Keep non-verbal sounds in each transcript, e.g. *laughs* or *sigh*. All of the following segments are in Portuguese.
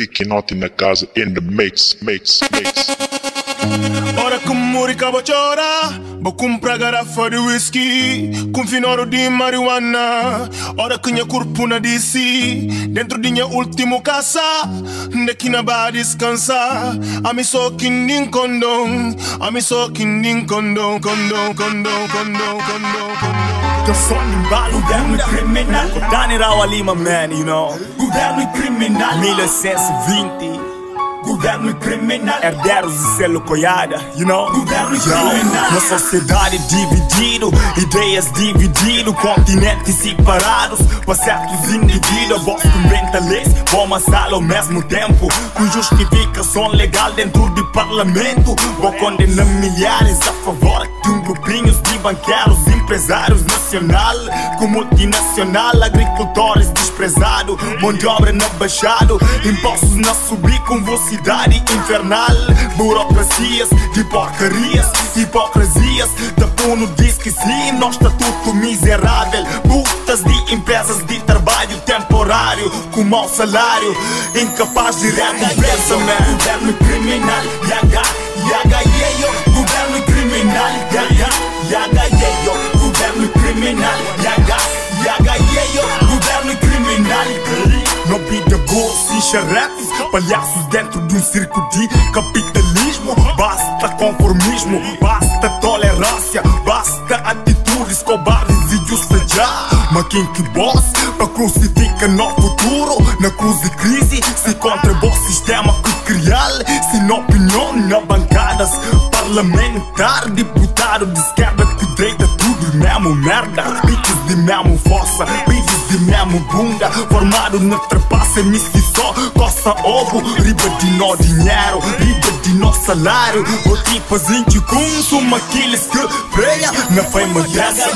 Piquinote na casa, in the mix, mix, mix. Ora que múrica vou chorar Vou comprar garrafa de whisky Com finoro de marihuana Ora que minha corpo na DC Dentro de minha último caça Daqui na vai descansar A me só que nem condom A me só que nem condom Condom, condom, condom, condom, condom Eu sou embalo, governo criminal? Dani Raul Lima, man, you know Governo criminal? 1920 Governo criminal. Herdeiros de selo coiada, you know? Governo criminal. Na sociedade dividido Ideias dividido Continentes separados Para certos indivíduos Voz leis Vou amassá ao mesmo tempo Com justificação legal dentro do parlamento. Vou condenar milhares a favor de um grupinho de banqueiros Empresários nacional com multinacional Agricultores desprezados Mão de obra na baixado Impostos na subir com velocidade infernal. Burocracias de porcarias Hipocrisias. Da puno diz que sim Nós estatuto miserável. Putas de empresas de trabalho temporário Com mau salário Incapaz de recompensa. Man. Governo criminal Yaga, yaga, yeyo Governo criminal Yaga, yaga, yeyo Governo criminal Yaga, yaga, yeyo Governo criminal Be the ghost, charretes Palhaços dentro de um circo de capitalismo. Basta conformismo, basta tolerância Basta atitudes cobardes e justa já Mas quem que boss pra crucifica no futuro? Na cruz de crise se contra o sistema que criar Sem opinião na bancadas parlamentar Deputado de esquerda tudo mesmo merda Bichos de mesmo fossa, bichos de mesmo bunda Formado na trapaça, MC só coça ovo Riba de nó dinheiro, riba de nó salário O tipo de consumo aqueles que freia na fama dessa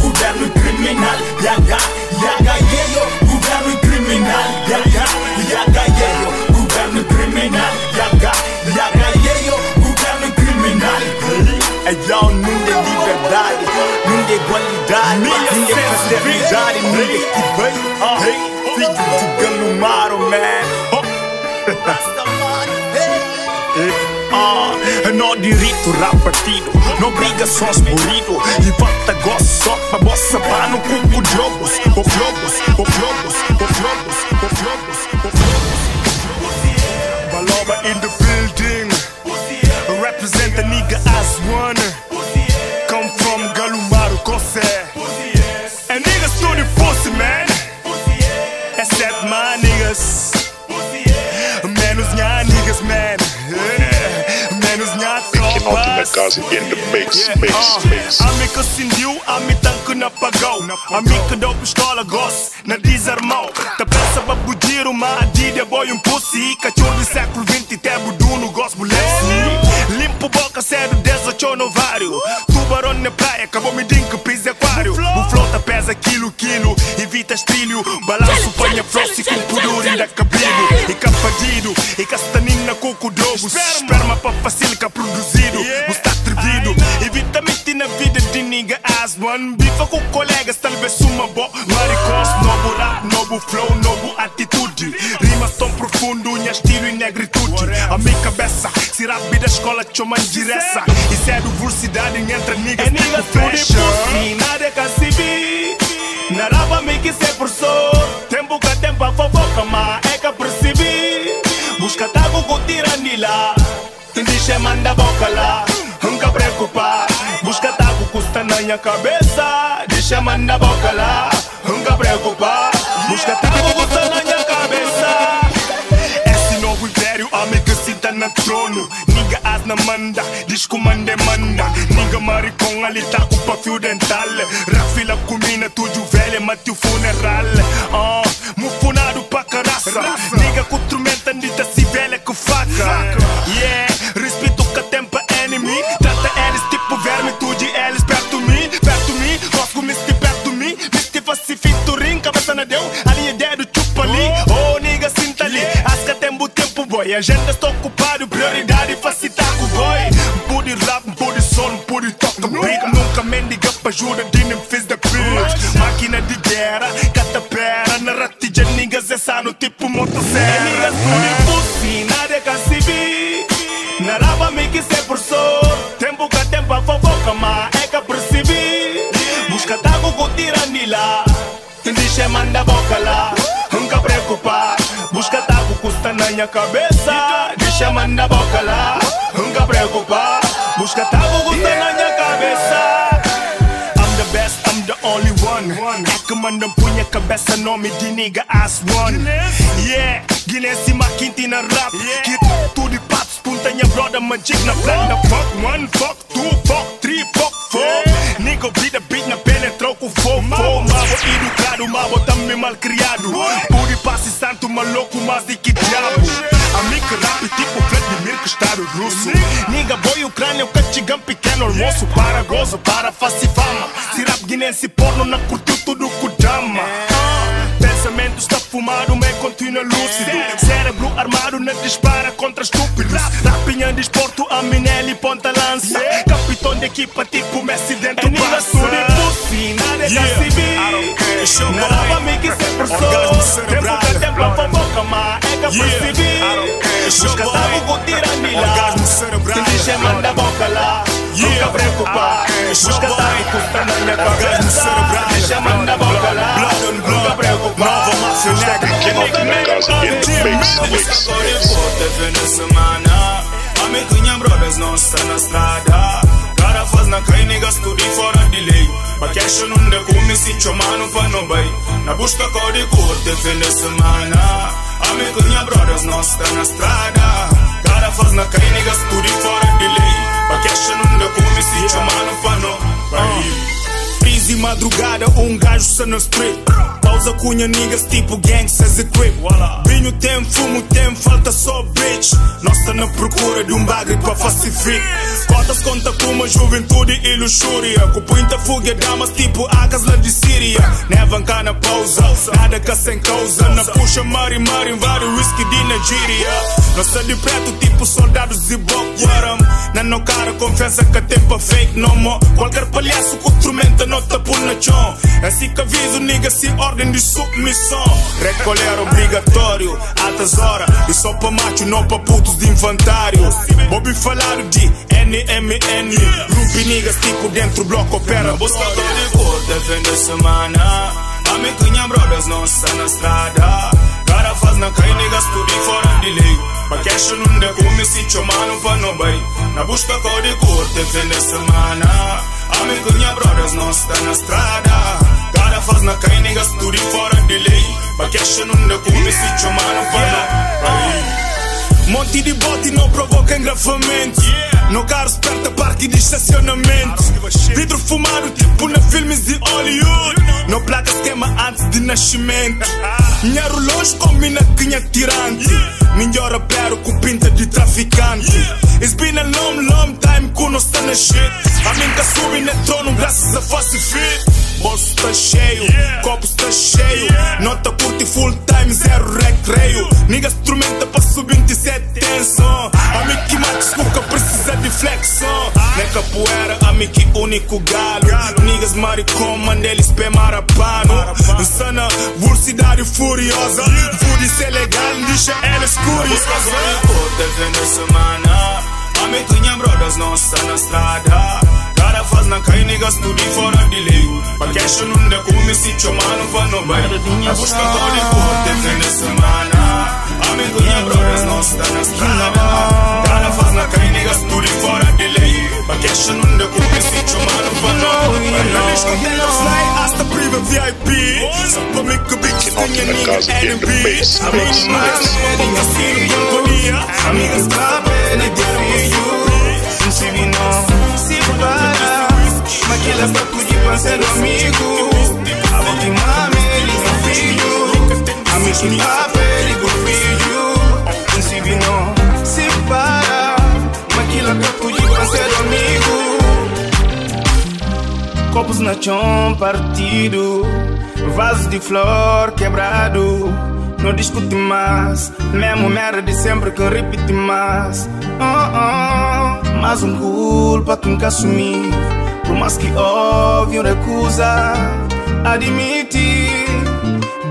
Governo criminal, yaga, yaga, yeyo Governo criminal, yaga, yaga, yeyo Governo criminal, yaga, yaga, yeyo Governo criminal. É eu não de liberdade, de igualdade de fraternidade, de que vem Filho de Galumaro, man. *laughs* Ah, não direito partido, não obrigações morido E volta gosto só pra bossa pá no cuco de jogos O jogos, o jogos, o jogos, o jogos, o jogos Baloba in the building. Represent a nigga as one Galumaro, Kose And niggas know the pussy, man. Except my niggas casa, in the mix, Yeah, mix, uh, mix. A mim que acendiu, a tanque na apagou A mim que deu pistola, gosto, na desarmou Tá peça pra budir uma adida, boy um pussy. Cachorro do século 20, até buduno, gosto bulesi Limpo boca, cedo, 18 no vário. Tubarão na praia, acabou me dinco, pisa aquário. O flota pesa quilo, quilo, evita trilho Balanço, panha frost com pudor ainda cabelo E capadido, e castanina com codobos Esperma. Pra facilitar produzido. Está atrevido, evita mentir na vida de nigga as one Bifa com colegas, talvez uma boa Maricons, novo rap, novo flow, novo atitude. Rimas tão profundo, minha estilo e negritude. A minha cabeça, se rap da escola, chama diressa Isso é diversidade entre niggas, é niggas fashion. pussy, nada é cacibi Na rapa me que ser professor Tempo que tempo a fofoca, mas é que percebi Busca tago com tiranila Deixa manda boca lá Nunca preocupar. Busca tago custa na minha cabeça. Deixa manda boca lá Nunca preocupar. Busca tago custa na minha cabeça. Esse novo império, homem que senta na trono. Niga as na manda, o manda é manda. Niga maricão ali tá com o fio dental. Rafila comina, tudo velho, mate o funeral. Ah, mufunado pra caraça. Niga com tormenta, dita se velha que faca minha cabeça Deixa manda boca lá Nunca preocupar Busca tago custa na minha cabeça I'm the best, I'm the only one. Mandam punha cabeça nome de nigga as one. Yeah, Guinness e Maquinti na rap. Que tudo e patos, punta minha brother Magic na plana Fuck one, fuck two, fuck three, fuck four. Nigga beat the beat na penetrou com fofo Mabo educado, mabo também mal criado maluco, mas de que diabo? Amigo rap tipo Vladimir que estado russo. Nigga boy ucrânio, catigão pequeno almoço Para gozo, para face e fama. Se rap guinense porno, não curtiu tudo com dama Pensamento está fumado, mas continua lúcido. Cérebro armado, não dispara contra estúpidos. Rapinha desporto, a Minelli ponta lança. Capitão de equipa tipo Messi dentro do Barça pussy, nada é KCB Narava me que Tempo que tempo é que percebi Busca tavo com tiranila Te deixa manda boca lá Nunca preocupar Busca tavo custa na minha cabeça Deixa manda boca lá Nunca preocupar Pequeno aqui na semana Amigo minha brothers está na estrada Cara faz na cai niggas tudo fora de lei Baquecha não de come se chamando pra não vai Na busca cor cor defende semana Amigo minha brothers não está na estrada. Cara faz na cai niggas tudo fora de lei Baquecha não de come se chamando pra não vai. Freeze e madrugada, um gajo no street Pausa cunha niggas tipo gangsters e crip. Binho tem, fumo tem, falta só bitch. Nós tá na procura de um bagre pra falsificar Cotas conta com uma juventude e luxúria. Com muita fuga damas tipo Acas lá de Síria. Nevan cá na pausa, nada cá sem causa. Na puxa mari mari, vários whisky de Nigeria Nós tá de preto tipo soldados e Boko Haram Na no cara confessa que tempo é fake no more. Qualquer palhaço com instrumento nota por na chão. Assim que aviso nigga se ordem de submissão. Recolher obrigatório, altas horas. E só pra macho, não pra putos de infantário. Bobby falaram de NMN Ruby niggas tipo dentro bloco opera. Busca de cor, defende semana. Amigo minha brothers não está na estrada. Cara faz na cai niggas tudo fora de lei. Baquecha não de come se chamando pra vai. Na busca cor de cor, defende semana. Amigo minha brothers não está na estrada Cara faz na cai niggas tudo fora de lei Baquecha não de come se chamando pra não vai Monte de bote não provoca engravamento No carro esperta parque de estacionamento Vidro fumado tipo na filmes de Hollywood. No placa esquema antes de nascimento. *laughs* Minha relógio combina com minha tirante Melhor apero com pinta de traficante It's been a long, long time que nós tá na shit. A minha sube no trono graças a face fit Bolso tá cheio, copo tá cheio. Nota curta e full time, zero recreio. Niggas instrumenta pra sub-27 tensão Amigo que mates cuca precisa de flexão Na capoeira, amigo que único galo. Niggas maricom, manda eles pé marapano. Sana, velocidade furiosa. Food ser legal, deixa eles curiosas Defende semana. Amigo minha brothers não está na estrada Cara faz na cai niggas tudo fora de lei Baquecha não de come se chamando pra não vai A busca cor de cor defende semana Amigo minha brothers não está na estrada Cara faz na cai niggas tudo fora de lei Baquecha não de come se chamando pra não vai Na discoteca fly hasta priva VIP Só pra me que bitch Aqui tenha na nigga casa in the NB mix, mix, Amigas mix. Amigas companhia Amigas club Se vi não se para Maquila pra pedir pra ser amigo? A e mame, ele meu filho. Amigo que papo, ele filho. Se vi não se para. Maquila pra pedir pra ser amigo? Copos na chão partido. Vasos de flor quebrado. Não discute mais. Mesmo merda de sempre que repete mais. Oh, oh. Mais um culpa que nunca assumi Por mais que óbvio recusa Admite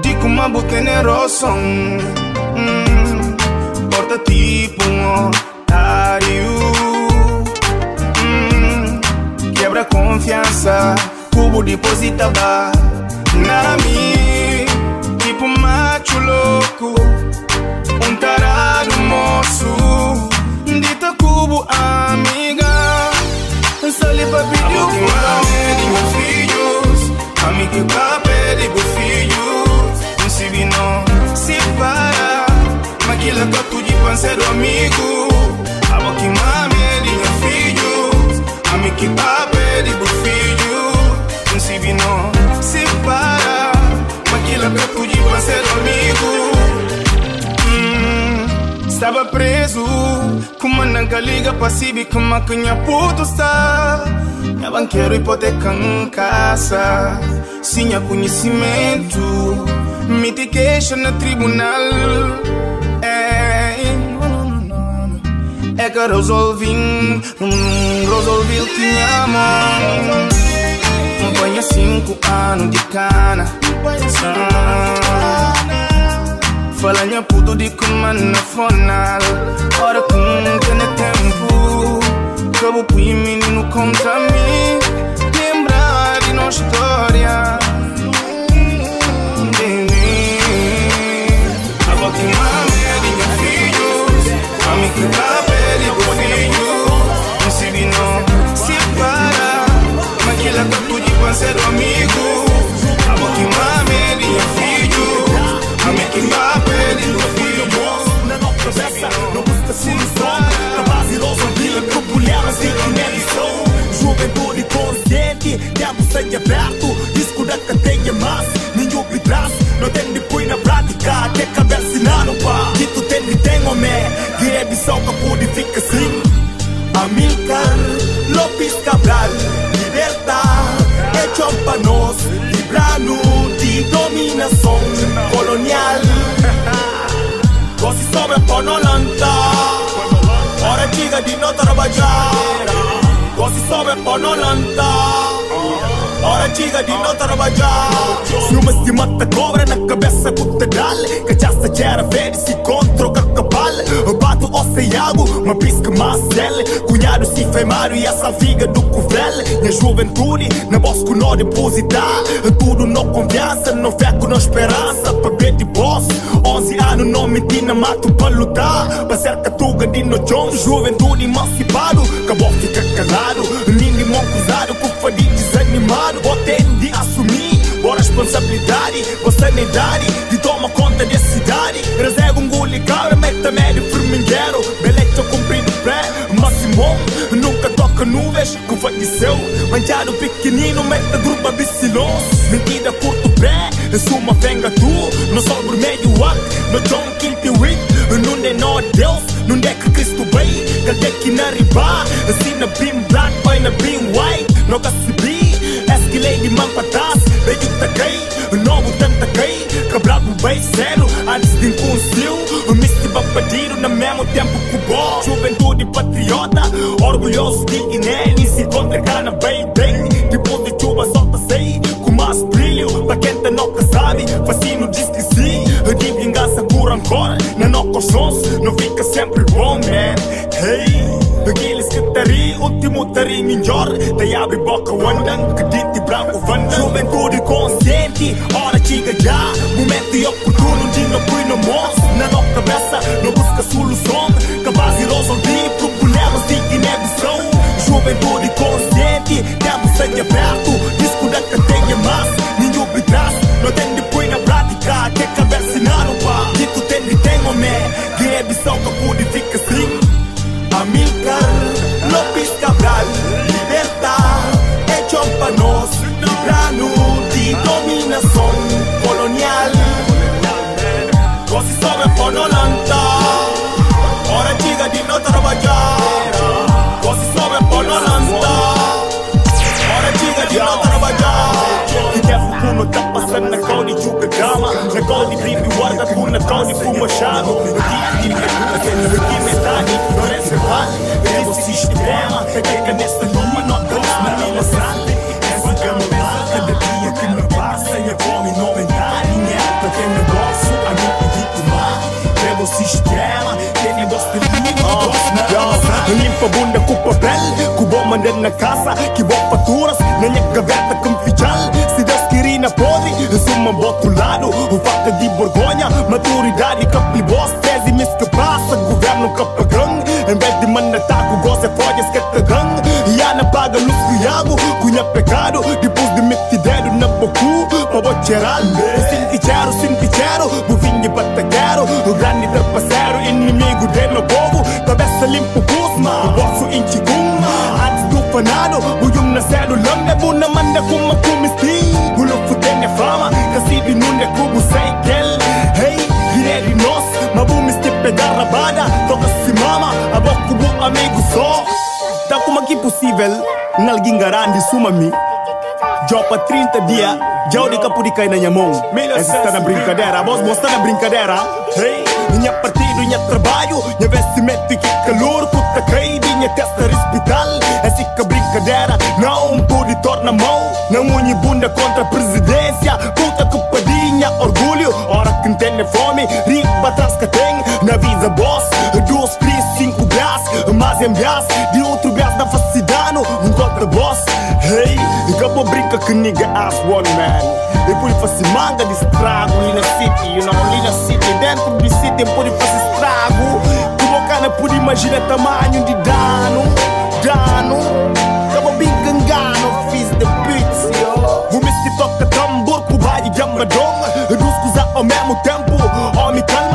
Digo uma boca generosa hum. tipo um otário. Hum, quebra confiança, cubo deposita bar na mim, tipo macho louco, um tarado moço, dita cubo amiga, só lhe pra pedir o que meus filhos, amigo que pede pro filho, se vi não se para, mas que lá tu de panceiro amigo, a boca que mame de meus filhos, amigo que pede pro filho, se vi não se para, mas que lá tu de panceiro amigo. Estava preso, como nunca liga pra si, como a cunha puto está. Minha banqueiro hipoteca em casa, sem conhecimento, mitigation no tribunal. É, é que resolvi, hum, resolvi o que ama. Acompanha cinco anos de cana. Ah, Fala minha puto de comando na fonal. Ora com tem tempo Cabo pui menino contra mim Lembrar de nossa história Agora que mame de meus filhos Mami que tá pele pro filho Se vi não se para. Mas que lá tá tudo de parceiro amigo com medição Juventude consciente, tempo sem aberto. Disco da cadeia, mas nenhum vitras Não tem depois na prática, que cabeça não pá Que tu tem de tem homem, que é visão que pode ficar assim Amilcar, Lopes Cabral, libertar É chompa nós, librando de dominação colonial. *laughs* Così sobra poi non Ora giga di non trabalhar Così sobra poi non lanta Ora giga di non trabalhar Se uma se mata cobra na cabeça puta dale. Cachaça gera verde se contra o o ceiago, uma pisca macele Cunhado se feimaram e essa figa do covel Minha juventude, na bosco não depositar Tudo não confiança, não feco, não esperança Pra ver de boss, 11 anos não menti na mato pra lutar Pra ser catuga de nojão Juventude emancipado, acabou fica calado Ninguém mão cruzado, com fadiga desanimado Botei de assumir, boa responsabilidade. Você sanidade, de toma conta da cidade Reserva um gole cabra, meta médio formingueiro Beleza cumprido pré, Massimão Nunca toca nuvens, com faleceu Manjado pequenino, meta grupa bicilão Mentira curto pré, suma venga tu. Não sobre meio act, no John Quinty Wick Não é nó Deus, não é que Cristo veio Cadê que na riba, assim na beam tempo bom. Juventude patriota, orgulhoso de Iné Se encontra cana bem bem. Depois de chuva solta sei Com mais brilho, pra quem tá nunca sabe Fascino diz que sim, de vingança por rancor Na nossa chance, não fica sempre bom man. Hey Aqueles que tari, último tari melhor. Te abre boca, wandam, que dito branco vanda Juventude consciente, hora chega já Momento e oportuno de não pôr no moço. Na nossa cabeça, não Juventude consciente, tempo sem aberto de fuma chave Aqui, aqui, metade não reservado Esse sistema é que nesta lua não gosto na minha santa Essa cama cada dia que me passa E a fome não mental Ninguém. Tem negócio a me legitimar Pelo sistema, tem negócio limpa bunda com papel Que bom mandando na casa Que bom faturas na minha gaveta Deus queria na podre Suma boto lado O faca de vergonha Maturidade que e mis que passa Governo que pagão Em vez de taco Goza folhas que te gang. E Ana paga luz que água Cunha pecado Depois de meter dedo na bocu Pra bocherar Sintichero, sintichero Buvinho bataguero O grande parceiro Inimigo de meu povo Cabeça limpo Guzma O bosso inchigum Antes do fanado O yung na cero Lambe buna manda kuma kumisti Gulo mama Abok kubu amigo só Tá como que possível Nalging garandi sumami. Jopa 30 dias Jauh di kapu di na mão Essa está na brincadeira Bos, bos está na brincadeira Hey, minha partido, minha trabalho Minha vestimento e que calor Puta caí, minha testa hospital Essa que brincadeira Não pude torna mão Não unha bunda contra a presidência Puta que padinha, orgulho Ora que tem fome Riba atrás que tem Na visa boss De outro brás na facidano Um contra boss. Hey, acabou brinca que nigga ass one man. E por fazer manga de estrago ali na city, you know, ali na city. Dentro do city por fazer estrago. Boca não pode imaginar tamanho de dano Dano. Acabou bem gangano, fiz beats, yo Vou me se toca tambor, cubai de amadonga Dos coisas ao mesmo tempo, homem calma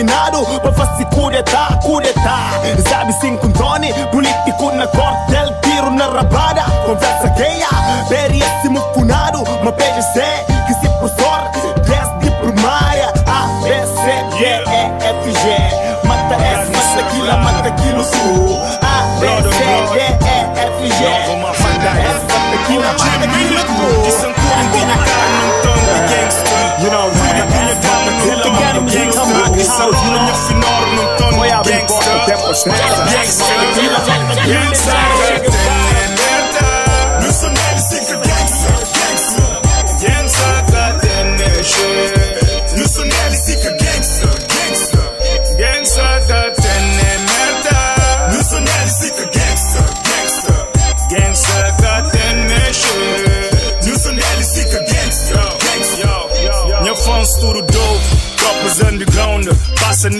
Fazer cudeta, cudeta Sabe sim com Tony, político na cortel Tiro na rabada, conversa gaya Periéssimo funado, uma PGC Que se professor, 10 de primária A, B, C, D, E, F, G. Mata S, mata aquilo, mata aquilo tu A, B, C, D, E, F, G. Mata S, mata aquilo, mata aquilo tu porta,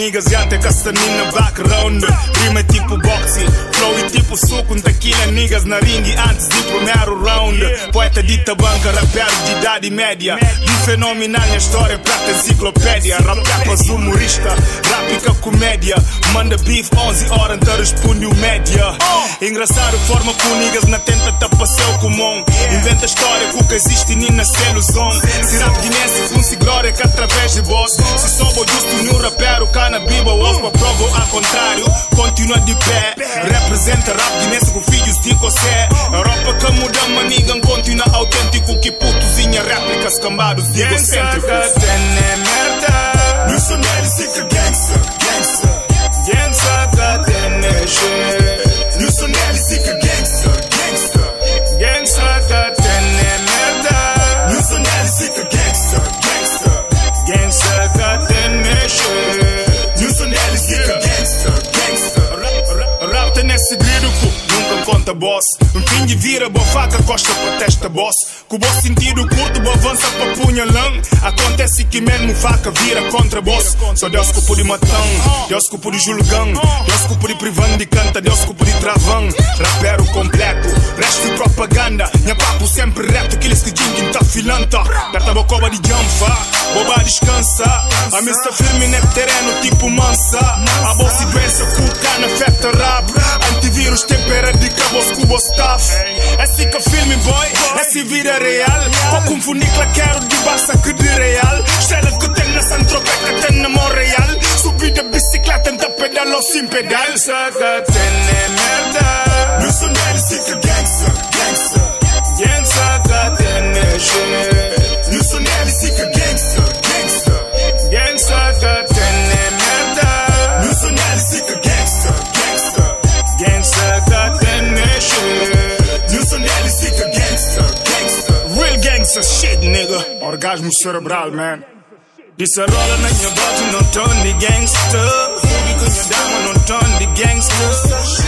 niggas e até castanina na background Rima é tipo boxing Flow e tipo suco um tequila Niggas na ringue antes do primeiro round Poeta de tabanca, rapero de idade média. De fenomenal minha história, prata enciclopédia. Rap capas humorista, rápica comédia. Manda beef 11 horas, então responde o média. Engraçado forma o niggas na tenta tapa seu comum Inventa história que o que existe nem na ilusão Se rap guinense com se glória que através de boss Se soube justo nenhum rapero, cana biba Osso pra prova ao contrário Continua de pé Representa rap guinense com filhos de José Europa que muda, maniga Continua autêntico que putozinha réplicas cambados egocêntricos el, zică gangster, gangster. Gangster, sunt el, zică gangster, gangster. Gangster, catene Conta boss. Fim de vira, boa faca, costa pra testa boss. Com boss sentido curto, boa avança pra punhalão Acontece que mesmo faca vira contra boss. Só Deus que pode matão Deus que pode julgão. Deus que pode privando de canta Deus que pode travão. Rapero completo Resto de propaganda. Minha papo sempre reto Aqueles que dingem tá filanta. Aperta a de jamfa Boba descansa. A missa firme no terreno tipo mansa. A bolsa doença cuca na feta rap Antivírus tempera de cabos cubo staff Esse que filme boy. Esse vida real. Vou confundir claquero de Barça que de real. Estrela que tem na Santropeca tem na Montreal Subir de bicicleta tenta pedal sem pedal Saca tem merda Nu sunt el, zică gangster, gangster. Gangster, catene shit nigga. Orgasmo cerebral, man. Disse rola na minha bota, não tô de gangster. Kunyo dama non ton di gangster.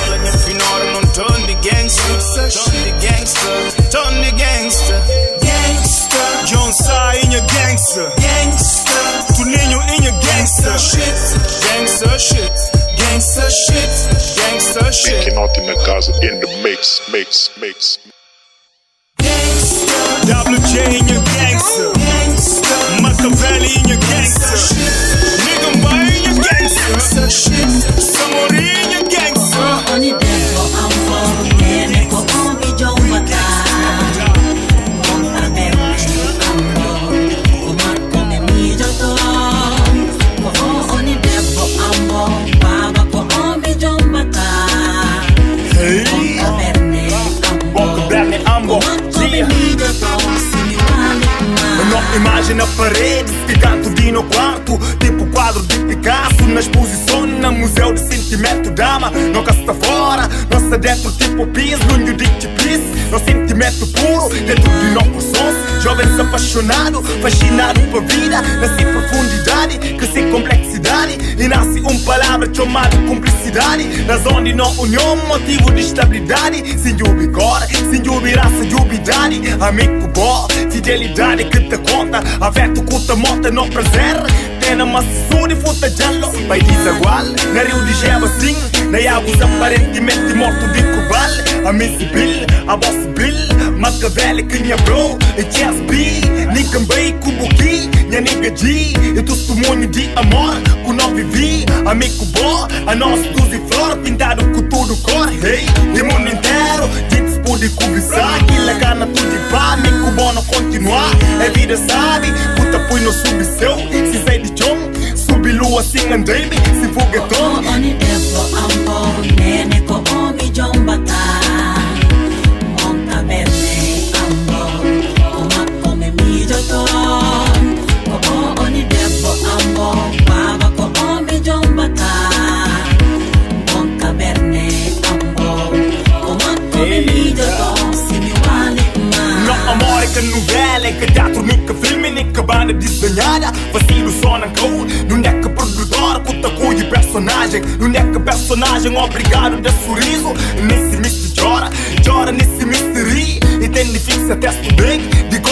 Wala nye finora non ton di gangster. Ton di gangster, ton di gangster. Gangster. John Sai in your gangster. Gangster. Tulinho in your gangster. Shit. Gangster shit. Gangster shit. Gangster shit. Making out in the casa in the mix, mix, mix. WJ in your gangster. Machiavelli in your gangster. Nigga in your gangster. Não ma imagina paredes que canto de no quarto Tipo quadro de Picasso na exposição No museu de sentimento dama Não está fora, está dentro tipo piso No de peace, no sentimento puro Dentro de nossos sons, jovens apaixonados Fascinados por vida, nasce profundidade Cresce complexidade. E nasce uma palavra chamada cumplicidade. Razão de não união, motivo de estabilidade. Sem dúvida, sem dúvida, raça, dubidade Amigo bom, fidelidade que te conta Afeto que te mota no prazer. Tena e futa giallo Vai disagual, na Rio de Janeiro assim Na Iabos aparentemente morto de cobal A Missy Bill, a Boss Bill Machiavelli que minha bro E Chess B, Nikan Bay, Kubuki Minha nigga G, e testemunho de amor Que não vivi, amigo bom A nossa luz e flor pintado com tudo cor Hey, e mundo inteiro, gente pude conversar Que la gana tudo de pá, amigo bom não continuar É vida sabe, puta põe no subceu Se sai de chão, sube lua assim andei-me Se Ko foguetou oni debo ambo Nene ko banda desenhada Vacilo só na cor, não é que produtor, puta cuide personagem Não é que personagem obrigado de sorriso. Nesse misto chora, chora nesse mystery Identifica-se texto bem,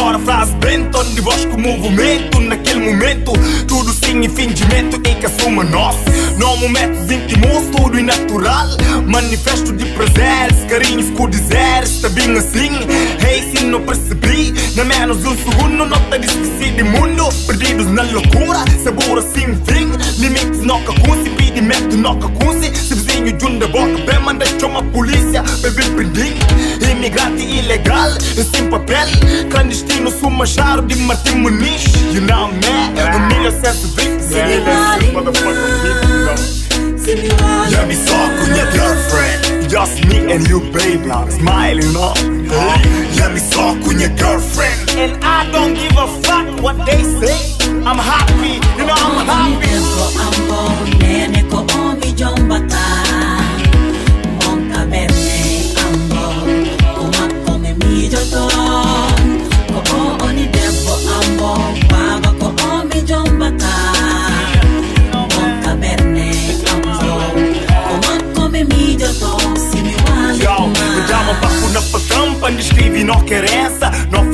agora frase bem Tom de voz com movimento, naquele momento Tudo sem fingimento e que assuma nós Não momentos íntimos, tudo é natural. Manifesto de prazeres, carinhos com dizeres Tá bem assim, hey, se não percebi Na menos um segundo, nota esqueci de mundo. Perdidos na loucura, sabor sem fim Limites não cacunce, impedimento não Se vizinho de um da boca, bem manda chama a polícia Bebê prendim, imigrante ilegal Sem papel, clandestino, sou machado de Martim Muniz You know man, a milha 120 Motherfucker, you know Simi wale Yeah, me talk with your girlfriend. Just me and you, baby. Smiling up. Yeah, me talk with your girlfriend. And I don't give a fuck what they say. I'm happy, you know, I'm Oni happy. debo ambo Nene ko ombi jombata Monta berne ambo Kuma kome mi joto Ko o oni debo ambo Baba ko ombi jombata Monta berne ambo Kuma kome mi joto Simi wale Yo, me dá uma papo na facampa,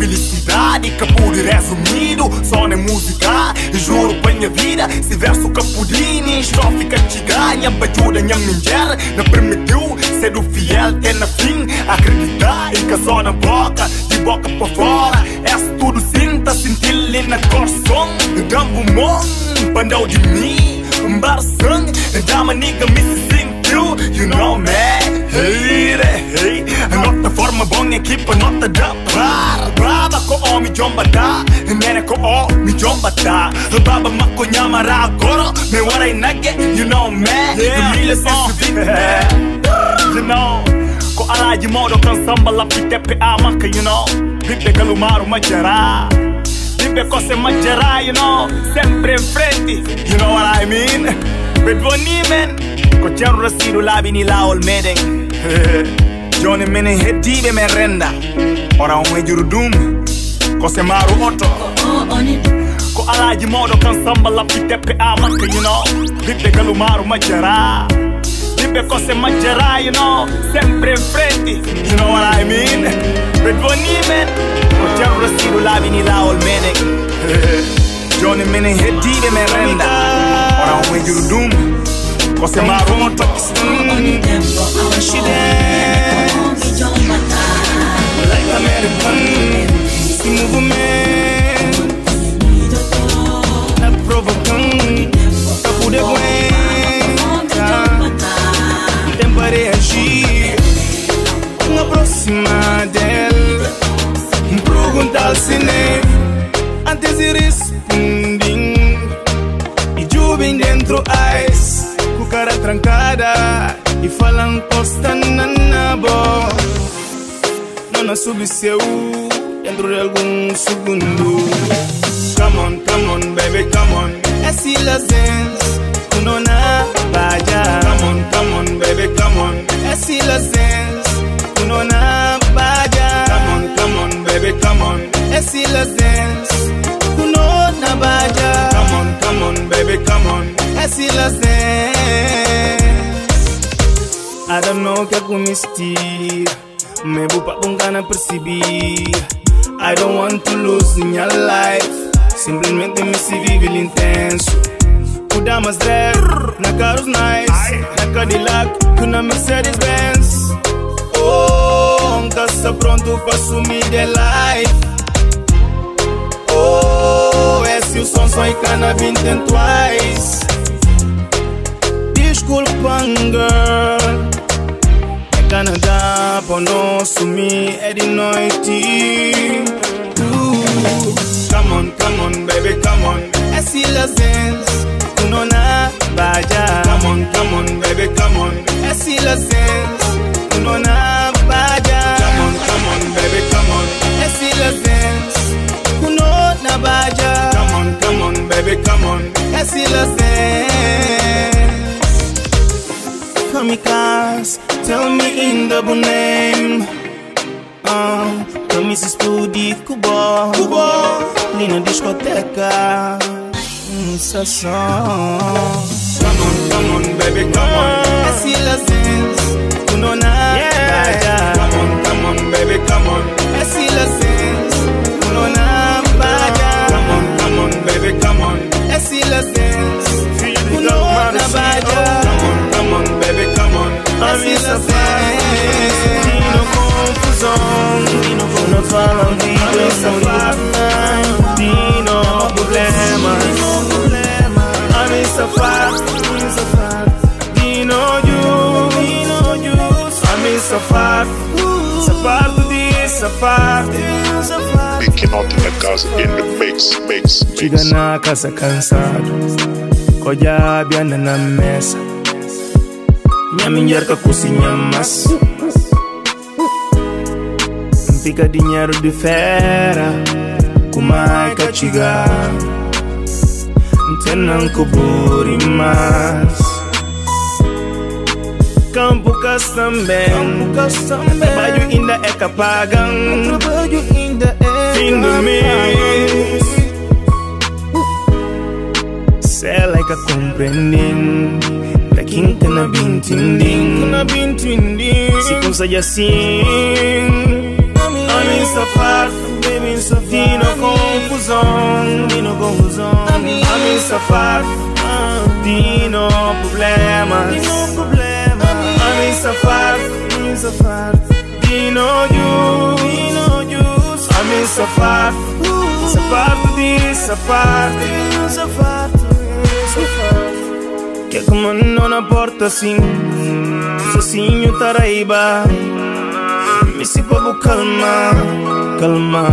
felicidade, capuri resumido, só na música, juro pra minha vida, se verso capudini, estrofe que te ganha, bajuda minha mulher, não permitiu ser do fiel até na fim, acreditar e que só na boca, de boca pra fora, é tudo sinta, sentir-lhe na coração, gambo mon, pandão de mim, um bar sangue, dama nigga me se sentiu, you know man, hey, hey, nota forma bom equipa, nota da par, brava ko oh, o mi jomba da, nene ko o mi jomba da, baba mako nyamara agora, me warai nage, you know man, milha sense man, you know, ko alaji modo kan samba lapi tepe amaka, you know, bibe galumaru majara. Vive cose mangerà, you know, sempre in frente, you know what I mean? Bedwani man, ko c'è rasidu labi ni laol meden. *laughs* Joni mene hedibe me renda, ora on e jurdum, ko se maru oto, Ko o oni ko alaji modo kan samba lappi teppe a makka you know. Ɓiɓɓe galumaru majjara ɓiɓɓe kose majjara you know. Sempre in frente you know what i mean? Ɓe doni men ko ceerno rasiɗo laaɓini lawol meɗen *laughs* joni minen heddiɓe men renda oran wejuru ɗum kose maru on Oni debbo ambo Ene ko omi jombata Like American Si movement Mijoto Na provocant Sacude Omi aguenta jombata Tempo a reagir Uma próxima dela Perguntar se nem Antes de responder trancada E falam costa na nabo Não subseu Dentro de algum segundo Come on, come on, baby, come on. Assim las gana perceber I don't want to lose minha life. Simplesmente me se vive intenso. O damas rare, na carros nice. Na Cadillac, que na Mercedes Benz Oh, um caça pronto pra sumir de life. Oh, esse o som só e cana twice. Desculpa, girl É Canadá, pra não sumir é de noite Uh, Come on, come on, baby, come on. É Silas Dance, uno na vaya Come on, come on, baby, come on. É Silas Dance, uno na vaya Come on, come on, baby, come on. É Silas Dance, uno na vaya Come on, come on, baby, come on. É Silas Dance Kamikaze, tell me in double name. Ah, tell me se explodir Cuba, Cuba, ali na discoteca. Hum. Come on, come on, baby, come on. É Silas Dance, tu não na yeah. Come on, come on, baby, come on. É Silas Dance, tu não na. Come on, come on, baby, come on. É Silas Dance, tu não na É Silas Dance. Dino confusão, Dino quando falam vida, são Dino problemas, a Dino you, Dino you, a mim safado, safado de. Picking out in the casa in the mix, mix, Chega mix. na casa cansado Koja biana na mesa Cozinha massa Fica dinheiro de fera Kumai ka chiga. Tenan kuburi mas. Campo Castamben Trabalho ainda é capagam Trabalho ainda é Fim do mês Sela ka compreending Lakin ka na bintinding Ka na bintinding Si kung saya assim Amin safar. Baby safar. Dino confusão Dino confusão Amin safar. Dino problemas. Dino problemas. Amin safar. Amin safar. Dino you Dino you Amin safar. Sapato de sapato Sapato Que como não na porta assim Sozinho Taraíba Me se bobo calma Calma.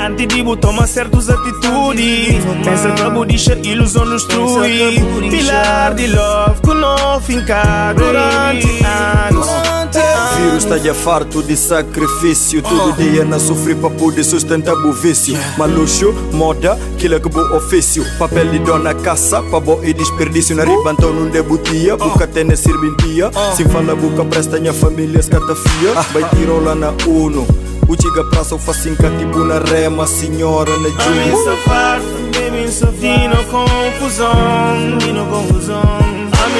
Antidibo toma certas atitudes Pensa que a budicha ilusão nos destrui Pilar de love que não finca durante anos Vírus tá já farto de sacrifício. Todo dia na sofrer pra poder sustentar o vício. Maluxo, moda, kila que bo ofício. Papel de dona caça, pra bo e desperdício. Na ribantão não debutia, boca tene serventia. Se fala boca presta minha família escatafia Vai tirar lá na uno. Uchiga praça o facinca tipo na rema Senhora na in Juma safar, Dino confusão, dino confusão.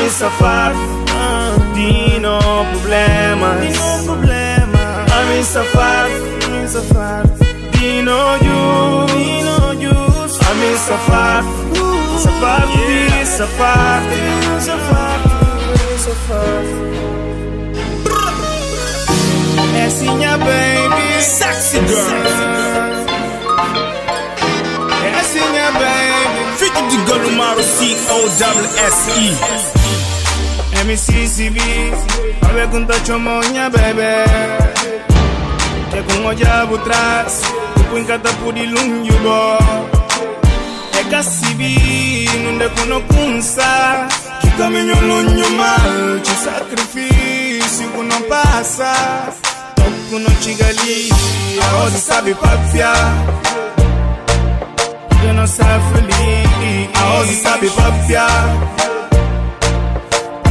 In safar, dino problemas. Dino problema I'm in safar, in safar. Dino you, dino you. I'm in safar, safar, yeah. safar. Safar, safar. É assim, minha baby. Sexy girl. É assim, minha baby. Fique de Golumaro C-O-W-S-E MCCB Abe kunta chomo nya E mi si si vive, MCCB Babe kuntocho monya bebe Kekungoja butras Kukuinkata pudilung yubo. Eka sibi Nunde kuno kunsa Kikaminyolo mal Ci sacrifici kuno ci Tokuno A oggi oh, sabi papia. Yo non sa felice A oggi oh, sabi papia.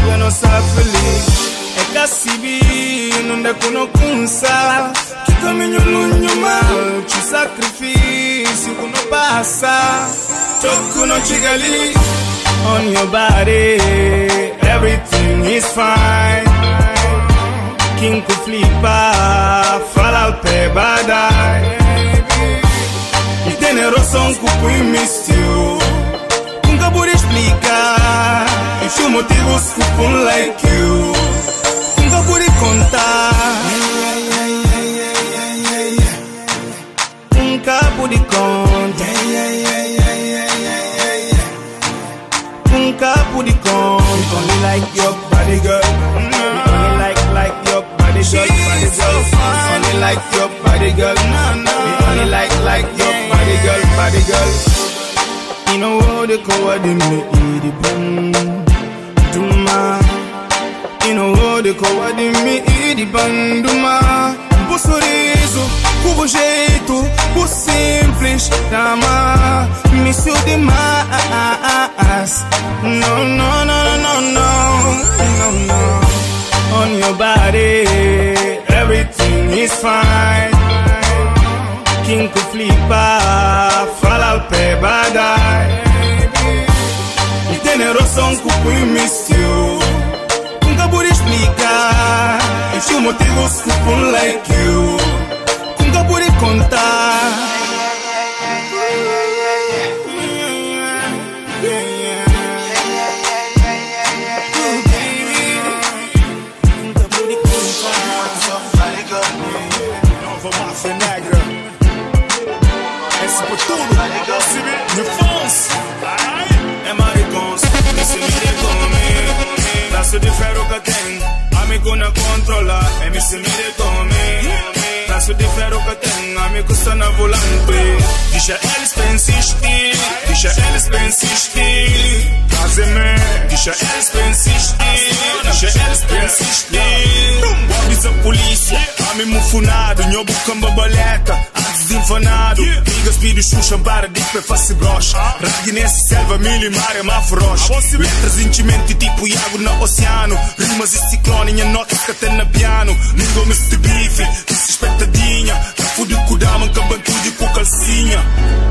Bueno safely E kasibi Nunde kuno kunsa. Kika minyo lunyo mal Chi sacrifice kuno pasa. Tok kuno chigali On your body. Everything is fine. King kuflipa Fala al pe badai Il teneroso un cupo in mistiu Nunca pude explicar Os seus motivos cupo um like you Nunca pude contar Nunca pude contar Nunca pude contar Only like your body girl. Only like like your body girl. Body girl. Only like your body girl. Only like like your body girl. Body girl. You know what they call it me idi ban duma You know oh, what they call it me idi ban duma sorriso, por jeito, Dama, No, no, no, no, no, no, no. On your body, everything is fine. King kuflipa, fala al pe badai In mistiu Nunca pude explicar E seus motivos cupo um like you. Nunca pude contar comigo Braço de ferro que tem, amigo na controla É me se mire comigo Braço de ferro que tem, amigo está na volante Deixa eles pra insistir, insistir Fazer-me, deixa eles pra insistir Deixa eles pra insistir Avisa a polícia, ame mufunado Nhobo camba baleta, desinfanado Ligas pedidos xuxa para de que face brocha Ragnense, selva, milho e mar é má feroz. Letras intimamente tipo Iago no oceano. Rimas e ciclone, minha nota na piano. Ninguém me se aspetta aspettadigna desrespeitadinha Tá fudido com o dama, que bantude com calcinha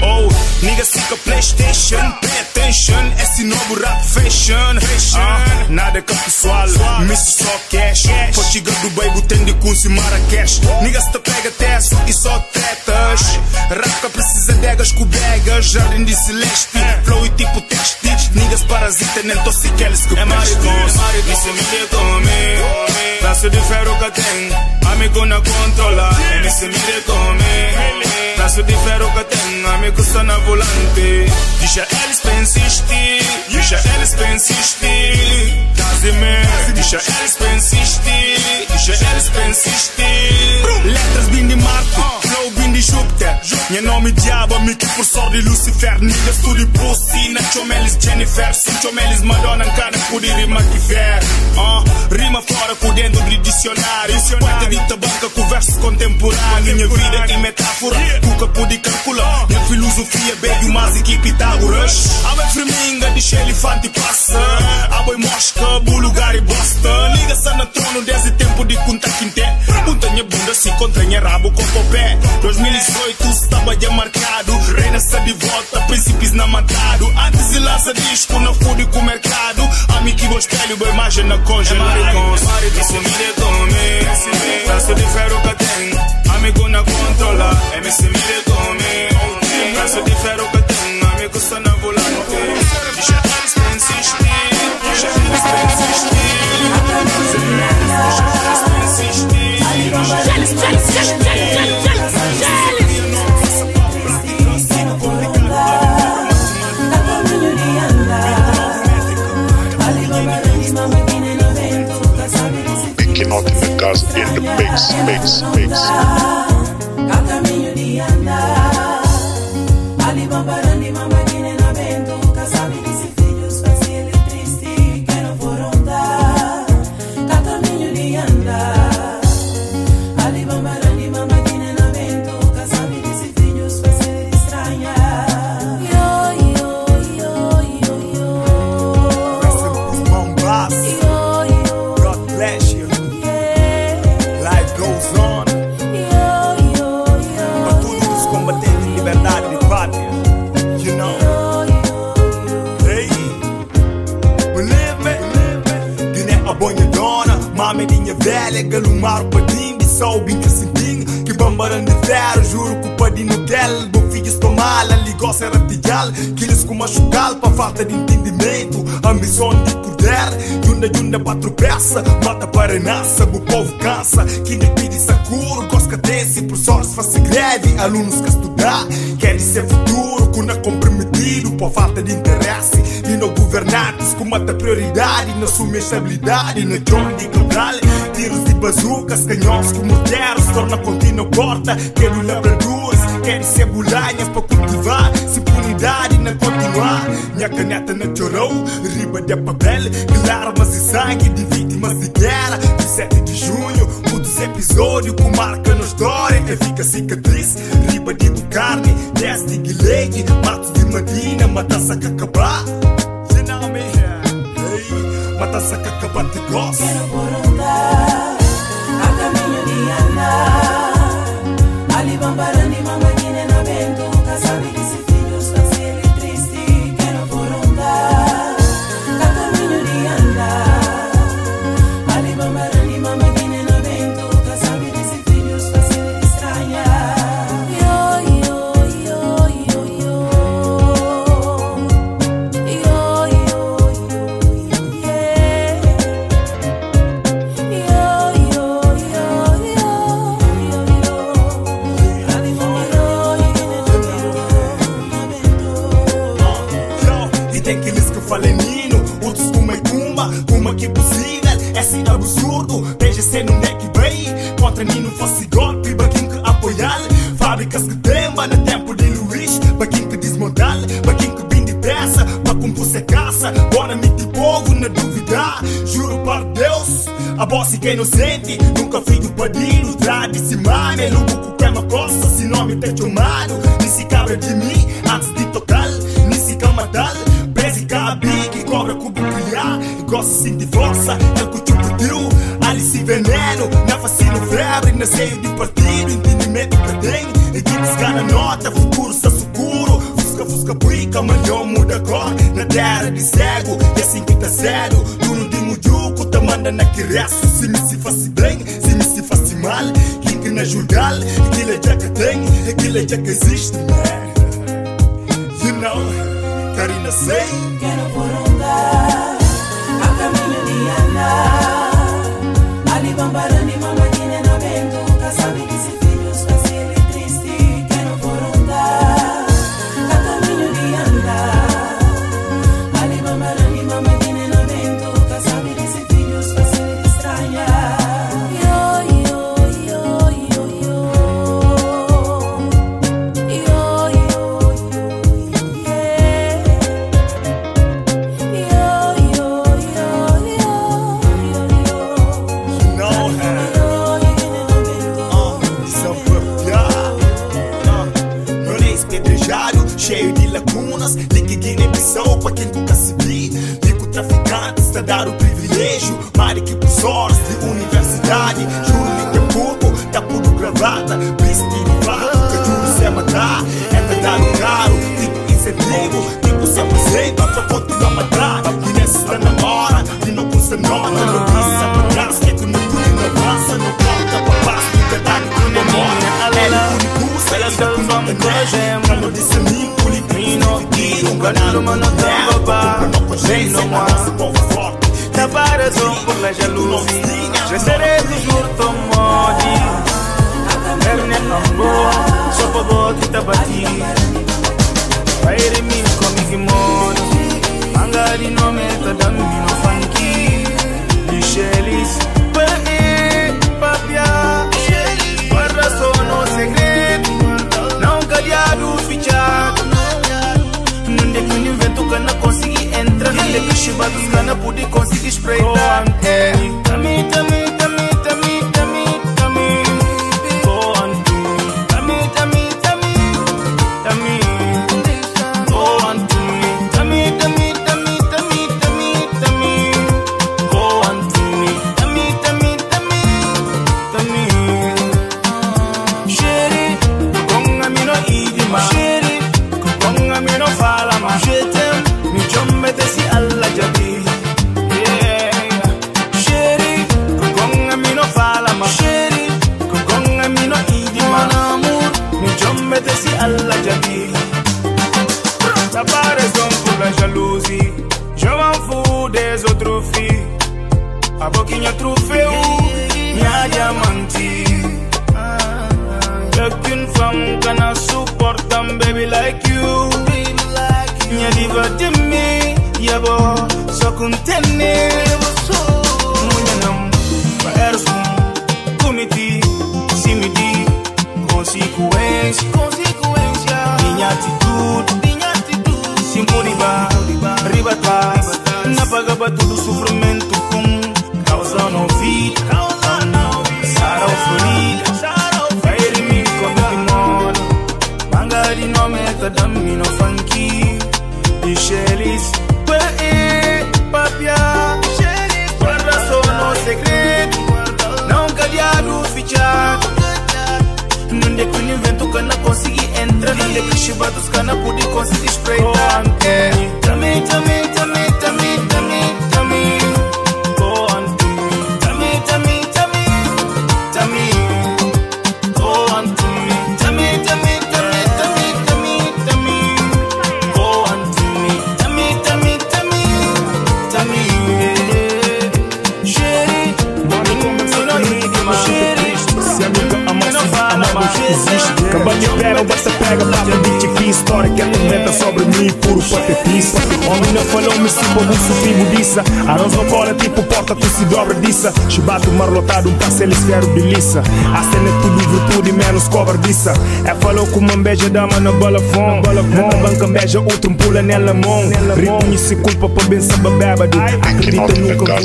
Oh, nigga fica Playstation Pay attention, esse novo rap fashion. Ah, Nada que pessoal, miss só cash. Fotiga do baby tem de com Marrakech. Niggas te pega testo e só tretas Rap precisa de egas com begas Jardim de celeste, flow e tipo teste. Niggas parasita, nem tossi que eles que É maricons, e se me dê comigo Braço de ferro que tem, amigo na controla. E se me dê comigo Braço de ferro que tem, amigo está na volante. Deixa eles pra insistir, deixa eles pra insistir Case-me, deixa eles pra insistir Deixa eles pra insistir Letras bem de Marte, de Júpiter Minha nome diabo, me que por sorte Lucifer Niggas tudo pussy, na chomelis Jennifer Sim chomelis Madonna, cara por ir rima que ver uh, Rima fora com dentro de dicionário Poeta de tabanca com verso contemporâneo Minha vida em metáfora, nunca pude calcular Minha filosofia bebe mais que Pitágoras A minha freminga deixa elefante passa je ne congèle les cons. responsabilidade na né? chão de quebrar Tiros de bazucas, canhões como se Torna contínua corta, quero lhe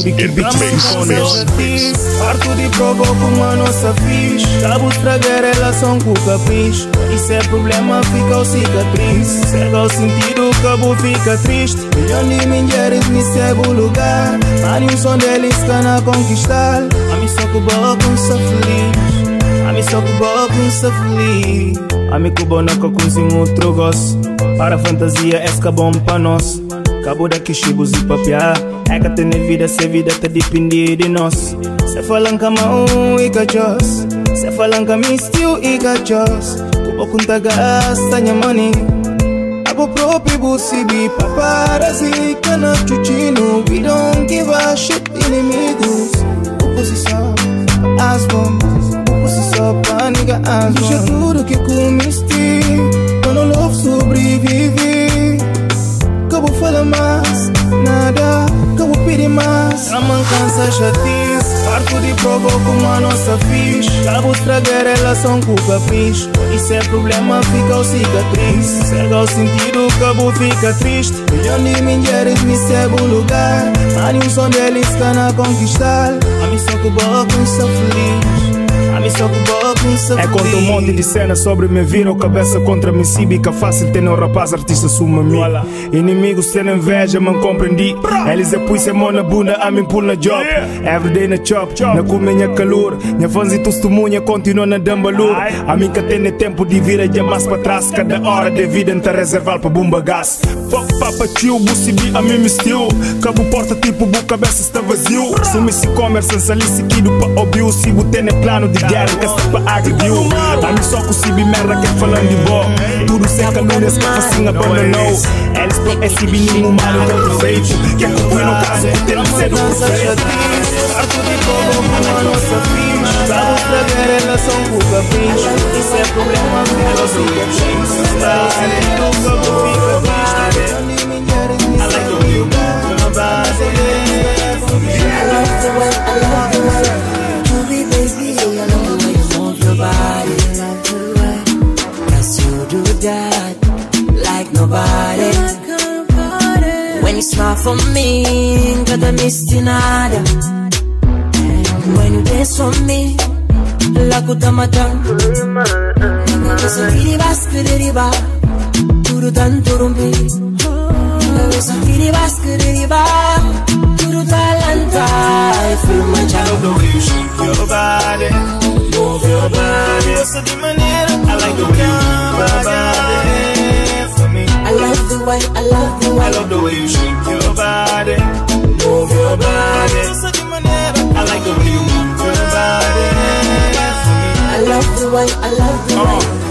Moçambique Beach Face Face Parto de prova com a nossa fixe. Tá cabo estragar a relação com o capricho. Isso é problema, fica o cicatriz. Cega o sentido, cabo fica triste. Milhões de mulheres me cego o lugar. Mani um som deles cana conquistar. A mim só que boa com feliz. A mim só que boa com feliz. A mim que boa na cocuzinho outro gosto. Para a fantasia, esse que é bom para nós Kabudaki shibus hip é que a tene vida se vida ta dipindi de nós Se falan kama e ika jos. Se falan kama e ika jos. Kubo kunta gasta nyamani. Abu propi busibi paparazzi Cana chuchino We don't give a shit inimigos Oposição, as bombas Oposição pra niga as bombas Juro que comiste Eu não louvo sobreviver nada que eu mais. A mancança cansa chatice, parto de prova como a nossa fiz cabo estragar a relação com o capriz Isso é problema, fica o cicatriz. Cega o sentido, cabo fica triste. Milhões de mulheres me segue o lugar. Mas um som deles está na conquistar. A missão que boa, com feliz. A missão que boa monte de cena sobre me viram cabeça contra mim Cibica fácil ter um rapaz artista suma me Inimigos tendo inveja, man compreendi. Eles é pui sem mão na bunda, a mim pull na job. Everyday na chop, na come minha calor. Minha fãs e testemunha continua na dambalur A mim que tem tempo de vir a mais para trás. Cada hora de vida enta reservar para bomba gás. Fuck papa tio, bucibi a mim me steal Cabo porta tipo, bu cabeça está vazio. Sumi se commerce, salice kido pa obiu Se bu tem plano de guerra, que se pa agrediu A mim só com cibi merda que falando de bom Tudo seca, lunes que facinha abandonou Eles pro esse binimo malo contra feito. Que é que foi no caso, que tem de ser do perfeito Arco de fogo rumo a nossa fim Vamos trazer relação com o capricho Isso é problema meu, assim Está sendo como fica visto I do that like nobody. When you smile for me, got the misty nada. When you dance for me, la kutamata. So kiri baskiri ba, turu tan turumbi. So kiri baskiri turu. I feel my I love the way you shake your body Move your body Essa de maneira I like the way you move your body I love the way, I love the I way. love the way you shake your body Move your body de maneira I like the way you move your body I love the way, I love the way.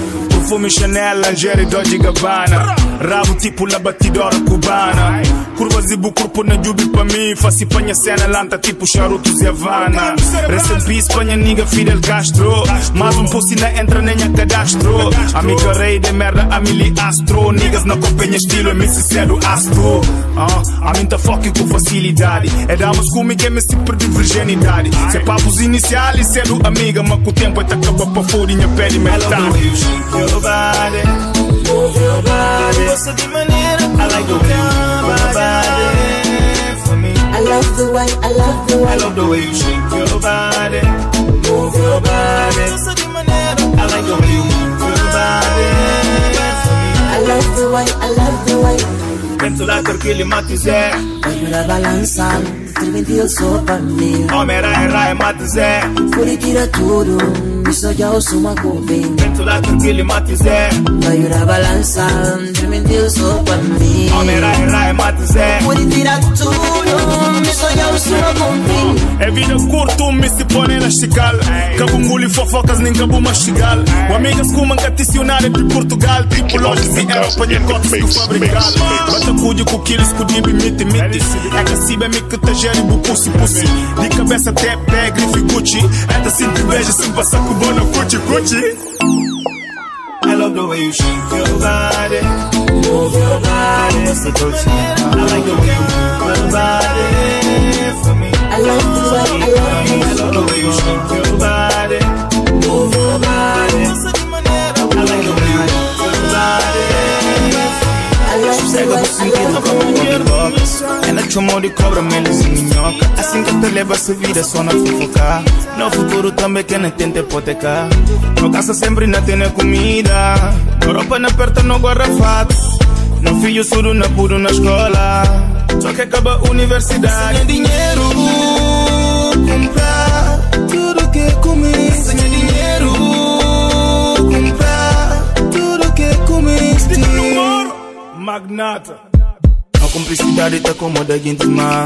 Perfume Chanel, lingerie Dolce Gabbana Rabo tipo la batidora cubana Curvas e corpo na jubi pra mim Faço panha cena lanta tipo charutos e Havana Rest in peace, panha nigga Fidel Castro. Mais um pussy na entra nem a cadastro Amiga rei de merda, a mili astro. Niggas na companhia estilo, é Missy do astro. Uh, A mim tá fuck com facilidade. É damas comigo que me se perde virginidade. Se é papos iniciais, cedo amiga Mas com o tempo é te acaba pra furinha pele I love the metade way you shake your body Move your body Essa de maneira I like the way you move your body. For me. I love the way, I love the I way. love the way you shake your body, move your body. Essa de maneira, I like the way you move your body. For me, I love the way, I love the way. Penso lá ter que lhe matizé Olho na balança, tremendo eu sou pra mim. Homem rai rai matizé Fure tira tudo, isso já eu sou uma copinha. Penso lá ter que lhe matizé Olho na balança, tremendo eu sou pra mim. Homem rai rai matizé Fure tira tudo, isso já eu sou uma copinha. É vida curto, me se põe na chical Cabunguli fofocas, nem cabo mastigal O amigas com manca dicionário de Portugal. Tipo lojas e Europa, de cotas que fabrical Bata cuide com quilos, com dibi, miti, miti É que se bem me que tá gerindo pussy, pussy De cabeça até pé, grife Gucci da sempre inveja, sem passar com bono, cuti, cuti I love the way you shake your body, move your body. I like the way you move your body. For me, I love the way, I love the way. I love the way you shake your body, move your body. Essa de maneira, I like the way you move your body. I love the way, te chamou de cobra, menos e minhoca Assim que te leva a vida só na fofocar No futuro também que não tenta hipotecar No casa sempre não tem comida Na Europa não aperta no guarda-fato No filho surdo não puro na escola Só que acaba a universidade Sem dinheiro comprar tudo que comiste Sem dinheiro comprar tudo que comiste Magnata cumplicidade tá cômoda gente má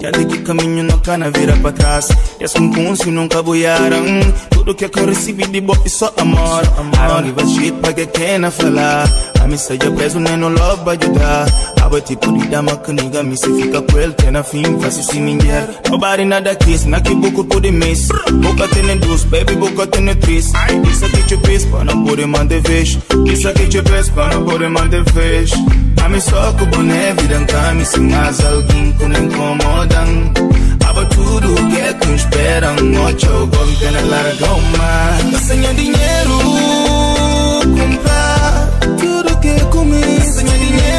Já de que caminho não cana vira pra trás. Desce um puncio nunca boiaram. Tudo que eu recebi de boa e só amor. I don't give a shit pra que quer na falar? A mim seja preso nem no pra ajudar Tipo de dama que niga me se fica com ele Tem na fim, faz se ninguém Nobody nada kiss, na buco por miss. Boca tem dos, baby boca tem três Isso aqui te pis, pra não poder manter vez Isso aqui te pis, pra não poder manter vez mim só com boné, vida em cama Se mais alguém que não incomodam Aba tudo que é que esperam gosto que não largam mais Tá sem dinheiro Comprar tudo que comi Sem dinheiro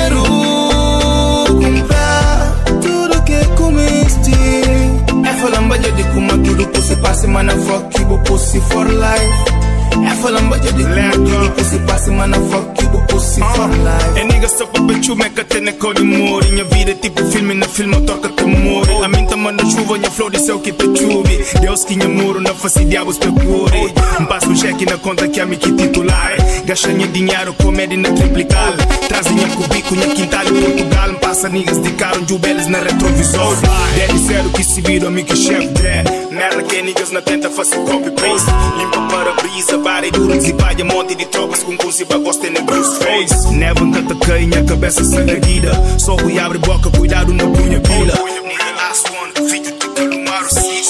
passe man, I fuck you, bo pussy for life. I feel I'm budget this Let go. pussy pussy man fuck you bo pussy uh, for life. É nigga stop up at you make a ten call you more. In your vida tipo filme na filma toca te more. A mim tá manda chuva minha flor de céu que te chove Deus que minha muro não faça diabos procure Um passo cheque na conta que a mim que titular. Gasta minha dinheiro comédia na triplical Traz minha cubico minha quintal em Portugal. Passa niggas de carro jubeles na retrovisor. Deve ser o que se vira a mim que chefe der Merda que niggas na tenta fazer copy paste. Limpa para brisa, para e duro Zipaia, monte de tropas com e bagosta na Bruce Face. Neva encanta cai, minha cabeça se erguida Só fui abre boca, cuidado na punha pila Nigga last one, filho de Calumaro, sim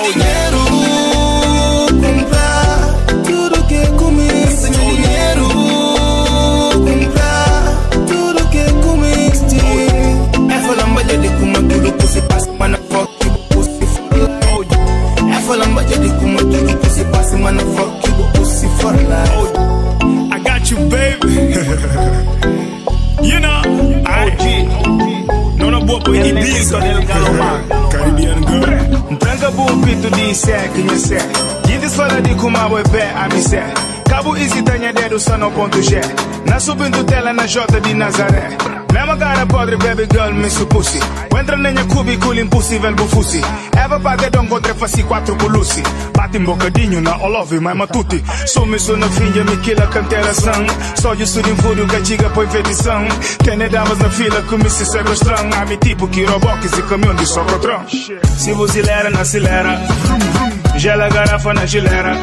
Oh dinheiro Oh, I got you, baby. *laughs* you know, I OG. No, no, boy, boy, it is a Caribbean girl. Mtanga bumpy to di sack in your sack. Give this fella the kuma we bet, I be sack. Cabo easy tenha dedo só no ponto G Na subindo tela na J de Nazaré. Mesma cara podre, baby girl, me supusi. Entra na minha cubículo impossível, bufusi Eva pagadão contra faci quatro polusi Bate um bocadinho na olove, mas matuti. Some só na finha, me quila canteração Só eu sou de fúrio, gajiga põe fedição Tene damas na fila, comi se sequestrão A me tipo que e caminhão de socotrão Se acelera, não acelera Gela garrafa na gilera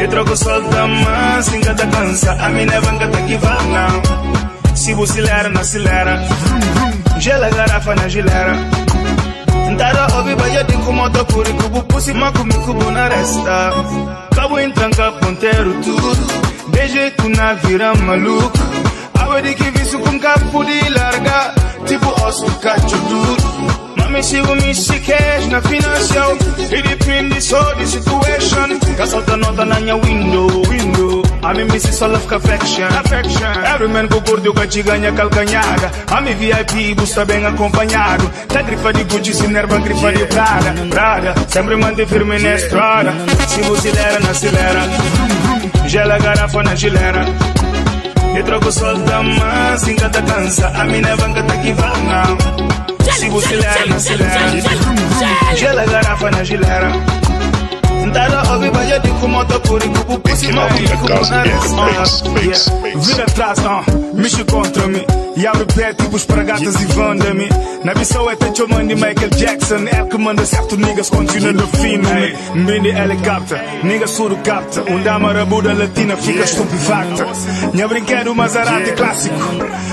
Eu troco sol da massa, engata cansa A minha vanga tá que vai não se você acelera, não acelera Gela garrafa na gilera Ndara obi baya di kumoto kuri kubu pusi makumi kubu na resta. Cabo em tranca ponteiro tudo De jeito na vira maluco Already give you some capudi larga, tipo osso cachudu. Mami, se will miss she cash, na financial. It depends só de situation. Cause da nota na minha window, window. mim, me se solta, fica Affection. Affection. Every man go gordo com a ganha calcanhada. I'm a VIP, busca bem acompanhado. Tá grifa de Gucci, se nerva grifa de Prada. Prada, sempre mantém firme na estrada. Se você lera, na acelera. Gela garrafa na gilera. You try to solve the man, sing at the cancer. I mean, never got to give up now. Se você na acelera, gela garrafa na gilera. Ntada ouve banha de com moto por igual por cima. Atrás, não, mexe contra mim. E abre pé tipo esparagatas e vanda-me. Na visão é techo mande Michael Jackson. É que manda certo niggas continuando fino Mini helicóptero, niggas suru capta Um dama rabuda latina fica estupefacta. Minha brinquedo Maserati clássico.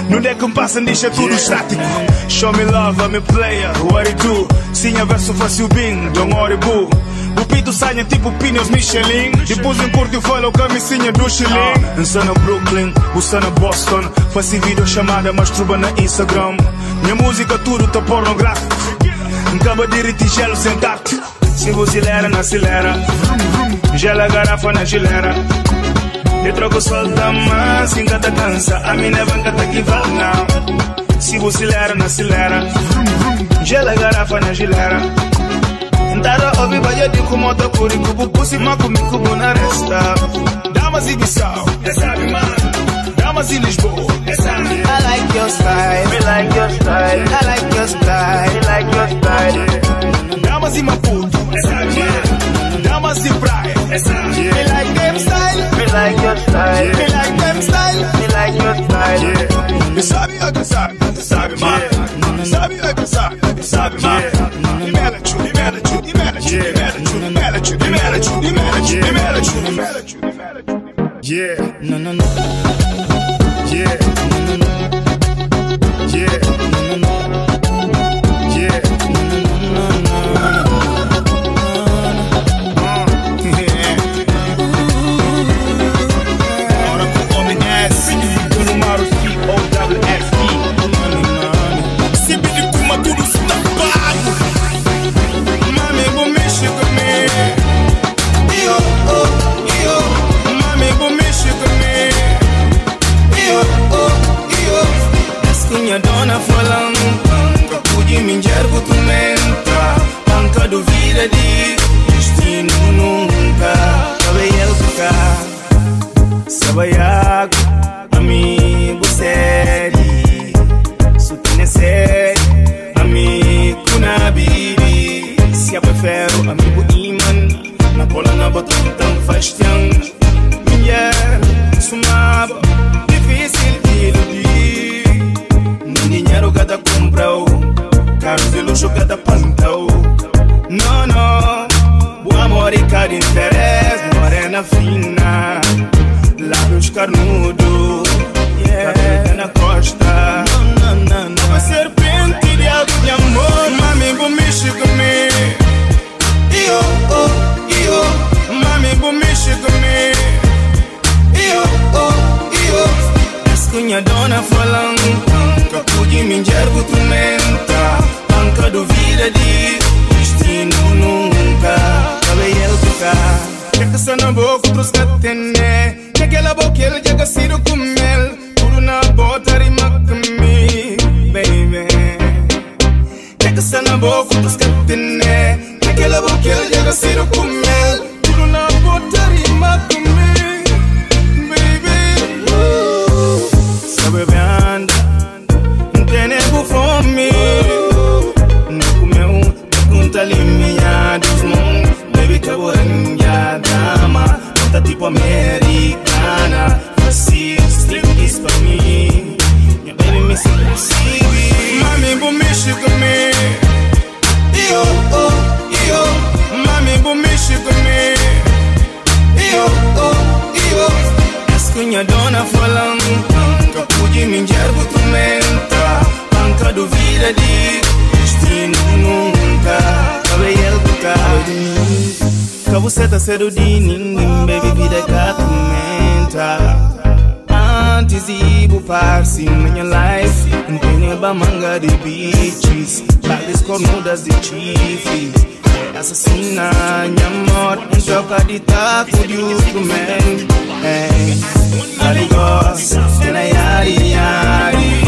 Não é que passa deixa tudo estático. Show me love, I'm a player, what it do? Sim, a verso fácil bem, don't worry boo o pito saia tipo pneus Michelin. Depois em Porto follow camisinha do Chile Dança na Brooklyn, usa na Boston. Faço vídeo chamada masturba na Instagram. Minha música tudo tá pornográfico. Acaba de retigelo sentado. Se você acelera, não acelera. Gela garrafa na gilera. Eu troco sol da massa, engata cansa A minha banca tá que vai não Se você acelera, não acelera. Gela garrafa na gilera ntara di kumoto kuri resta. Dama man. Dama I like your style. We like your style. I like your style. We like your style. Dama man. Dama we like them style. We like your style. We like them style. We like your style. Sabi sabi sabi man sabi sabi sabi man you at you, they mad at you, they mad at you, they mad at you, they mad at you, they mad at you. Yeah, no, no, no. Yeah, no, no, no. Yeah. Me enxergo tu menta Banca duvida de Destino nunca. Sabe ele ficar Sabe água A mim sede Su tiene sede Amigo na bibi Se a prefere amigo iman Na bola na botão tão faz Mulher, sumaba Difícil de iludir. Nem dinheiro cada comprou Carros de luxo cada pantau Não, não. O amor e cada interesse Morena fina. Lábios carnudo. Yeah. na costa. Não, não, não, não. Uma serpente de água de amor. Mami, vou mexer comigo Io, oh, io. Mami, vou mexer comigo Io, oh, io. Escunha dona falando. Que pude me tu menta sa na boca outros que tene Que aquela boca ele já sido com mel Tudo na bota rima comigo Baby. Que que sa na boca outros que tene Que aquela boca Pergunta Cedo de ninguém Baby, vida é catumenta Antes de ir pro party Minha life Entende manga de bitches. Balas cornudas de chifre Assassina, minha amor Em troca de taco de outro man. Hey, Aligos, na yari yari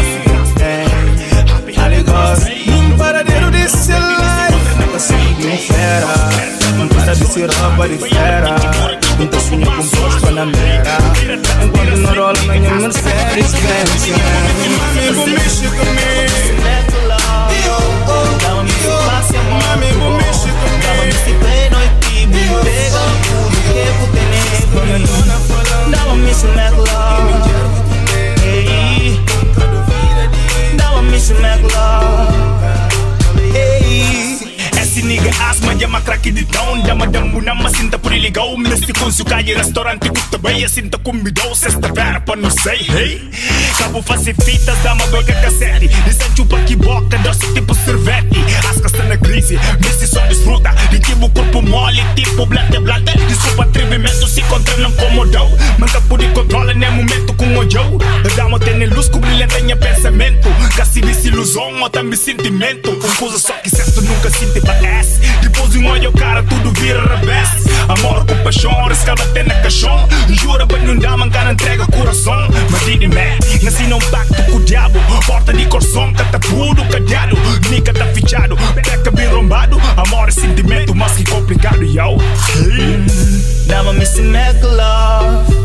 Hey, Aligos, num paradeiro desse life. Não consigo me fera De ser roupa de fera Então sonho composto na mera Enquanto não rola na minha Mercedes Benz Mami, vou mexer comigo Mami, vou mexer comigo Dava me some mac love. Dava some mac love. Nigga asma ya craque de down Dama damu na masinta por ele ligou Nesse consu caia restaurante custa bem Assim te convidou sexta-feira pra não sei hey. Cabo fazer fitas, dama boca cassete Dizem chupa que boca, doce tipo sorvete Asca está na crise, Messi só desfruta De tipo corpo mole, tipo blate blate Desculpa atrevimento, se contra não incomodou Manca por controla nem momento com o Joe Dama tem luz que brilha tem pensamento Casi disse ilusão ou também sentimento Um coisa só que certo nunca senti Depois um olho cara tudo vira revés Amor com paixão, rescalva até na caixão Jura bem não dá, mancana entrega coração Mas dime, nasci num pacto com o diabo Porta de corção, catapudo, cadeado Nica tá fichado, peca bem rombado Amor é sentimento, mas que complicado, yo hey. Dama-me se make love.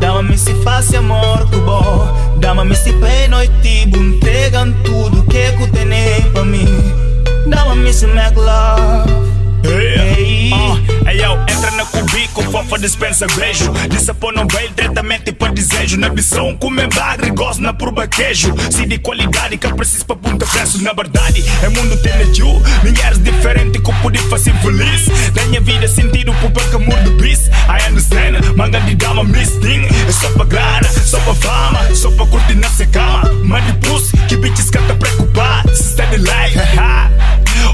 Dama-me se faça amor que bom. Dama-me se pé noite, entregam tudo que que tem pra mim. Dama-me se make love. Hey, uh, hey yo, entra na cubico, fofa dispensa beijo. Dissapou não veio diretamente para desejo. Na missão, comer bagre, gosto na por queijo Se de qualidade que preciso pra punta preço Na verdade, é mundo teleju Mulheres diferentes que eu pude fazer feliz. Da minha vida sentido por banca amor do bis. I understand, manga de dama misting É só pra grana, só pra fama Só pra curtir na cama. Mas depois, que bitches que tá preocupado. Se está de like, *laughs* haha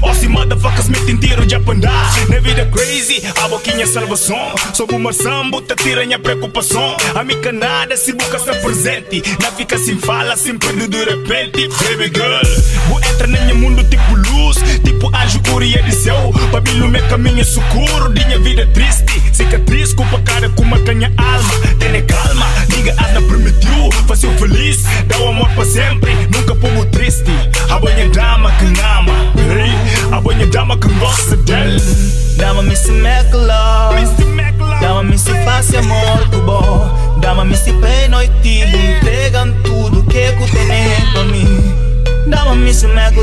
Ou se motherfuckers metem tiro de apandar Na vida crazy, a boquinha salvação. Sob uma sambo, te tira minha preocupação A mica nada, se boca está presente Não fica sem fala, sem perder de repente Baby girl, vou entrar no meu mundo tipo luz Tipo anjo curia de céu Pra mim meu caminho socorro De minha vida triste Cicatriz, culpa cara com uma canha alma. Tenha calma, diga asna permitiu Fazer feliz, dá o amor para sempre Nunca povo triste A boa dama que ama free Abo nye dama kan gosse del Dama misi mek love. Dama misi fasi amor tu bo Dama misi pei noi ti Entregan tudo que eu tenho pa mim, Dama miss mek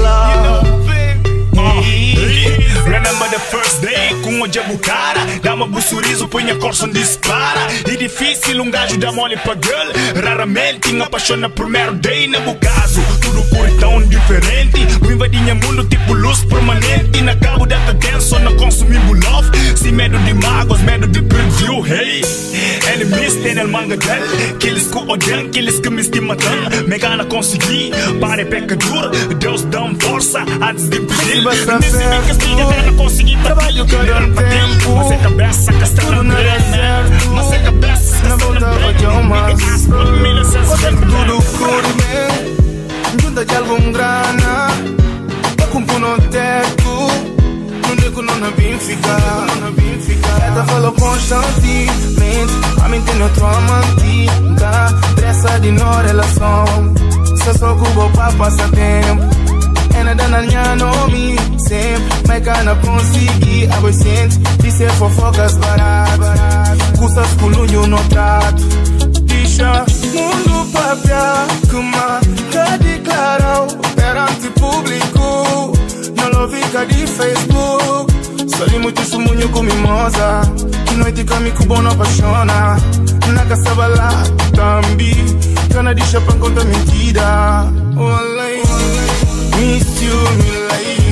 Remember the first day com o diabo cara Dá uma bussurizo, põe a corson dispara. E difícil um gajo dar mole pra girl. Raramente me apaixona primeiro day no meu caso Tudo por tão diferente. O invadinha mundo tipo luz permanente. Na cabo data dance, só não consumimos love. Se medo de mágoas, medo de preview Hey, enemies tem el manga dele Aqueles que odiam, aqueles que me estimam Me gana conseguir, para pecador Deus dá força antes de impedir estiga gana conseguir Trabalho Trabalho para tempo. Mas é cabeça Tudo na não é certo. Mas é cabeça que Na volta ter umas. Você tudo bem Junta de algum grana. Eu compro no teto. Não digo não na bem ficar. Ela falou constantemente A mim tem outro amante Tá pressa de no relação Só. Sou cubo pra passar tempo É nada na minha nome Sempre Mas cana consegui A voz sente Dizer fofocas baratas Custas colunho no trato Deixa mundo papia Que marca declarou Perante público Não lo fica de Facebook Soli muito sumunho com mimosa Que noite comigo bom não apaixona Na casa bala Tambi Cana de chapão conta mentira Miss you, me like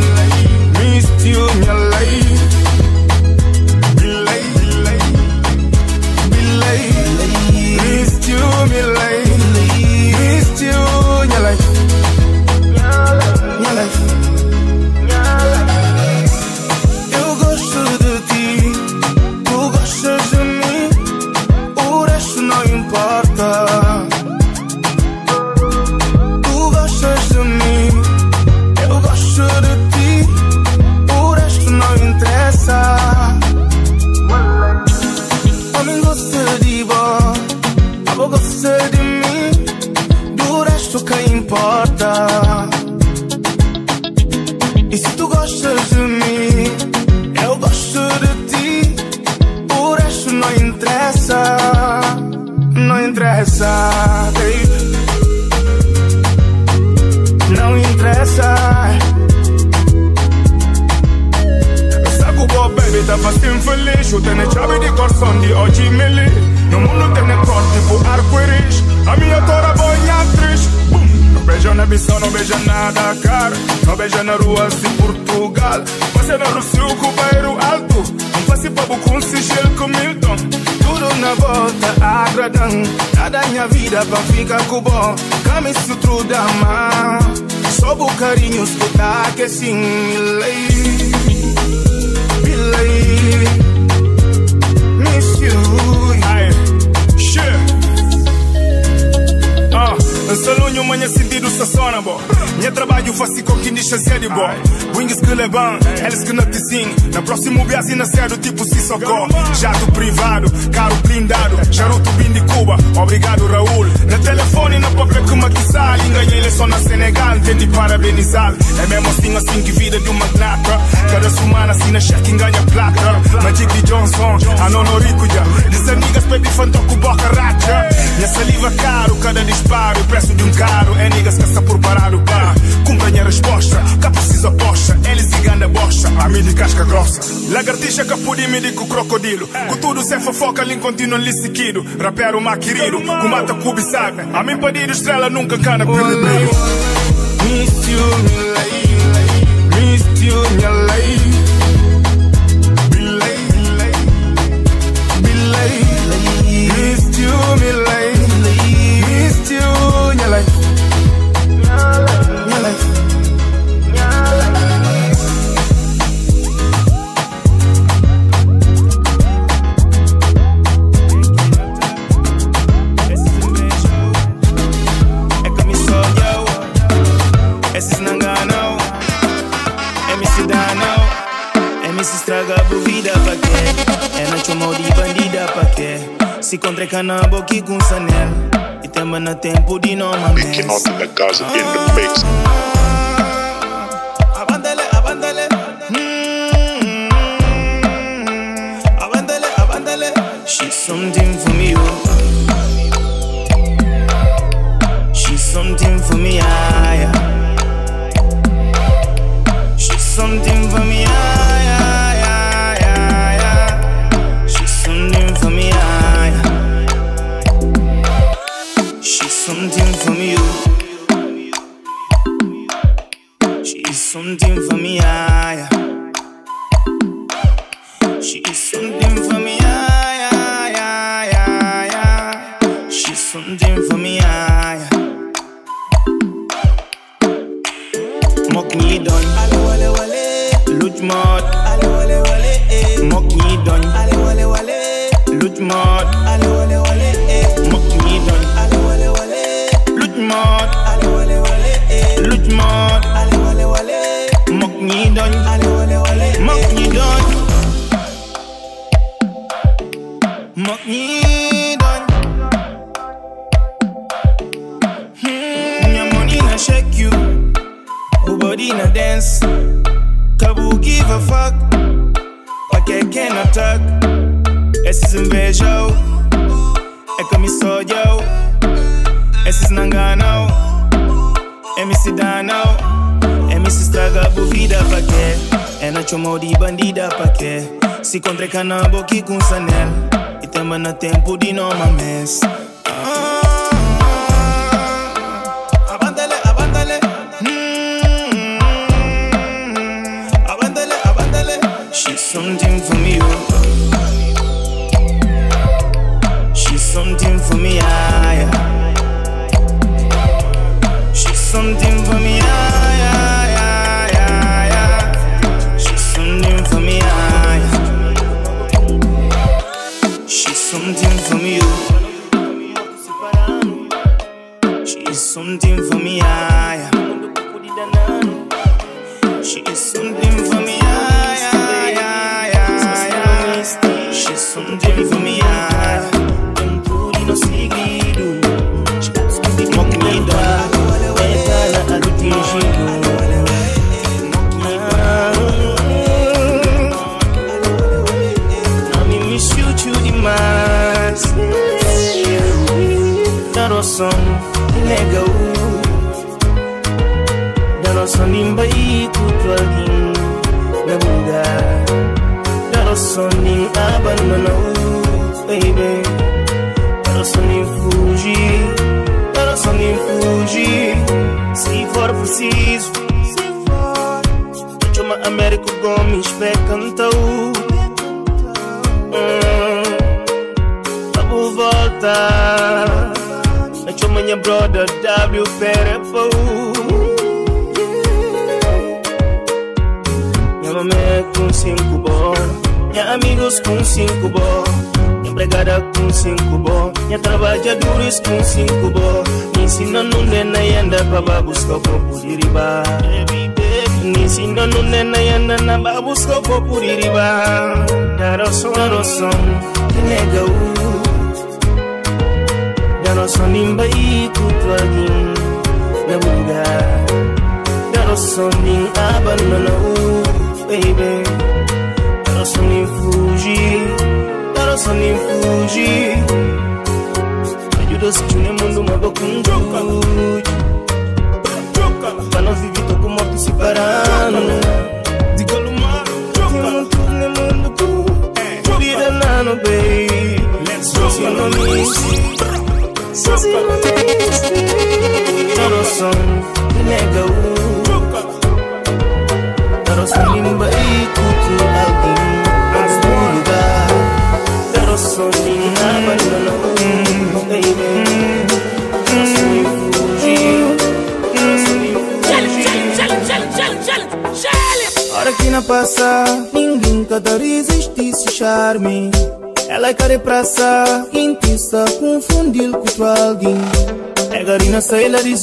Miss you, me like Bilay, bilay Bilay Miss you, me like Miss you, me like Me like tenho chave de coração de oggi me li No mundo tem cor tipo arco-íris A minha tora atriz Boom. Não beija na missão, não beija nada cara Não beija na rua de Portugal. Você na Rússia, o Cubeiro alto. Não passe papo com sigilo com Milton. Tudo na volta agradando Nada minha vida pra ficar com bom Came se outro dama Sob o carinho, escutar que me lei Ah, um salunho manhã sentido sassona, bo. Minha trabalho faço com quem deixa sério, bo. Wings que levam, eles que te zing. Na próxima viagem na sério, tipo se socó. Jato privado, carro blindado. Charuto bim de Cuba, obrigado Raul. Na telefone, na cama que sai. Ganhei eleição na Senegal, entendi parabenizar. É mesmo assim, assim que vida de um magnata. Cada semana assim na cheque ganha plata. Magic de Johnson, a rico já. Desamigas pede fantoco boca racha. Minha saliva caro, cada disparo. Preço de um carro é niggas está por parar o pá. Cumpra minha resposta, cá precisa posta. Eles e ganda bosta, a mim de casca grossa. Lagartixa capudi me digo crocodilo. Com tudo sem fofoca, ali continua ali seguido. Rapero maquirido, com mata cubi sabe. A mim pedido estrela nunca cana piripiri. Miss you, me lay. Miss you, me lay. Bilay, bilay. Bilay. Miss you, me lay. Canabo aqui com sanel E também no tempo de não Picking out in the Gaza in the mix.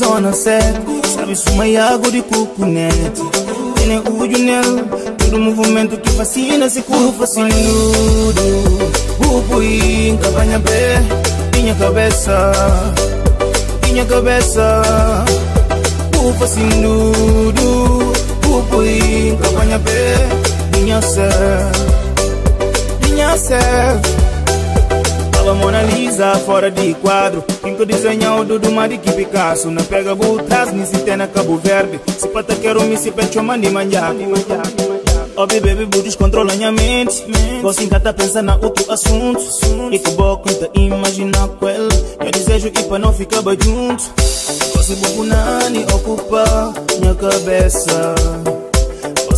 zona 7 Sabe, sou é água de cucunete Tem o junel Todo movimento que fascina Se curva sem nudo Bubuí, cabanha pé Minha cabeça. Minha cabeça. Bufa sem nudo Bubuí, cabanha pé Minha serva Minha serva ela Mona Lisa fora de quadro. Quem Quinto desenho Dudu Dumarik Picasso. Na pega butras, me se na Cabo Verde. Se pata quero me se pecho mani manjá Oh baby, bu descontrola minha mente. Você encanta pensa na outro assunto. E que boca então imagina com ela Eu desejo que pra não ficar junto. Você bubu nani ocupa minha cabeça.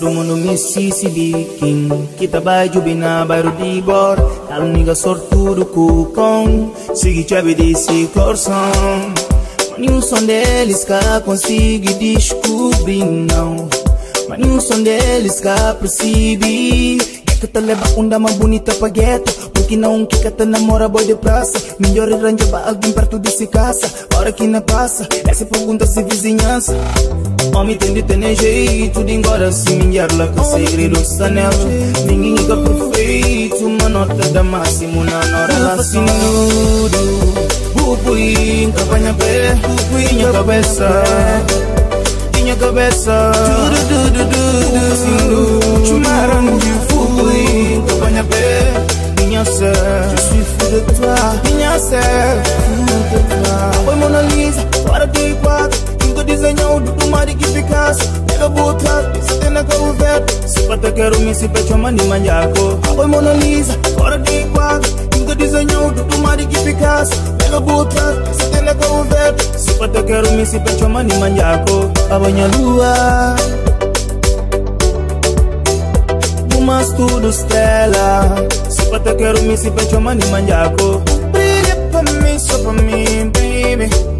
Todo mundo me sisilikin Kita baju bina baru di bor Kalau niga sortudo kukong. Sigi chave desse coração Nenhum som deles cá consigo descobrir não Mas nenhum som deles cá percebi que te leva uma dama bonita pra gueto Porque não que te namora boy de praça Melhor arranja pra alguém perto desse caça Hora que não passa, essa pergunta se vizinhança Homem tem de ter jeito de embora se milhar lá com segredo sanel. Ninguém é perfeito, uma nota da máximo na hora lá sinudo Bubuí, campanha pé, bubuí, minha cabeça. Minha cabeça. Bubu sinudo, chumarangue Bubuí, campanha pé Minha sœur, je suis fou de toi. Minha sœur, fou de toi. Oi Mona Lisa, fora de quatro Nunca desenhou do mar que ficasse Pega botar, se tem na cabo verde Se pata quero me se pecho mani manjaco Oi Mona Lisa, fora de quadro Nunca desenhou do mar que ficasse Pega botar, se tem na cabo verde Se pata quero me se pecho mani manjaco A banha lua Bumas tudo estrela Se pata quero me se pecho mani manjaco Brilha pra mim, só pra mim, baby. I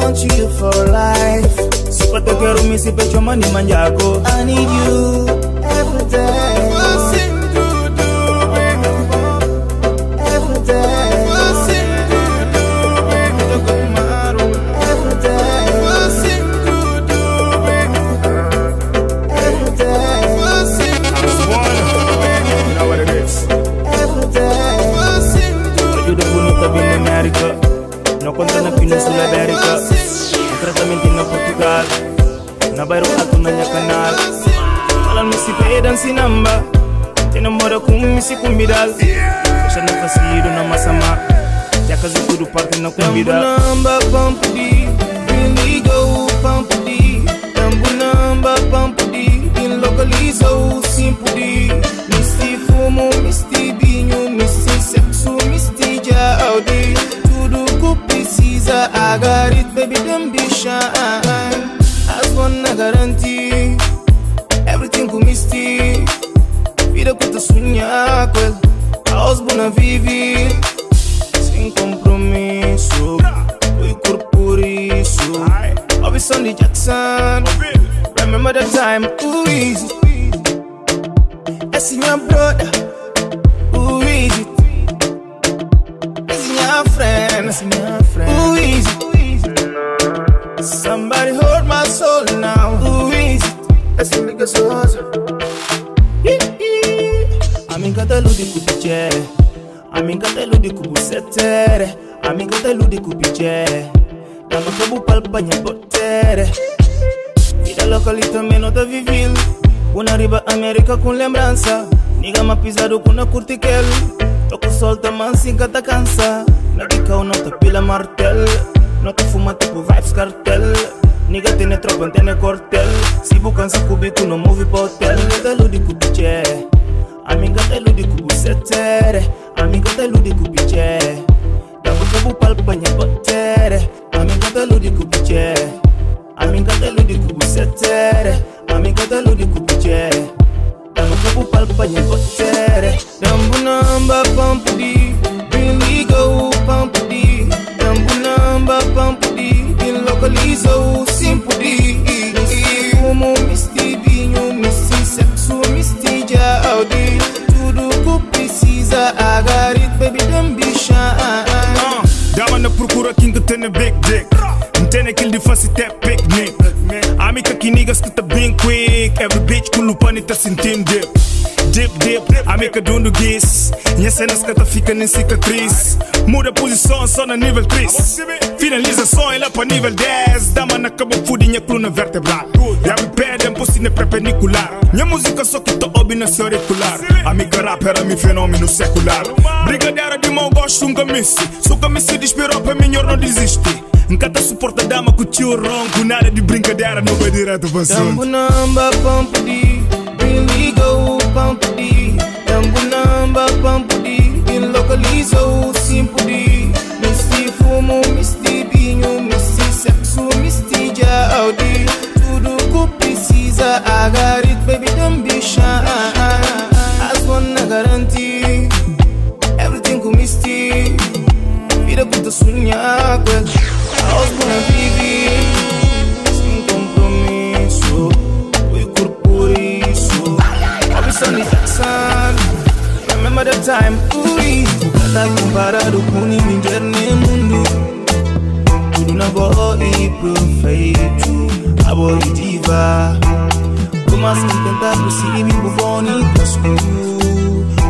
want you for life. Sipata quero me si pecho mani manjako. I need you every day. Every day Na América. Não conta na Portugal. Na bairro alto na minha canal Falam me se pedam se namba Tem namora com me se convidal Deixa na facido na massama Já casa tudo parte na comida Namba pampudi Really go pampudi Tambu namba pampudi In localizo simpudi Misti fumo, misti precisa I got it baby don't be shy. As one na garantir Everything com misti Vida que te sonhar com ele House bona vive Sem compromisso Fui corpo por isso Ouvi som de Jackson. Remember the time Ooh easy. Esse minha brother Ooh easy. Esse minha friend. Esse minha friend. Ooh easy. Somebody hold my soul now. Ooh easy. Esse nigga sosa Amiga da ludi kupiche Amiga da ludi kubusetere Amiga da ludi kupiche Dama kabu palpanya botere Vida localita menos da vivil. Una riba América com lembrança Niga mapisado kuna curtiquel Toco solta mansi kata cansa Na dicao não te pila martel. Não te fuma tipo vibes cartel. Niga tene tropa, tene cortel Se bucan sa cubico no move pa hotel. Niga da ludi kupiche Amiga da ludi kubusetere Amiga da ludi kupiche Dama kabu palpanya botere. Amiga da ludi kupiche Amiga da ludi kubusetere Amiga da ludi kupiche Dama kabu palpanya botere. Dambu namba pampudi Really go pampudi Dambu namba pampudi In localizo simpudi Misti fumo, misti vinho Misti sexo, misti jaudi Tudo que precisa I got it baby don't be shy Uh, dama na procura quem que tem big dick. Não tem aquele de face até picnic. A Amica que niggas que tá bem quick. Every bitch com lupani tá sentindo dip Dip, dip, amiga do guis Minha cenas que tá fica nem cicatriz. Muda posição só na nível 3 Finalização ela pra nível 10 Dama na cabo fudinha coluna vertebral. Já me pedem por cine perpendicular Minha música só que tô ouvindo na auricular. Amiga rapper é meu fenômeno secular. Brigadeira de mau gosto nunca misse Suca me se despirou pra melhor não desistir Nunca tá suporta dama com tio ronco. Nada de brincadeira, não vai direto pra assunto Dambu namba really go pampudi. Dambu namba pampudi, in localizo simpudi. Misti fumo, misti binho, misti sexo, misti jaudi. Tudo que precisa, I got it, baby, don't be shy. As one na garanti, everything com misti. Vida puta sonhar. I was gonna viver sun. Remember the time, ui Kukata kumpara dukuni minderne mundu. Kuduna bo iprofeitu Abo idiva. Kuma sikenta kusibi buvoni kasku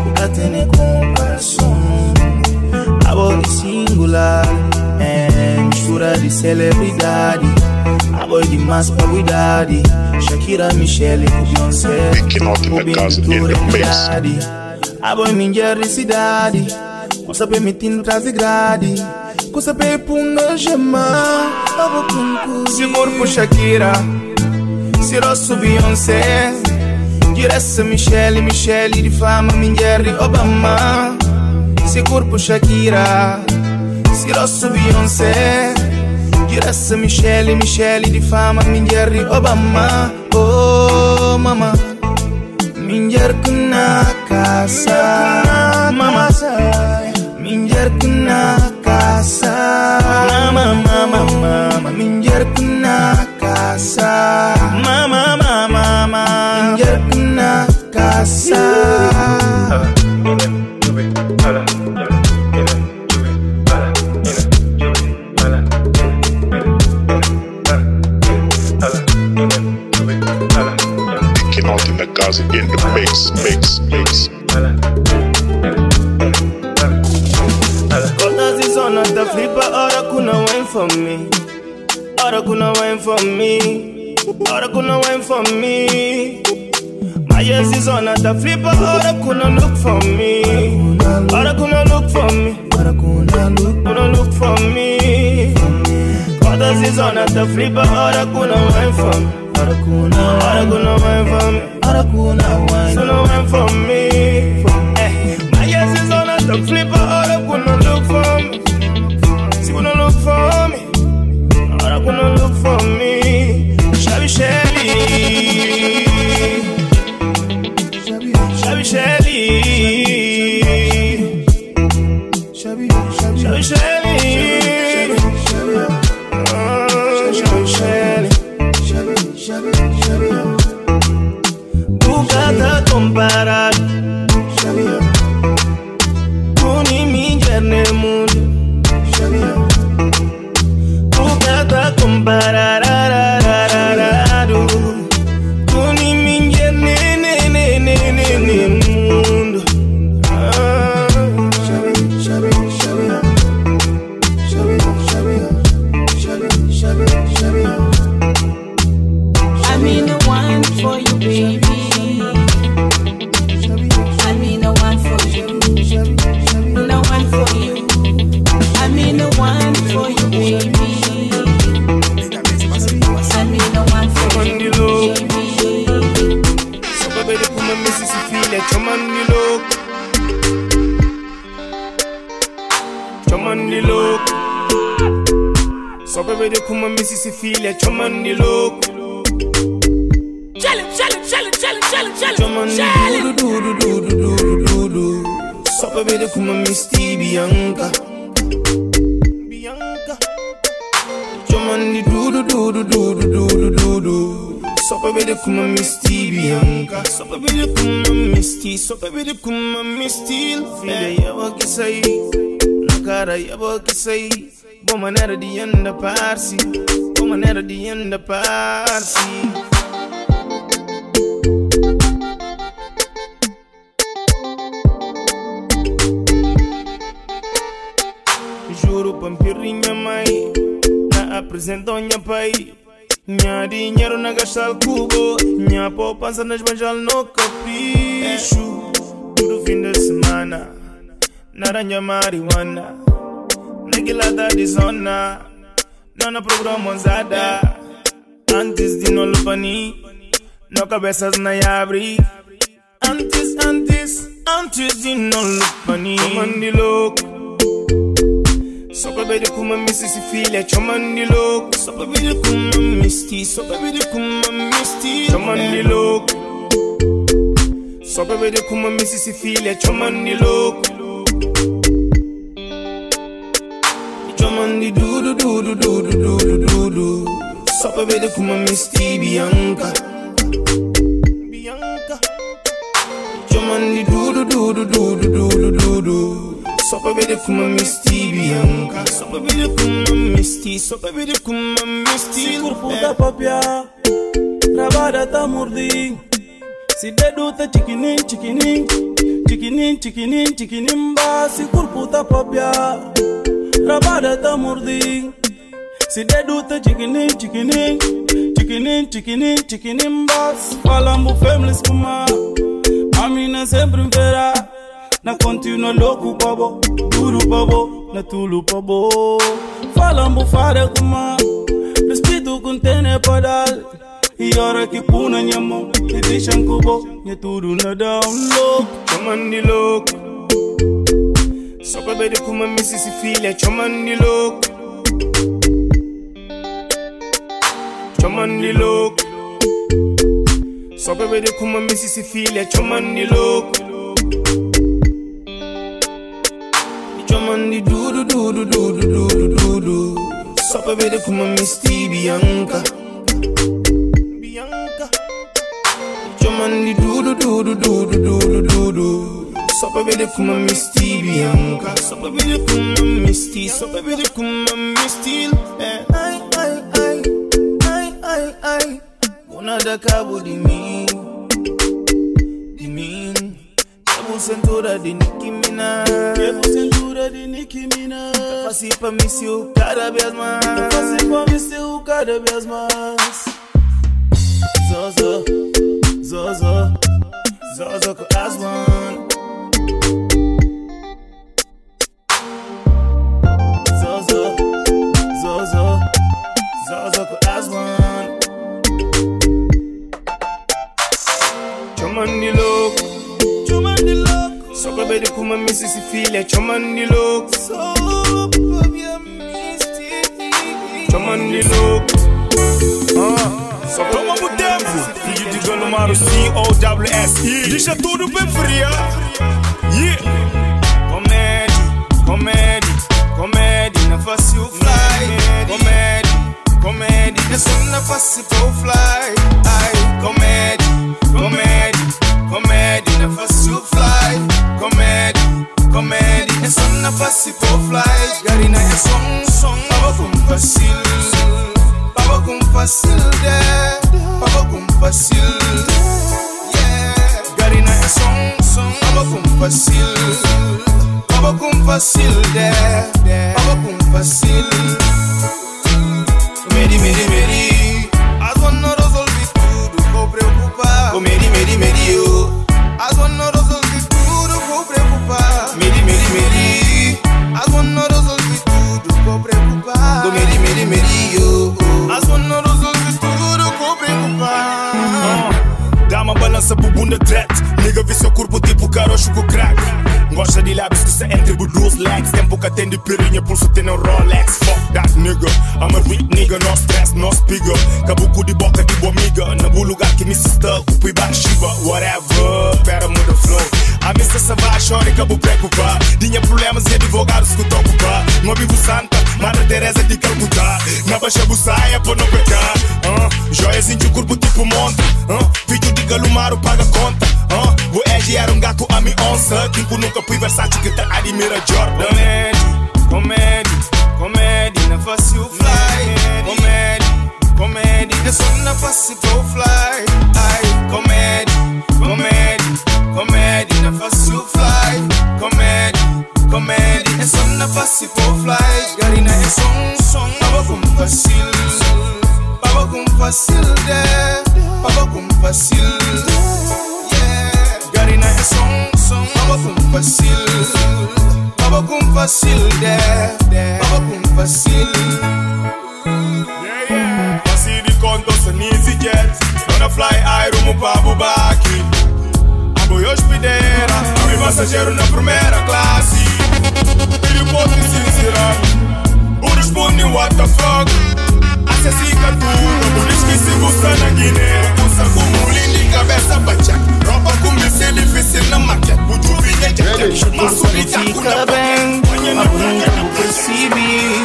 Kukatene compassion Abo isingula And shura di celebridade Agora demais pra cuidade. Shakira, Michelle, Beyoncé. E que nota da casa dele é Agora minha cidade. Com saber me tindo trazer grade. Com saber punga chamar. Se corpo Shakira. Se rosso Beyoncé. Diressa Michelle, Michelle de fama, minha Obama. Se corpo Shakira. Se rosso Beyoncé. Diressa Michelle, Michelle de fama, minha de Obama. Oh, mama. Minjar kena casa. Mama. Minjar kena casa. Mama mama mama. Minjar kena casa. Mama mama mama. Minjar kena casa out in the mix, mix, mix. Is on the flipper Ora kuna wine for me. Ora kuna wine for me. Ora kuna wine for me. My yes is on the flipper Ora kuna look for me. Ora kuna look for me. Ora kuna look Kuna look for me. Is on the flipper Ora kuna wine for me. Ora kuna Ora kuna wine for me not a cool now from me. Eh. My ass is on a the flipper. All the cool no look. Minha poupança nas banjal no capricho Tudo fim de semana Naranha marihuana Naquela de zona Não na programa onzada Antes de não lupani No cabeças na abre Antes, antes, antes de não lupani. Comande louco só pra ver como me se filha, chamando de louco. Só pra ver como me misti, só pra ver como me misti, chamando de louco. Só pra ver como me se filha, chamando de louco. Chamando de dudu, dudu, dudu, dudu, dudu. Só pra ver como me misti, Bianca. Bianca. Chamando de dudu, dudu, dudu, dudu, dudu. Só pra ver como me misti, Bianca. Só pra ver como me misti, só pra ver como me misti. corpo tá papia, trabalha tá mordi. Se dedo tá chiquinim, chiquinim, chiquinim, chiquinim, chiquinim, ba. Se corpo tá papia, trabalha tá mordi. Se dedo tá chiquinim, chiquinim, chiquinim, chiquinim, chiquinim, ba. Falando families kuma, a mina sempre verá. Na continua louco babo, duro babo, na tulo babo. Falando fara kuma, respeito contene padal. E hora que puna minha mão, e deixa cubo, e tudo na down low. Chamando de louco. Só pra ver como me se filha, chamando de louco. Chamando de louco. Só pra ver como me se filha, chamando de louco. Chamando de dudu, dudu, dudu, dudu, dudu. Só pra ver como me esti Bianca. Bianca. Chamando de dudu, dudu, dudu, dudu, dudu. Ver como me esti Bianca. Me esti, só pra ver como me esti. É. Ai, ai, ai, ai, ai, ai. Una da cabo de mim, de mim. Cabo cintura de Nicki Minaj. Quero cintura de Nicki Minaj. Faço pra mim se o cada vez mais. Faço pra mim se o cada vez mais. Zozo, Zozo, Zozo com as one. Zozo, Zozo, Zozo com as one. Chamando de louco, chamando de louco. Só pra ver como me se filha, chamando de louco. Só pra ver me chamando de louco. Ah, só pra uma tempo. Galomaro, C-O-W-S-E. Deixa tudo bem fria. Yeah. Comédia, comédia, comédia, não fácil fly. Comédia, comédia, é só não fácil pro fly. Ai, comédia, comédia, comédia, não fácil fly. Comédia, comédia, é só não fácil pro fly. Garina é som, som, tava com fácil. Tava com fácil, yeah. Tava com fácil. Yeah. Garina é som, som, tava com fácil. Tava com fácil, yeah. Tava com fácil. Meri, meri, meri. Dá uma balança pro bunda threat. Nigga vê seu corpo tipo carocho com crack. Gosta de lábios que se entre por duas legs. Tempo que atende pirinha, pulso tem um Rolex. Fuck that nigga, I'm a weak nigga No stress, no spiga. Cabuco de boca tipo amiga. Na bom lugar que me cupo e baixo shiba Whatever, pera muda flow A missa se vai, chora e cabo preocupar Tinha problemas e advogados que tô ocupar Não vivo santa, Madre Teresa de Calcutá. Na baixa buçaia por não pecar uh, Joias em o corpo tipo monte uh, Filho de Galumaro paga conta uh, O Edge era um gato a minha onça. Tipo nunca fui Versace que tá admira Jordan. Comédia, comédia, comédia Não fácil fly. Comédia, fácil para fly. Ai, comédia, comédia, comédia, Comédia, é só na fácil para fly. Garina é som, som, baba com fácil. Baba com fácil, de, baba com fácil. Yeah, Garina é som, som, baba com fácil. Baba com fácil, de, baba com fácil. Passi di conto se easy jet Dona fly ai rumo pra Bubaki Abo hospedeira Ami passageiro na primeira classe Filho pode sincera O responde what the fuck Acessica tudo Por isso que se busca na Guiné Usa como lindo cabeça bacha Roupa com ser difícil na maquete Puto vinha jacket Maço de Fica bem, mas nunca me percebi.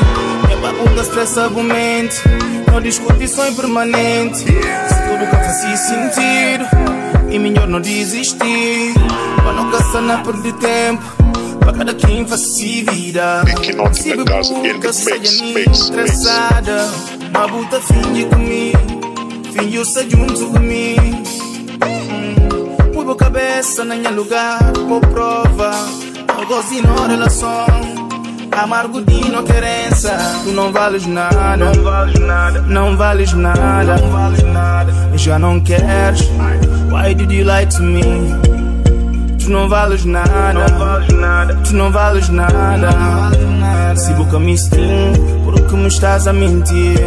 É babu que estressa a mente. Não discussão permanente. Se tudo que fazia sentido, e melhor não desistir. Para não gastar na perder tempo. Cada quem on Se bebuca, seja mix. estressada. Uma buta finge comigo. Finge eu ser junto comigo. Pui boa cabeça na minha lugar, por prova. Eu gosto de não relação. Amargo de não querença. Tu não vales nada. Não vales nada. Não vales nada. Não vales nada. Já não queres. Why did you lie to me? Tu não vales nada. Tu não vales nada. Se boca me stream, por que me estás a mentir?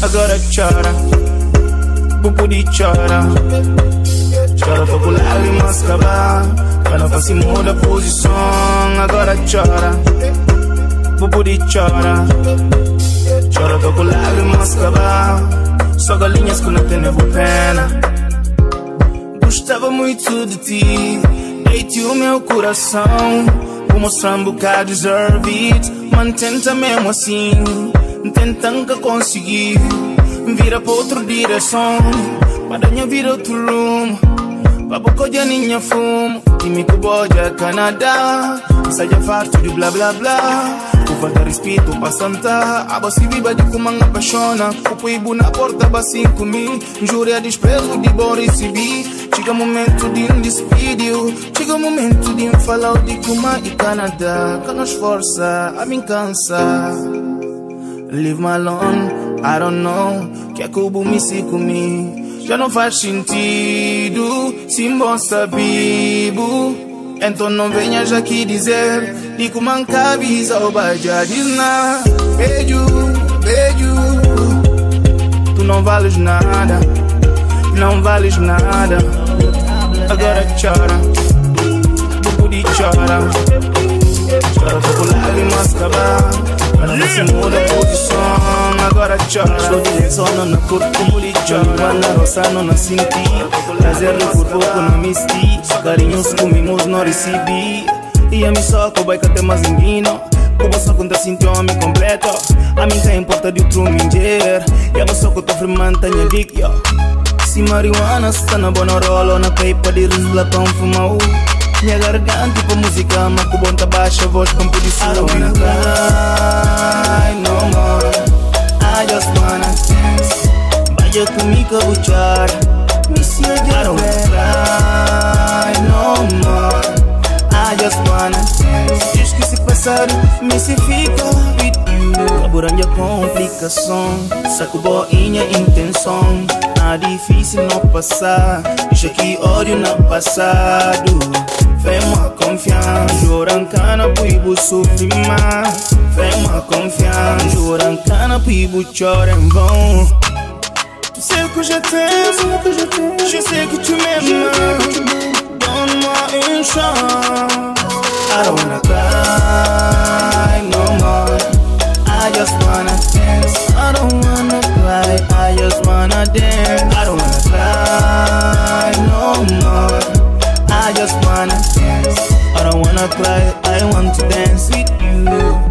Agora chora. Pupu de chora. Chora, tô com lágrimas acabar. Para se muda a posição. Agora chora. Pupu de chora. Chora, tô com lágrimas acabar. Só galinhas que não tem pena. Gostava muito de ti. Dei-te o meu coração. Vou mostrar um bocado, deserve it. Mantenta mesmo assim. Tentando que conseguir. Vira pra outra direção. Para minha vida outro rumo. Papo koja ninha fumo Kimi kuboja Canadá Saja farto de blá blá blá Falta respeito pra santa Aba se viva de kumanga apaixona Kupo ibu na porta ba cinco mil Jure a desprezo de bom recebi Chega momento de um despedido Chega momento de um falar de kuma e Canadá Que nos força, a mim cansa Leave me alone, I don't know. Que é que o me se comigo já não faz sentido se bom sabido. Então não venhas aqui dizer de como avisa o baja diz na beijo, beijo. Tu não vales nada, não vales nada. Agora chora, tu de chora. Chora tô com lágrimas não se muda a posição, agora chora. Estou de sono na corpo, muli chora. Na roça não na senti. Prazer por pouco não me esti. Carinhos comimos, não recebi. E a mim só que vai até mais ninguém. Como só quando sinto homem completo. A mim tem importa de outro minger. E a só que tô firmando, tenho dick, yo. Se marihuana está na boa rolo, na pepa de risla um fumau. Minha garganta com música, mas com bonta baixa voz com posição. I don't wanna cry no more. I just wanna dance. Vaya comigo vou chorar. Miss you, I don't wanna cry no more. I just wanna dance. Diz que se passar, me se fica with you. Caburanja complicação, saco boinha intenção. Nada difícil não passar, deixa que ódio no passado. Fema confiança, Jorancana puibu sofre mais. Fema confiança, Jorancana puibu chora em vão. Tu sei que já tenho, je sais que tu m'aimes. Donne-moi une chance. I don't wanna cry no more. I just wanna dance. I don't wanna cry. I just wanna dance. I don't wanna cry no more. I just wanna dance. I don't wanna cry. I want to dance with you.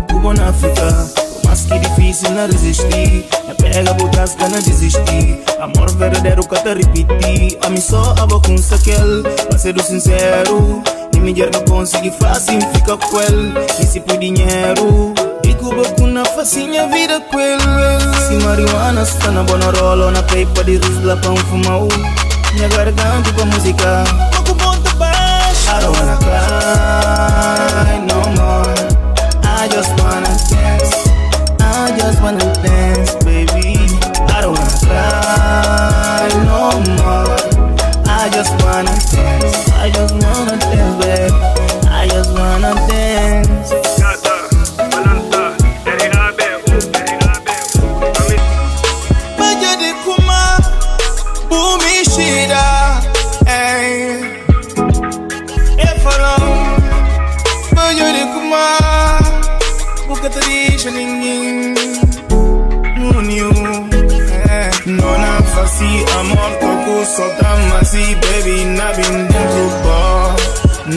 Cuba na África. Mais que difícil não resistir. Me pega botasca não desistir. Amor verdadeiro que te repetir. A mim só a boca com saquel. Pra ser sincero. E me não consegui fácil fica com ele. E se por dinheiro. E Cuba com na facinha vida com ele Se marihuana está na bona rola Na pepa de risla pra um fumar Minha garganta pra música no more. I just wanna dance I just wanna dance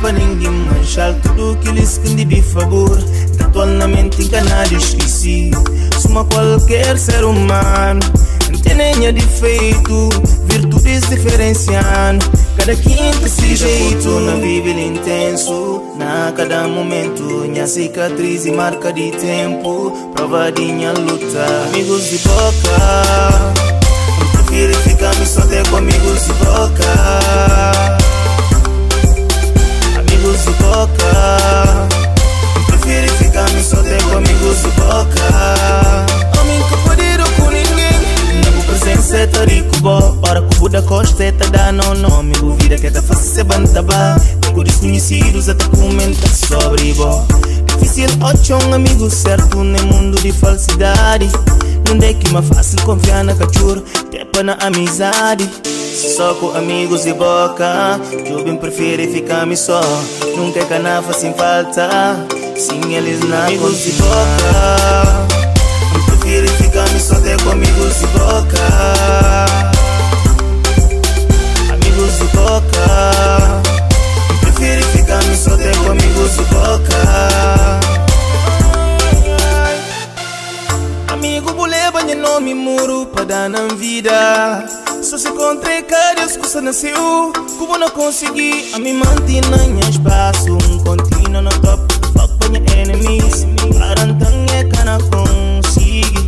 para ninguém manchar tudo que lhes escondi de favor. Atualmente enganado esqueci. Suma qualquer ser humano Não tem nem defeito. Virtudes diferenciando Cada quinta se jeito. Na vive intenso Na cada momento. Minha cicatriz e marca de tempo Prova de minha luta. Amigos de boca Prefiro ficar só ter com amigos de boca boca. Prefiro ficar ter com amigos de boca. Homem poder com ninguém Nego presença tá rico Ora que o Buda Costa tá dando nome Amigo vida que tá fácil se bantaba Nego desconhecidos até comenta sobre bo Difícil achar um amigo certo no mundo de falsidade Não é que mais fácil confiar na cachorro Tepa na amizade só com amigos de boca Eu bem prefiro ficar me só Nunca é canafa sem falta Sim, eles na amigos de boca prefiro ficar me só ter com amigos de boca Amigos de boca prefiro ficar me só ter com amigos de boca nome muro para dar na vida. Só se encontrei cada discussão nasceu. Como não consegui a me manter na minha espaço. Um contínuo no top, fuck para minha enemies. Parantang é cana consigo.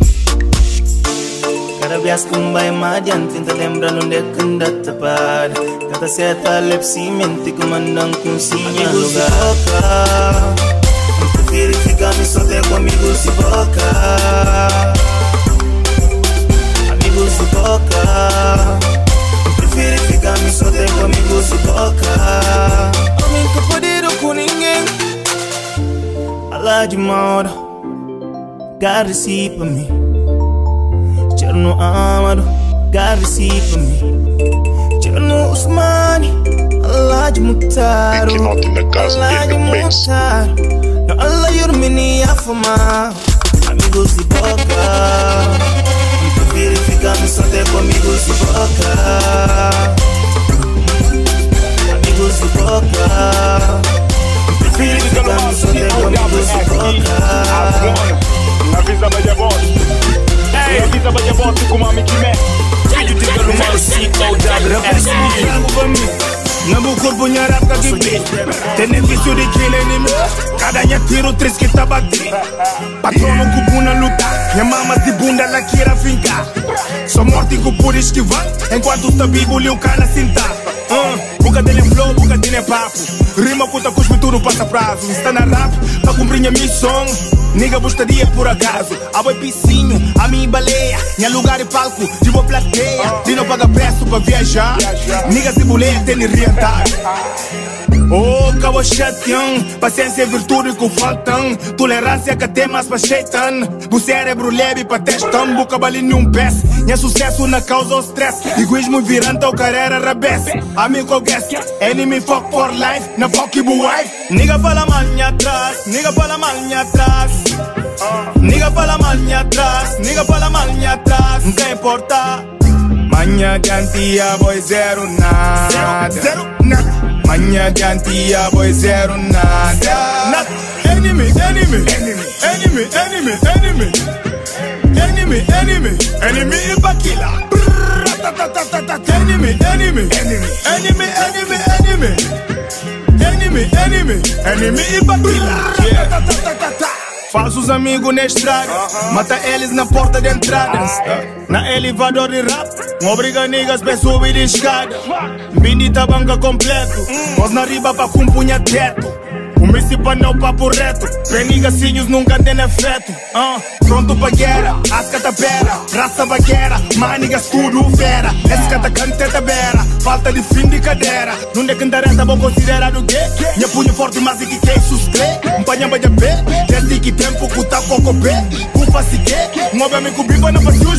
Cada vez que um vai mais adiante Tenta lembrar onde é que anda tapado Tenta certa lepsi mente que mandam Amigos de boca Prefiro ficar me só ter com amigos de boca Amigos de boca Prefiro ficar me só ter com amigos de boca Homem que poder com ninguém Alá de moda Garrisi pra mim Cherno Amado Garrisi pra mim Cherno Usmani Alá de Mutaro Big Knot na casa, Alá in de the mix. Mutaro No Allah yurmini afama Amigos de boca Eu só ter com amigos de boca. Amigos de boca. Eu prefiro ficar me só ter com amigos de boca. Avisa baia boss Ei, avisa baia boss com uma man Filho de galo. Na meu corpo minha rap que vi Tem vício de kill inimigo Cada minha tiro três que tá bati Patrono com bunda luta Minha mama de bunda ela queira fincar Sou morte por esquivar Enquanto tá vivo liu cana cintar uh, Boca dele é flow, boca dele é papo. Rima puta cuspe tudo passa prazo. Está na rap pra cumprir minha missão. Nigga gostaria por acaso. A boi piscinho, a minha baleia. Minha lugar e palco, de boa plateia. De não paga preço pra viajar. Nigga se boleia tem de rentar Oh, chateão Paciência e virtude que faltam. Tolerância que tem mais pra shaitan. O cérebro leve pra testam Boca balinho um pés. Minha sucesso na causa o stress. Egoísmo virando ao carreira rabece Amigo guest Enemy fuck for life. Na fuck e wife Nigga fala mal minha atrás. Nigga fala mal minha atrás. Nigga fala mal minha atrás, nigga fala mal minha atrás, não tem importa. Manhã de antia, boy, zero nada. Zero, nada. Manhã de antia, boy, zero nada. Nada. Enemy, enemy, enemy, enemy, enemy, enemy. Enemy, enemy, enemy Ibakila. Enemy, enemy, enemy, enemy, enemy, enemy. Enemy, enemy, enemy Ibakila. Falsos amigos na estrada, mata eles na porta de entrada. Na elevador de rap, obriga niggas pra subir de escada. Bendita banca completo, pós na riba pra compunha teto. O Messi não papo reto, penigacinhos nunca tem efeito. Ah, pronto pra guerra, as catapera, raça vaqueira, manigas tudo fera. Esse cata canteta beira, falta de fim de cadeira. Não é cantareta, vou considerado gay. Minha punho forte, mas e que quem suscrê? Mpanha de pé, desde que tempo que tá pouco pé. Culpa se que, move me cobriu na fazer os.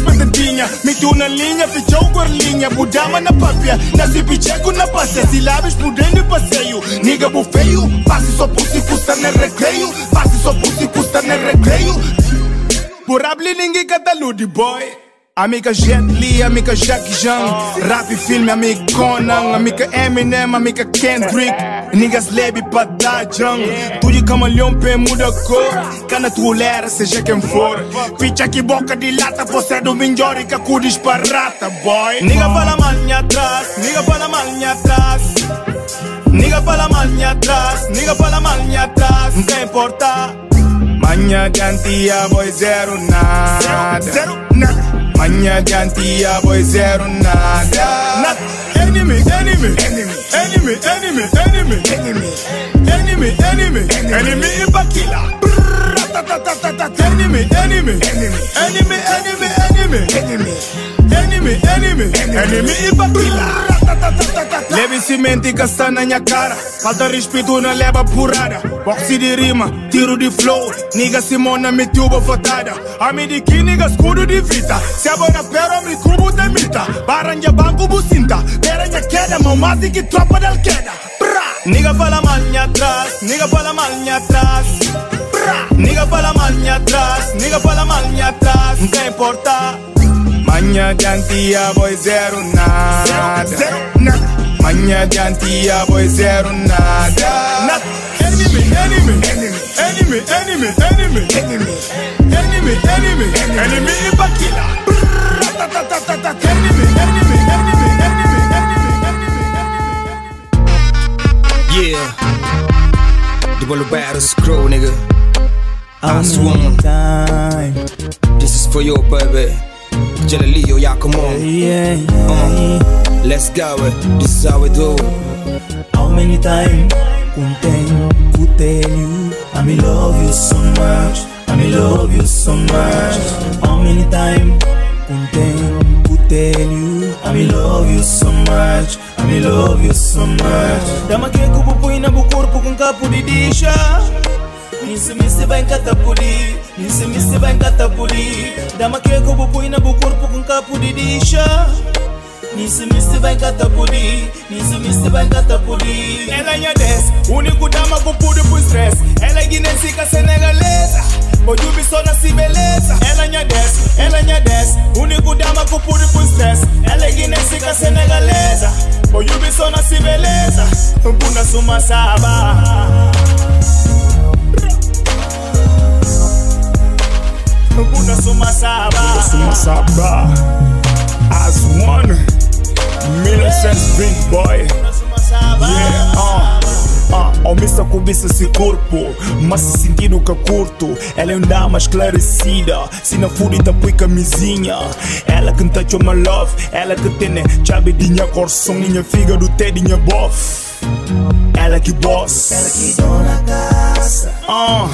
Metiu na linha, fechou com a linha, budama na papia. Nasci picheco na passeia, sílabas por dentro de passeio. Niga bufeio, passe só por si custa no recreio. Passe só por si custa no recreio. Por abrir ninguém catalude, boy. Amiga Jet Li, amiga Jackie Chan. Rap filme, amiga Conan Amiga Eminem, amiga Kendrick. Niggas lebe pra dar jung Tudo camaleão, pé muda cor. Cana tu lera, seja quem for. Picha que boca de lata Você é do melhor e que cu disparata, boy. Nigga fala mal minha atrás Nigga fala mal minha atrás. Nigga fala mal minha atrás Nigga fala mal minha atrás. Não tem importa. Manhã de antia, boy, zero nada. Zero, nada Manhã de antia, boy, zero nada. Nada Enemy, enemy, enemy, enemy, enemy, enemy, enemy, enemy, enemy, enemy, Ibakila. Enemy, enemy, enemy, enemy, enemy, enemy, enemy, enemy, enemy, enemy, Ibakila. Leve cimento e caça na minha cara. Falta respeito, não leva porrada. Boxe de rima, tiro de flow. Niga Simona me tuba fotada. A me de que niga escudo de fita. Se a bona pera me cubo de mita. Baranja banco bucinta. Peranha queda, mais que tropa del queda. Niga fala mal minha atrás. Niga fala mal minha atrás. Niga fala mal minha atrás. Niga fala mal minha atrás. Não importa. Manhã de antia, boy, zero nada. Zero, nada. Manhã de antia, boy, zero nada. Nada. Enemy, enemy, enemy, enemy, enemy, enemy, enemy, enemy, enemy, enemy, Ibakila. Enemy, enemy, enemy, enemy, enemy, enemy. Yeah. The Bolo Battles Crew, nigga. I swan. time. This is for you, baby. Jalalio, yeah, come on. Yeah, yeah. Uh, let's go. This is how we do. How many times contém to tell you I me love you so much, I me love you so much. How many times contém to tell you I me love you so much, I me love you so much. Dama que kubu põe bu corpo com capo de dicha. Misimisi ben katapuli, misimisi ben katapuli Dama keko bupuina bukurpu kunkapudidisha Nisimisi ben katapuli, nisimisi ben katapuli Ela nya des, nyades, unikudama kupudu pu stress. Ela ginesika senegalesa, bojubi sona sibelesa. Ela nya des, ela nya des, nyades, unikudama kupudu pu stress. Ela ginesika senegalesa, bojubi sona sibelesa. Mpuna suma saba. Mukundo sumasaba. Sumasaba. As one Millicent big boy. Yeah uh. Omissa cobiça esse corpo Mas se sentindo que curto. Ela é um dama esclarecida Se não furi tá põe camisinha. Ela que touch my love Ela que tem chave dinha coração Minha fígado tem dinha bof. Ela que boss. Ela que dona casa. Ah,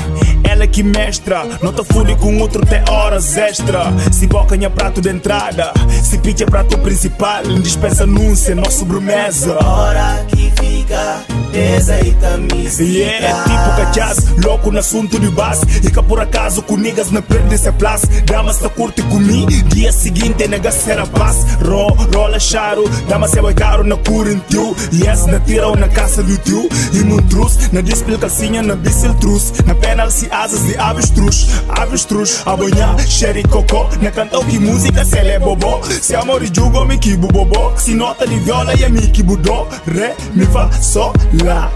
ela que mestra. Não tá fude com outro tem horas extra. Se boca é prato de entrada Se pitch é prato principal. Dispensa anúncio, é nossa sobremesa Hora que fica tá me Yeah, é tipo cachaz, louco no assunto de base. E que por acaso com niggas não prende esse place Damas tá curte comigo, dia seguinte nega será paz. Ro, rola charo, damas é boi caro na curentiu. Yes, na tira ou na caça do tio. E montruz, na dispel calcinha na bisil trus. Na penal se asas de avestruz Avestruz, abonhar, sherry cocô Na cantão que música se é bobó Se amor e jugo me que bobó Se nota de viola e a mi que budó Re, mi, fa, sol, la,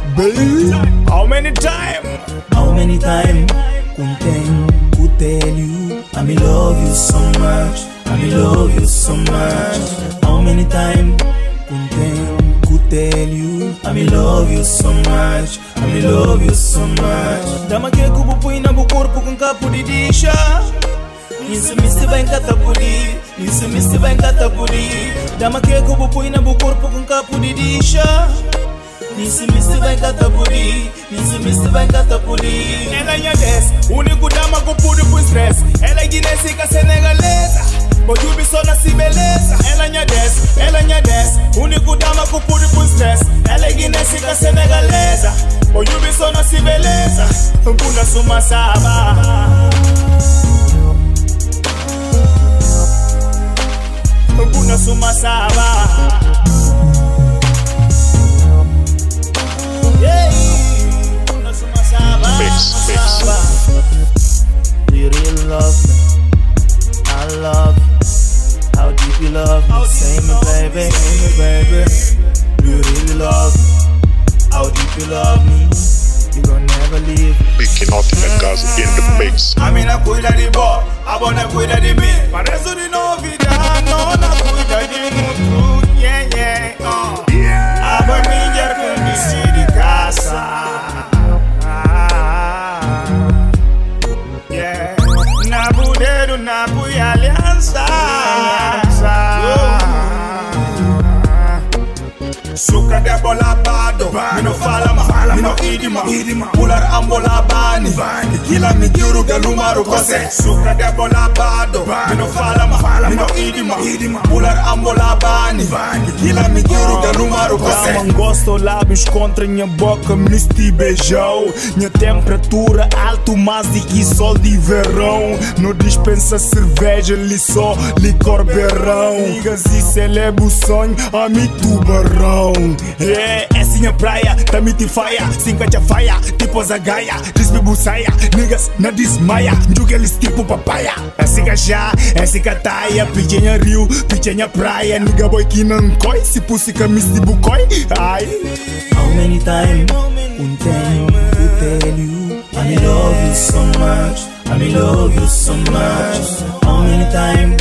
How many time? How many times contém could tell you I me love you so much. I me love you so much. How many times contém could tell you I me love you so much. I me love you so much. Dama que kubu põe na bu corpo com capo de dicha Nisi misti bem catapudi Nisi misti bem catapudi Dama que kubu põe na bu corpo com capo de dicha Nisi misti bem catapudi Nisi misti bem catapudi Ela é des, único dama com puro pro stress. Ela é guinésica senegalesa Bojubi só nasce beleza Ela é des, ela é des Único dama com puro pro Mix, mix. Do you really love me? I love you. How deep you love me? Say me, baby, say me, baby. Do you really love me? How deep you love me? You gon' never leave. Picking out the gas in the mix. A mina cuida de bo, a bona cuida de mim Pareço de novidade, nona cuida de muito Yeah, yeah, uh. Suka de bola Mi no fala ma, mi no idima. Pular ambola bani. Kila mi giru galu maru kose. Suka de bola bado. No fala ma, mi no idima. Pular ambola bani. Kila mi giru galu maru kose. Dá gosto lábios contra minha boca Misty beijou Minha temperatura alto mais de sol de verão Não dispensa cerveja, li só licor berrão Niggas e celebra o sonho a mi tubarão É, essa é minha praia, tá me faia de faia, tipo zagaia Desbibu saia, niggas na desmaia. Njuga eles tipo papaya. Essa já, essa cataia Pijenha rio, pijenha praia. Nigga boy que não coi. Se pussy camis de bucoi Ai. How many times? Contém could tell you I me love you so much. I me love you so much. How many times?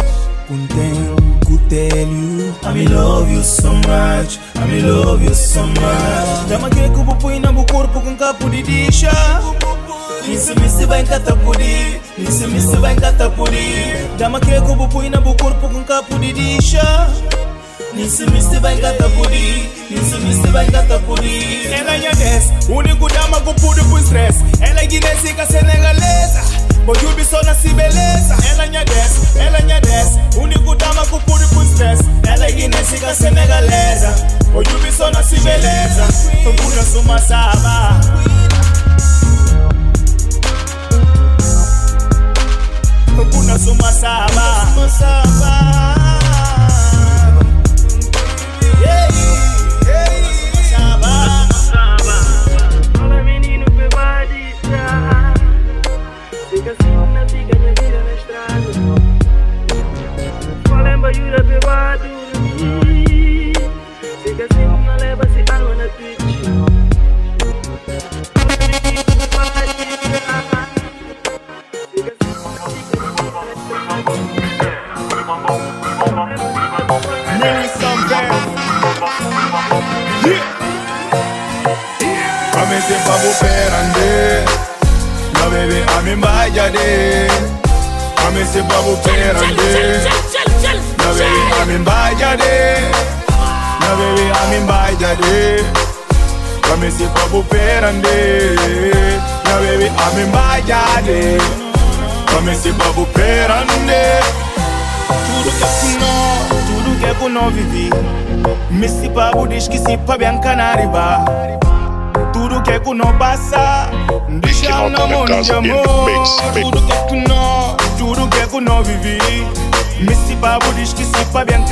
Contém could tell you. I me love you so much. I me love you so much. Dama que kubu põe na bu corpo com capo de dicha Nisi misi bem catapudi Nisi misi bem catapudi Dama que kubu põe na bu corpo com capo de dicha Nisi misi bem catapudi Nisi misi bem catapudi Ela é des, único dama com puro pro stress. Ela é guinésica senegalesa Bojubi só nasce beleza. Ela é des, ela é des. Único dama com puro pro stress Ela é guinésica senegalesa Bojubi só nasce beleza. Bunda suma saba. Bunda suma saba Fala em baiura bebado Fica assim na leva se água na pitch Fala menino bebadita Fica Mini something. Yeah. Comece pa bu perande. Na baby ami mbajade. Comece pa bu perande. Na baby ami mbajade. Na baby ami mbajade. Comece pa bu perande. Na baby ami mbajade. Comece pa bu perande. Tudo que eu não, tudo que eu não vivi Me se pago diz que se pa bianca na riba Tudo que que não passa Deixa Making na out mão the de casa in the amor mix, mix. Tudo que que não Tudo que que não vivi Me se babu diz que se pa bem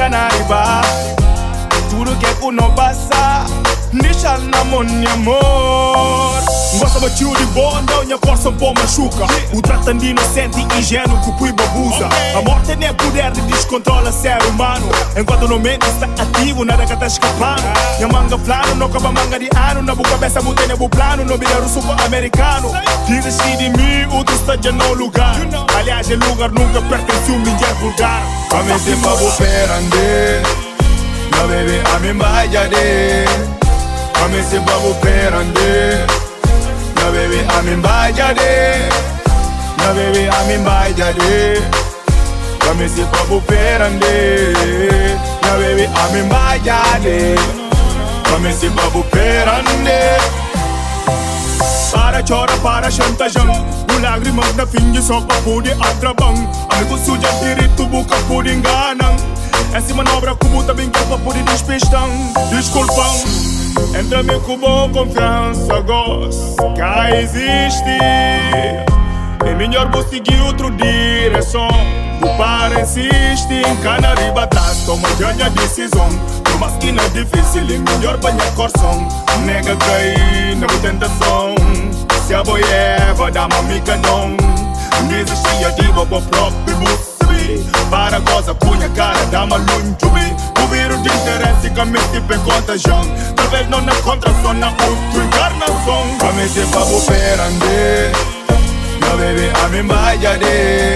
Tudo que que não passa Deixa na de amor. Gosta batiu de bom, não minha força um pouco machuca. O tratando de inocente e ingênuo que pui babuza. A morte nem poder de descontrola ser humano. Enquanto no mente está ativo, nada que tá escapando. Minha manga plano, não acaba manga de ano. Na boca cabeça botei nebo plano, no vira russo americano. Desistir de mim, outro está já no lugar. Aliás, o lugar nunca pertenceu a ninguém vulgar. Kami si babu perande Na baby ami mbajade Kami si babu perande. Na baby ami mbajade Na baby ami mbajade Kami si babu perande. Na baby ami mbajade Kami si babu perande. Para chora, para chantajão O lágrimas na finge só pra poder atrabão Amigo suja direito, boca por enganam Essa manobra que é pra poder despistar Desculpam Entra-me com boa confiança, gosto Que existe. É melhor vou seguir outra direção O para insiste. Cana riba atrás, já minha decisão. Por que não é difícil, é melhor banhar coração. Nega cair na tentação. Se a boieva dá uma mica não Desistia de bobo próprio bucebi Para goza cunha cara dá uma lunchubi O vírus de interesse que me tipo em contagião Talvez não na contração, na auto-encarnação Kami si babu perande Na baby ami mbajade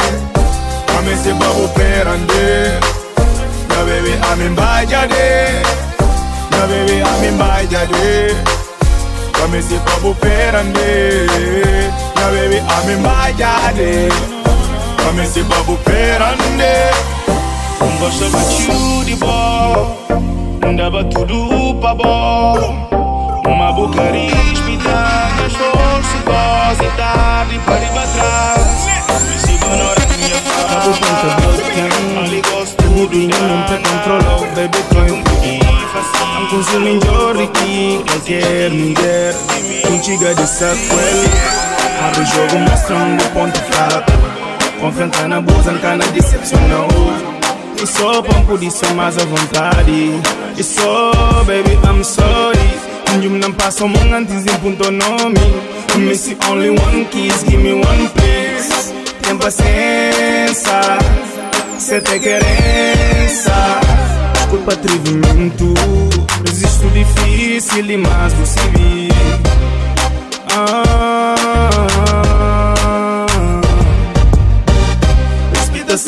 Kami si babu perande Na baby ami mbajade Na baby ami mbajade Kami si babu perande Na baby ami mbajade Kami si babu perande. De bom Andava tudo pra bom Uma boca Mas força e voz E tarde para ir pra trás Se ignora minha broken Ali gosto Tudo em não te controlo Baby coin I'm consuming your Ricky Qualquer mulher Contigo de sequel Abre o jogo mostrando o ponto fraco Confronta na busa, cana decepcionou E só por ser mais à vontade. E só, baby, I'm sorry. Njum não passa o mundo antes em ponto nome. Miss the only one kiss, give me one please Tem paciência Cê tem querença Desculpa atrevimento. Resisto difícil e mais possível ah.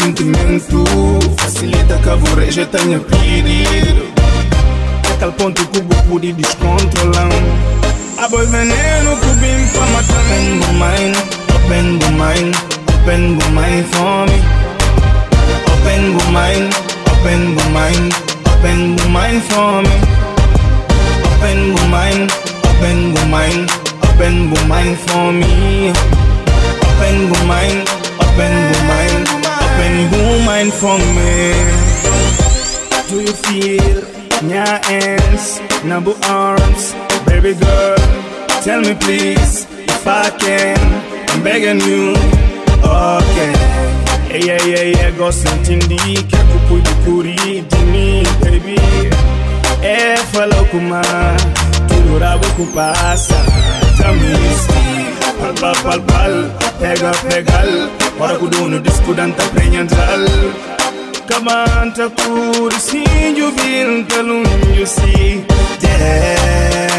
Sentimento. Facilita que a vorreja tenha pedido Aquele ponto que o pude descontrolar A boy veneno que vim pra matar Open my mind, open my mind Open my mind for me Open my mind, open my mind Open my mind for me Open my mind, open my mind Open my mind for me Open my mind, open my mind Open my mind for me. Do you feel my hands, number arms? Baby girl, tell me please If I can, I'm begging you. Okay. Hey, yeah, yeah, yeah, go sentindi Que kupu dukuri dini, baby. Eh, fala kuma Tudo rabo que passa Tamisti pal pal pal pal. Pega pegal. Mara kudunu diskudan ta preñantal Kamanta kuri sinju vil talunju si. Yeah.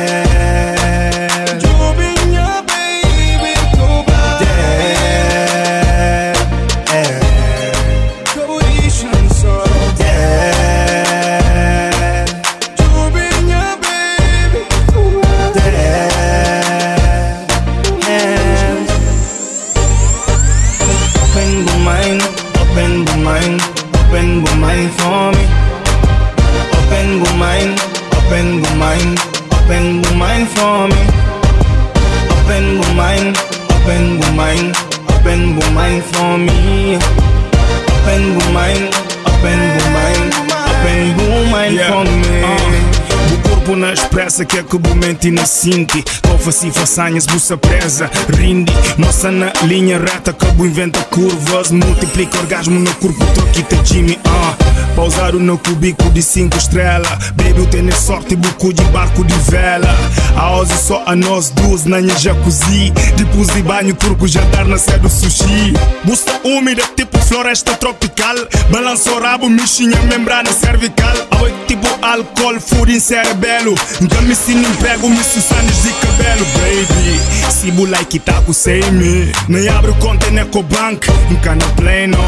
Que é que o cinti Com faci façanhas, buça presa, rindi Moça na linha reta, cabo inventa curvas. Multiplica orgasmo no corpo, troquita Jimmy, ah. Pausar no cubico de cinco estrelas Baby, eu tenho sorte, buco de barco de vela. A hoje só a nós duas na minha jacuzzi. Depois de banho, turco, jantar na sede do sushi. Busta úmida, tipo floresta tropical. Balança o rabo, mexinha membrana cervical. A oi, tipo álcool, food em cerebelo. Então me ensino emprego, me sanos de cabelo. Baby, se que tá com me. Nem abre conta nem com banco Nunca na pleno.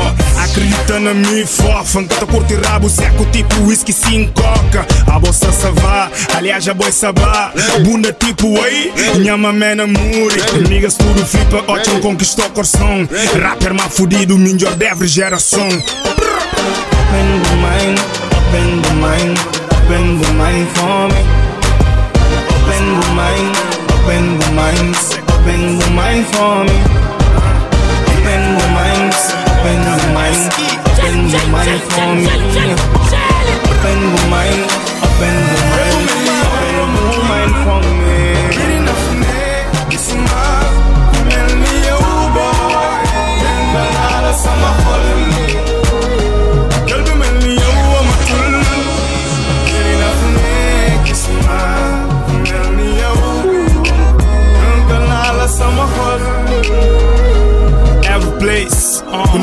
Acredita na mim, fofa Nunca curte rabo, seco tipo whisky sem coca. A bolsa savá, aliás a boi sabá. Bunda tipo oi, nhama mena muri Niggas tudo flipa, ótimo conquistou coração. Rapper mal fudido, melhor leve geração. Open the mind, open the mind, open the mind for me. Open the mind, open the mind, open the mind for me. Open the mind, open the mind, open the mind for me. Open the mind, open the mind, summer.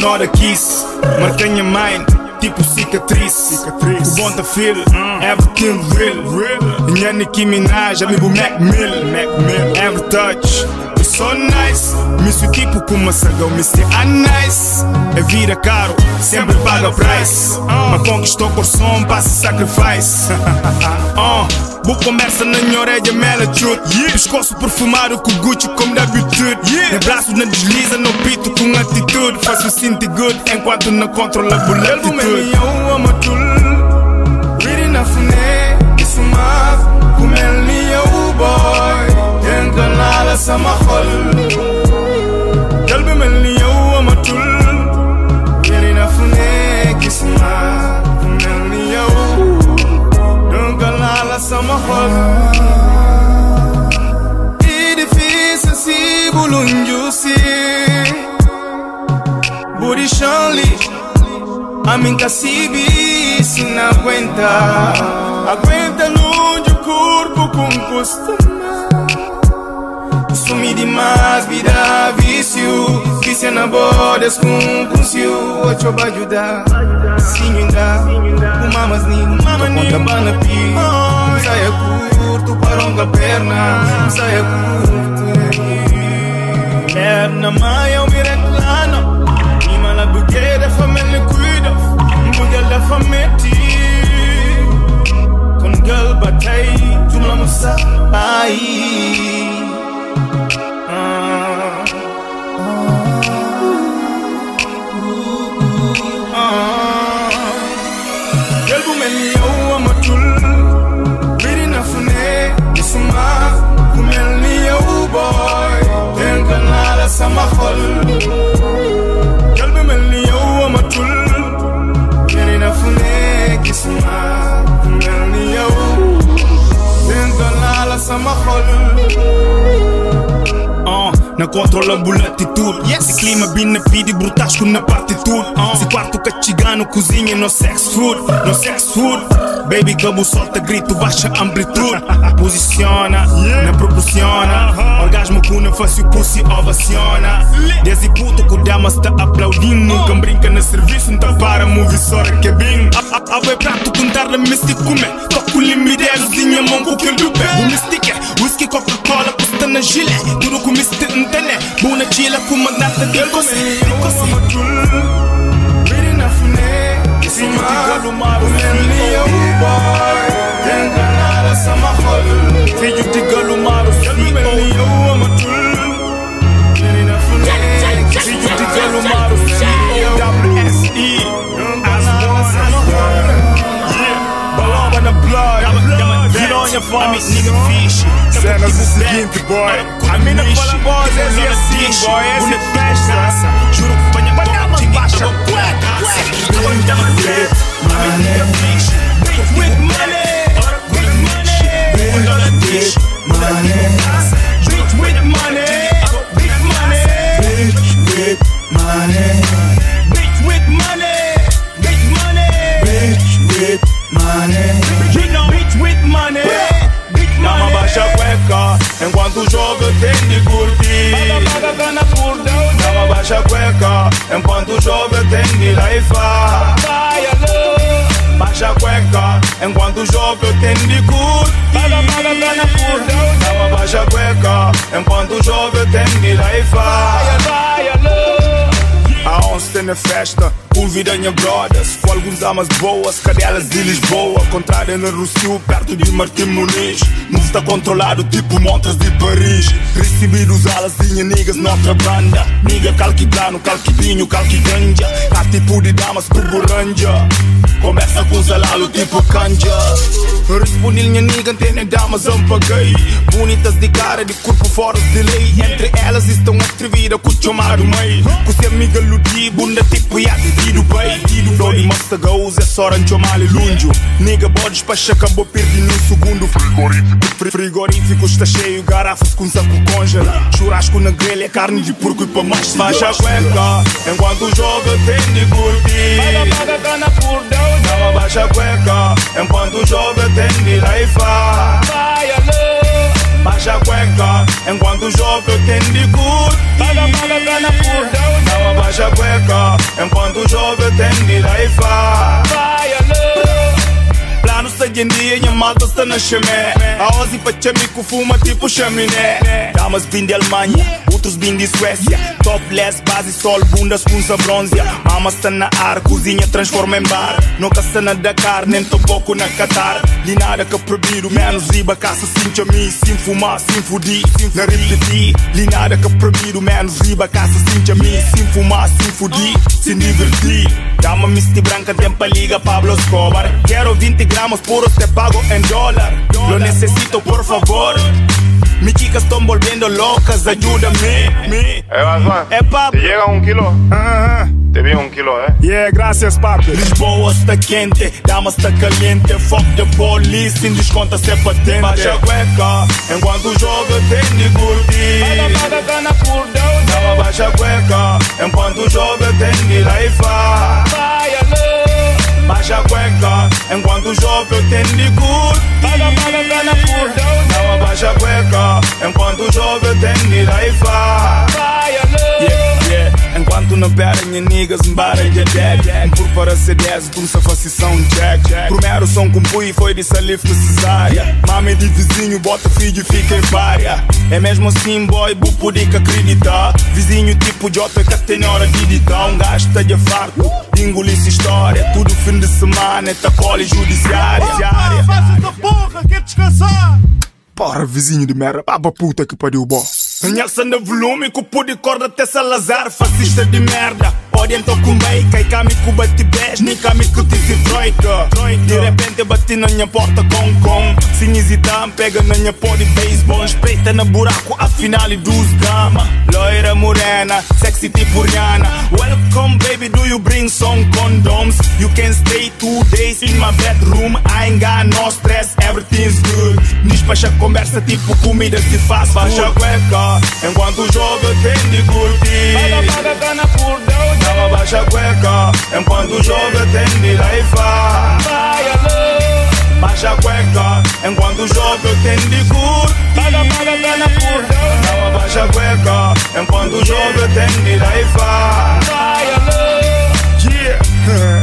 Com nota kiss Marca minha mind, tipo cicatriz. Cicatriz. O tá feel, everything real. Minha Nicki Minaj, amigo Mac Mill. Every touch, so nice Miss equipo com uma saga, me se nice A vida caro, sempre paga o price. Mas conquistou por som, passa sacrifice uh. *laughs* Boa conversa na minha orelha, mela chute yeah. Pescoço perfumado com Gucci como da virtude yeah. braço na desliza, não pito com atitude Faço sentir good enquanto não controla a bulletitude على سما خل قلبي ملي هو مقتول غيري نفنيك اسمع وملي هو ينقل على سما خل E difícil se bulunjusi Burishonli A mim casibi se não aguenta Aguenta longe o corpo com costuma Sumi demais, vida vício. Vício na bodas com pulsio. Ocho pra ajudar Sim, ainda Uma mas nem Uma nem Conta pi Saia curto Paronga perna. Saia curto Perna mai eu me reclamo Ima la bugueira família cuida Bugueira da família Com girl batei Jumla musa Ai na controla a atitude yes. Se clima bem na pide brutasco na partitude. Uh. Se quarto cachigano cozinha no sex food. No sex food. Baby cabo solta grito, baixa amplitude. *laughs* Posiciona, na proporciona. Orgasmo com na fácil pussy ovaciona. Desde puto que o damas tá aplaudindo Nunca brinca no serviço, não para movie só que é bem A vai prato contar na mística come Toco limidez, zinha mão com que do pé O mística, whisky Coca-Cola custa na gile Tudo com mister entende Buna chila com magnata de coce Biri na fune Isima Umeli eu boy. Tenka nala sama khol Filho de Galumaro, Umeli eu amatul Biri na fune Filho de Galumaro, WSE As Baloma na blood Vironha fome, sonha faz. Cenas o seguinte, boy. A mina fala voz é assim, boy. Essa é festa. Juro que banha bomba, tinha baixa. With, with money, with money, with money, with money, with money, with money. Baixa cueca enquanto joga tem de curtir. Paga, paga, por Deus. Dama baixa a cueca enquanto joga tem de laifar. Baixa cueca enquanto joga tem de curtir. Paga, paga, cana por Deus. Cueca enquanto joga tem de laifar. A onça na festa, convida minha brothers Com algumas damas boas, cadelas de Lisboa. Contrária no Rocio, perto de Martim Muniz. Não está controlado tipo montas de Paris. Recebidos alas de niggas noutra banda. Niga calque plano, calque vinho, calque ganja. Há tipo de damas por boranja Começa com zalalo tipo canja. Respondi minha nigga, tem damas eu paguei. Bonitas de cara, de corpo fora de lei. Entre elas estão atrevidas com o chamado meio. Com se amiga ludi, bunda tipo iate de Dubai Dodi masta gaus, é só rancho mali lunjo. Nigga bodes pra acabou perdi num segundo. Frigorífico, Fri- frigorífico está cheio Garrafas com saco congela Churrasco na grelha, carne de porco e pra mais Baixa a cueca, enquanto joga tem de curtir. Paga, paga, cana por Deus. Dama baixa a cueca, enquanto joga tem de laifar Vai, alô Baixa a cueca, enquanto joga tem de curtir Paga, paga, cana por Deus Dama baixa a cueca, enquanto joga tem de laifar está na chamé A Ozzy pra chamico fuma tipo chaminé Damas vim de Alemanha, outros vim de Suécia Topless, base, sol, bundas com bronzia. Mama está na ar, cozinha transforma em bar. Nunca está na Dakar, nem pouco na Qatar. Li nada que proibido, menos riba, caça sem chami Sem fumar, sem fudir, na repetir Li nada que proibido, menos riba, caça sem chami Sem fumar, sem fudir, sem divertir Dama misti branca, tempa liga Pablo Escobar. Quero 20 gramos puros, te pago en dólar Lo necesito, por favor Mis chicas están volviendo locas, ayúdame me. Eh, Eh, papi. ¿te llega un kilo? Ah, Te vi un kilo, ¿eh? Yeah, gracias, papi. Lisboa está quente, dama está caliente. Fuck the police, sem desconto se patente. Baixa a cueca, enquanto joga tem de curtir. Paga, paga, cana por Deus. Dama baixa cueca, enquanto joga tem de laifar. Vai, alô. Baixa a cueca, enquanto joga tem de curtir. Paga, paga, cana por Deus. Dama baixa a cueca, enquanto joga tem de laifar. Não pera minha niggas, embara de dead Por para C10, tu se facição jack. Primeiro som com pui foi de salif de cesárea. Mami de vizinho, bota filho e fica em vária. É mesmo assim, boy, bu podia que acreditar Vizinho tipo Jota que tem hora de editar. Um gajo tá de farto, de engolir essa história. Tudo fim de semana, é tacole judiciária. Faz esta porra, quer descansar? Porra, vizinho de merda, baba puta que pariu, bó. Nelson no volume, cupo de corda até Salazar, fascista de merda. Orientou com beica e cami com bate bes, nem cami com tisi troika. De repente bati na minha porta com com. Sem hesitar, pega na minha pó de beisebol. Espreita na buraco, afinal e dos dama. Loira morena, sexy tipo Rihanna. Welcome baby, do you bring some condoms? You can stay two days in my bedroom. I ain't got no stress, everything's good. Despacha conversa tipo comida se faz. Baixa cueca, enquanto joga tem de curtir. Paga, paga, por Deus. Dama baixa a cueca, enquanto joga tem de alô. Baixa a cueca, enquanto joga tem de curtir. Paga, paga, cana por Deus. Dama baixa a cueca, enquanto joga tem de alô. Yeah.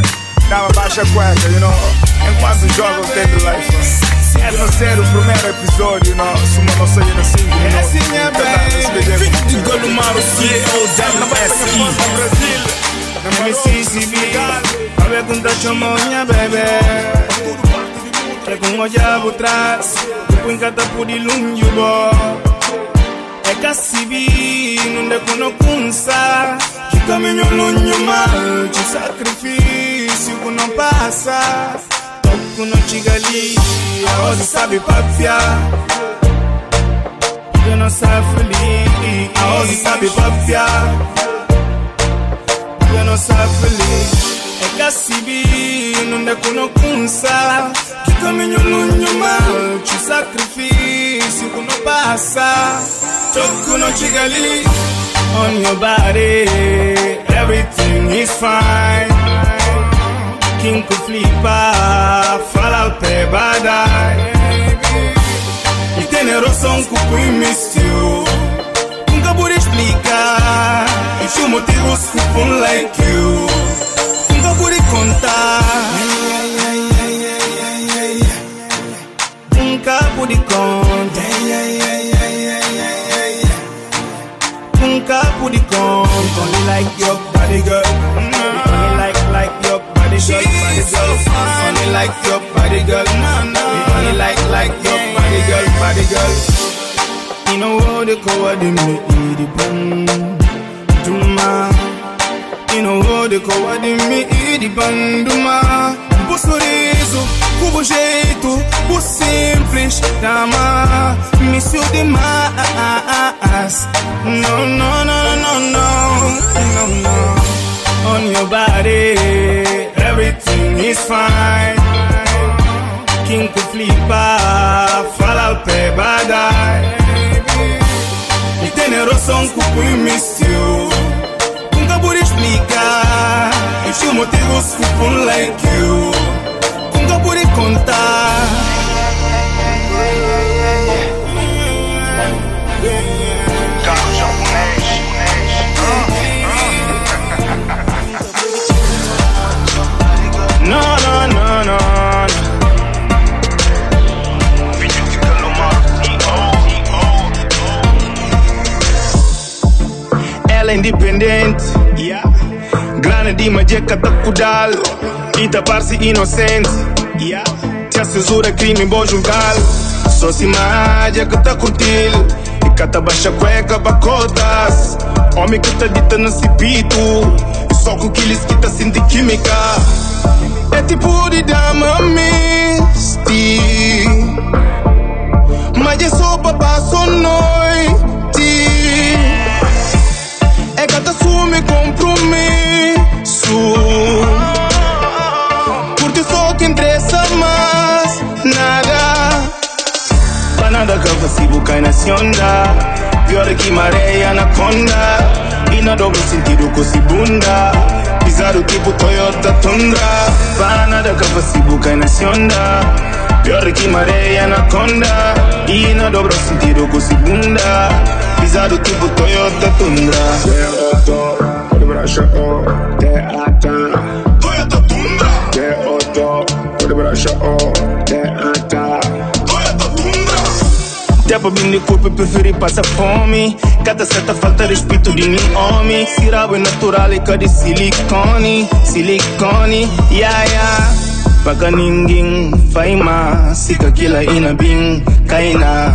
*laughs* Dama baixa a cueca, you know. Enquanto joga tem de laifar. É no ser o primeiro episódio, não. Não sair na 5 minutos. É assim, é bem. Fico de Golumar, o CEO da Brasil. MCCB, a ver quando chamou minha bebê. É com o diabo atrás, depois em cada por de lunho, bo. É cacibi, não de quando kunsa. Que caminho lunho mal, de sacrifício que não passa. Toco não chega ali, a hoje sabe papiar. Eu não sabe É cacibi, não de quando kunsa. Que caminho lunho mal, de sacrifício que não passa. Toco não chega ali, on your body, everything is fine. Quem que flipa, fala o pé badai. Il tenero razão que eu mistiu Nunca pude explicar E o motivo se for like you. Nunca pude contar Nunca pude contar Nunca pude contar Only like your body girl. Only like like your body girl. Body girl Only like your body girl. Only like like your body girl. body girl. You know what they call them me the bun Duma You know what they call them me the bun Duma Bo sorriso, cubo jeito, o simples dama Miss you demais No, no, no, no, no, no, no. On your body, everything is fine. King to flipa, fala pé badai. E que miss you. Nunca pude explicar E o motivo se for like you contar Carro japonês. No, no, no. Ela é independente Grana de majeca tá kudal. E tá parece inocente yeah. Te censura crime bom julgar Só se que tá curtir E cata baixa cueca bacotas Homem que tá dita no cipito E só com aqueles que tá sentindo química É tipo de dama misty Mas é só pra passar noite Pra nada que cai na Pior anaconda E na dobro sentido com se bunda Pisado tipo Toyota Tundra. Pra nada que passivo cai na sionda Pior que maré anaconda E na dobro sentido com bunda Pisado tipo Toyota Tundra. Auto, de braça, oh, de ata. Toyota Tundra. De auto, de braça, Bem de corpo, preferi passar fome. Cada certa falta respeito de mim, homem. Sirabo é natural e de silicone Silicone, yeah, yeah. Paga ninguém, faz má. Sica aquilo ina bem, caina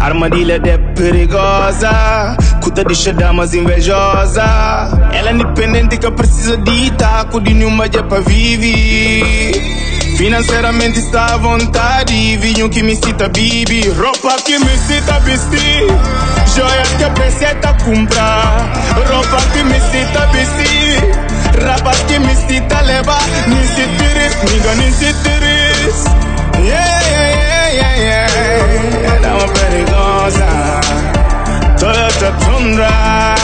Armadilha é perigosa. Cuta deixa damas invejosa. Ela é independente que precisa de taco De nenhuma é pra viver Financeiramente está à vontade Vinho que me cita bibi. Roupa que me cita vestir Joias que precisa comprar Roupa que me cita vestir Rapas que me cita levar. Nem se tires, nigga, nem se Yeah, yeah, yeah, yeah, yeah. Ela é uma perigosa Toyota Tundra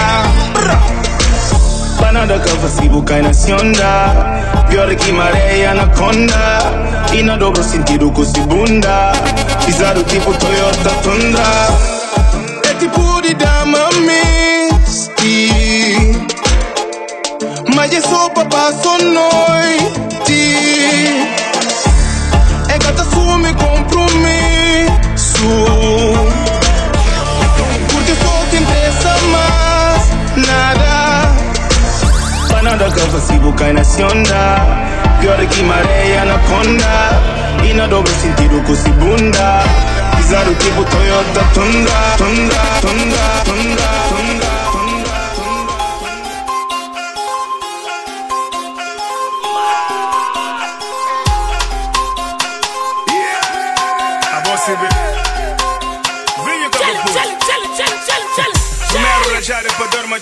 Panada que passivo cai na sionda. Pior que maré anaconda E na dobro sentido com se bunda Pisado tipo Toyota Tundra. É tipo de dama misty Mas é só pra passar noite É que te assume compromisso Panada que passivo cai na sionda Pior que maré anaconda. E na dobro sentido com se bunda. Pisado tipo Toyota Tundra Tundra, Tundra, Tundra,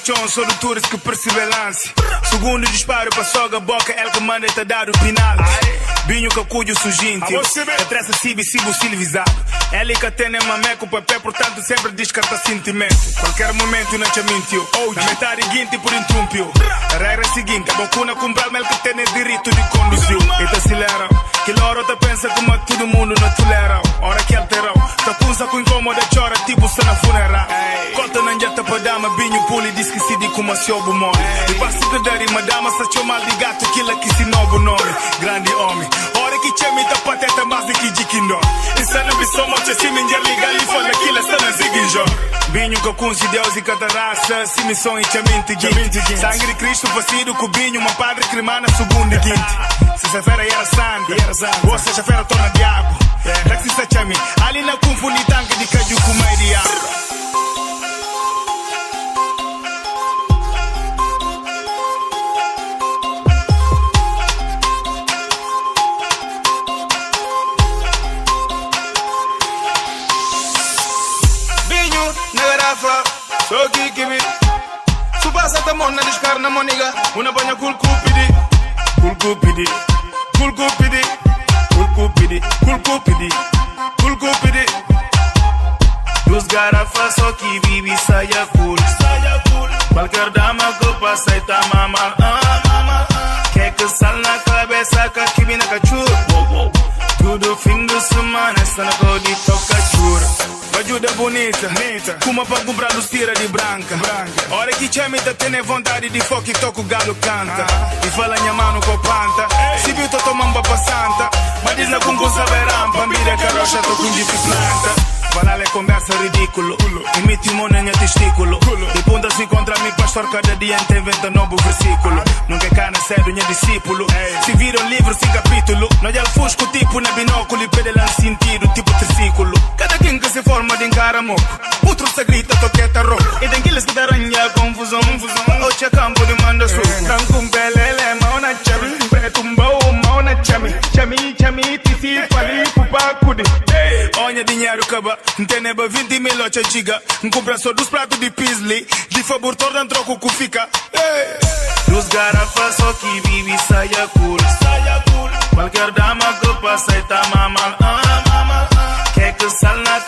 sou do tourist que percebe lance. Segundo disparo para soga boca, ele que manda te dar o pinal. Binho que cujo sujinte, atrasa cibi, cibo silvizado. Ele que tem uma meco papel, portanto sempre descarta sentimento. Qualquer momento não te mentiu. Na metade guinte por interrompiu. A regra é seguinte, a bocuna comprar mel que tem direito de conduzir. E te acelera. Que hora te pensa como todo mundo não tolera. Hora que alterou, te acusa com incômoda, chora, tipo se na funeral Conta na njata pa dama binho puli diz que se di kuma siobu mole E passa que dari madama sa chou mal di gato kila que se novo nome Grande homem Que che mi ta pateta que jikindo Insana bisomo che si minja liga li fala kila sana ziginjo Binho com kunzi Deus e cada raça Se missão e chaminti guinte Sangue de Cristo facido com binho Uma padre crimana segundo e quinte Sexta-feira era santa Ou sexta-feira torna diabo Taxi sa chami Ali na confundi tanque de caju com mai diabo garrafa, só que kiwi. Se passa tá mona descar na moniga, uma banha cool cupidi, cool cupidi, cool cupidi, cool cupidi, cool cupidi, cool cupidi. Dos garrafas só que vive saia cool Qualquer dama que passa e tá mama. Ah, mama, ah. Quer que sal na cabeça que aqui vem na cachorro Tudo fim de semana essa na cor chura Ajuda bonita, Kuma pra comprar luz tira de branca. Hora que chame tá tendo vontade de foco e toca o galo canta. E fala minha mano com planta Se viu tô tomando pra santa Mas diz na cumbusa verampa Mira que a rocha tô com de planta Valale conversa ridículo Imite o mono em testículo De ponta se encontra mi pastor Cada dia inventa novo versículo Nunca cana cedo minha discípulo Se vira um livro sem capítulo Nós é fusco tipo na binóculo E pedala sentido tipo triciclo Cada quem que se forma de encara moco Outro se grita toqueta roco E tem aqueles que daranha confusão Oche campo de manda sul Rankum pelele mauna chami Pretumbao mauna chami Chami chami tisi pali pupa kudi. Onha dinheiro caba Nteneba 20 mil ocha giga Compra só dos pratos de Pisley De favor torna troco com fica Dos garrafas só que vive saia cool Qualquer dama que passa e tá mama ah, mama, ah. Quer que sal na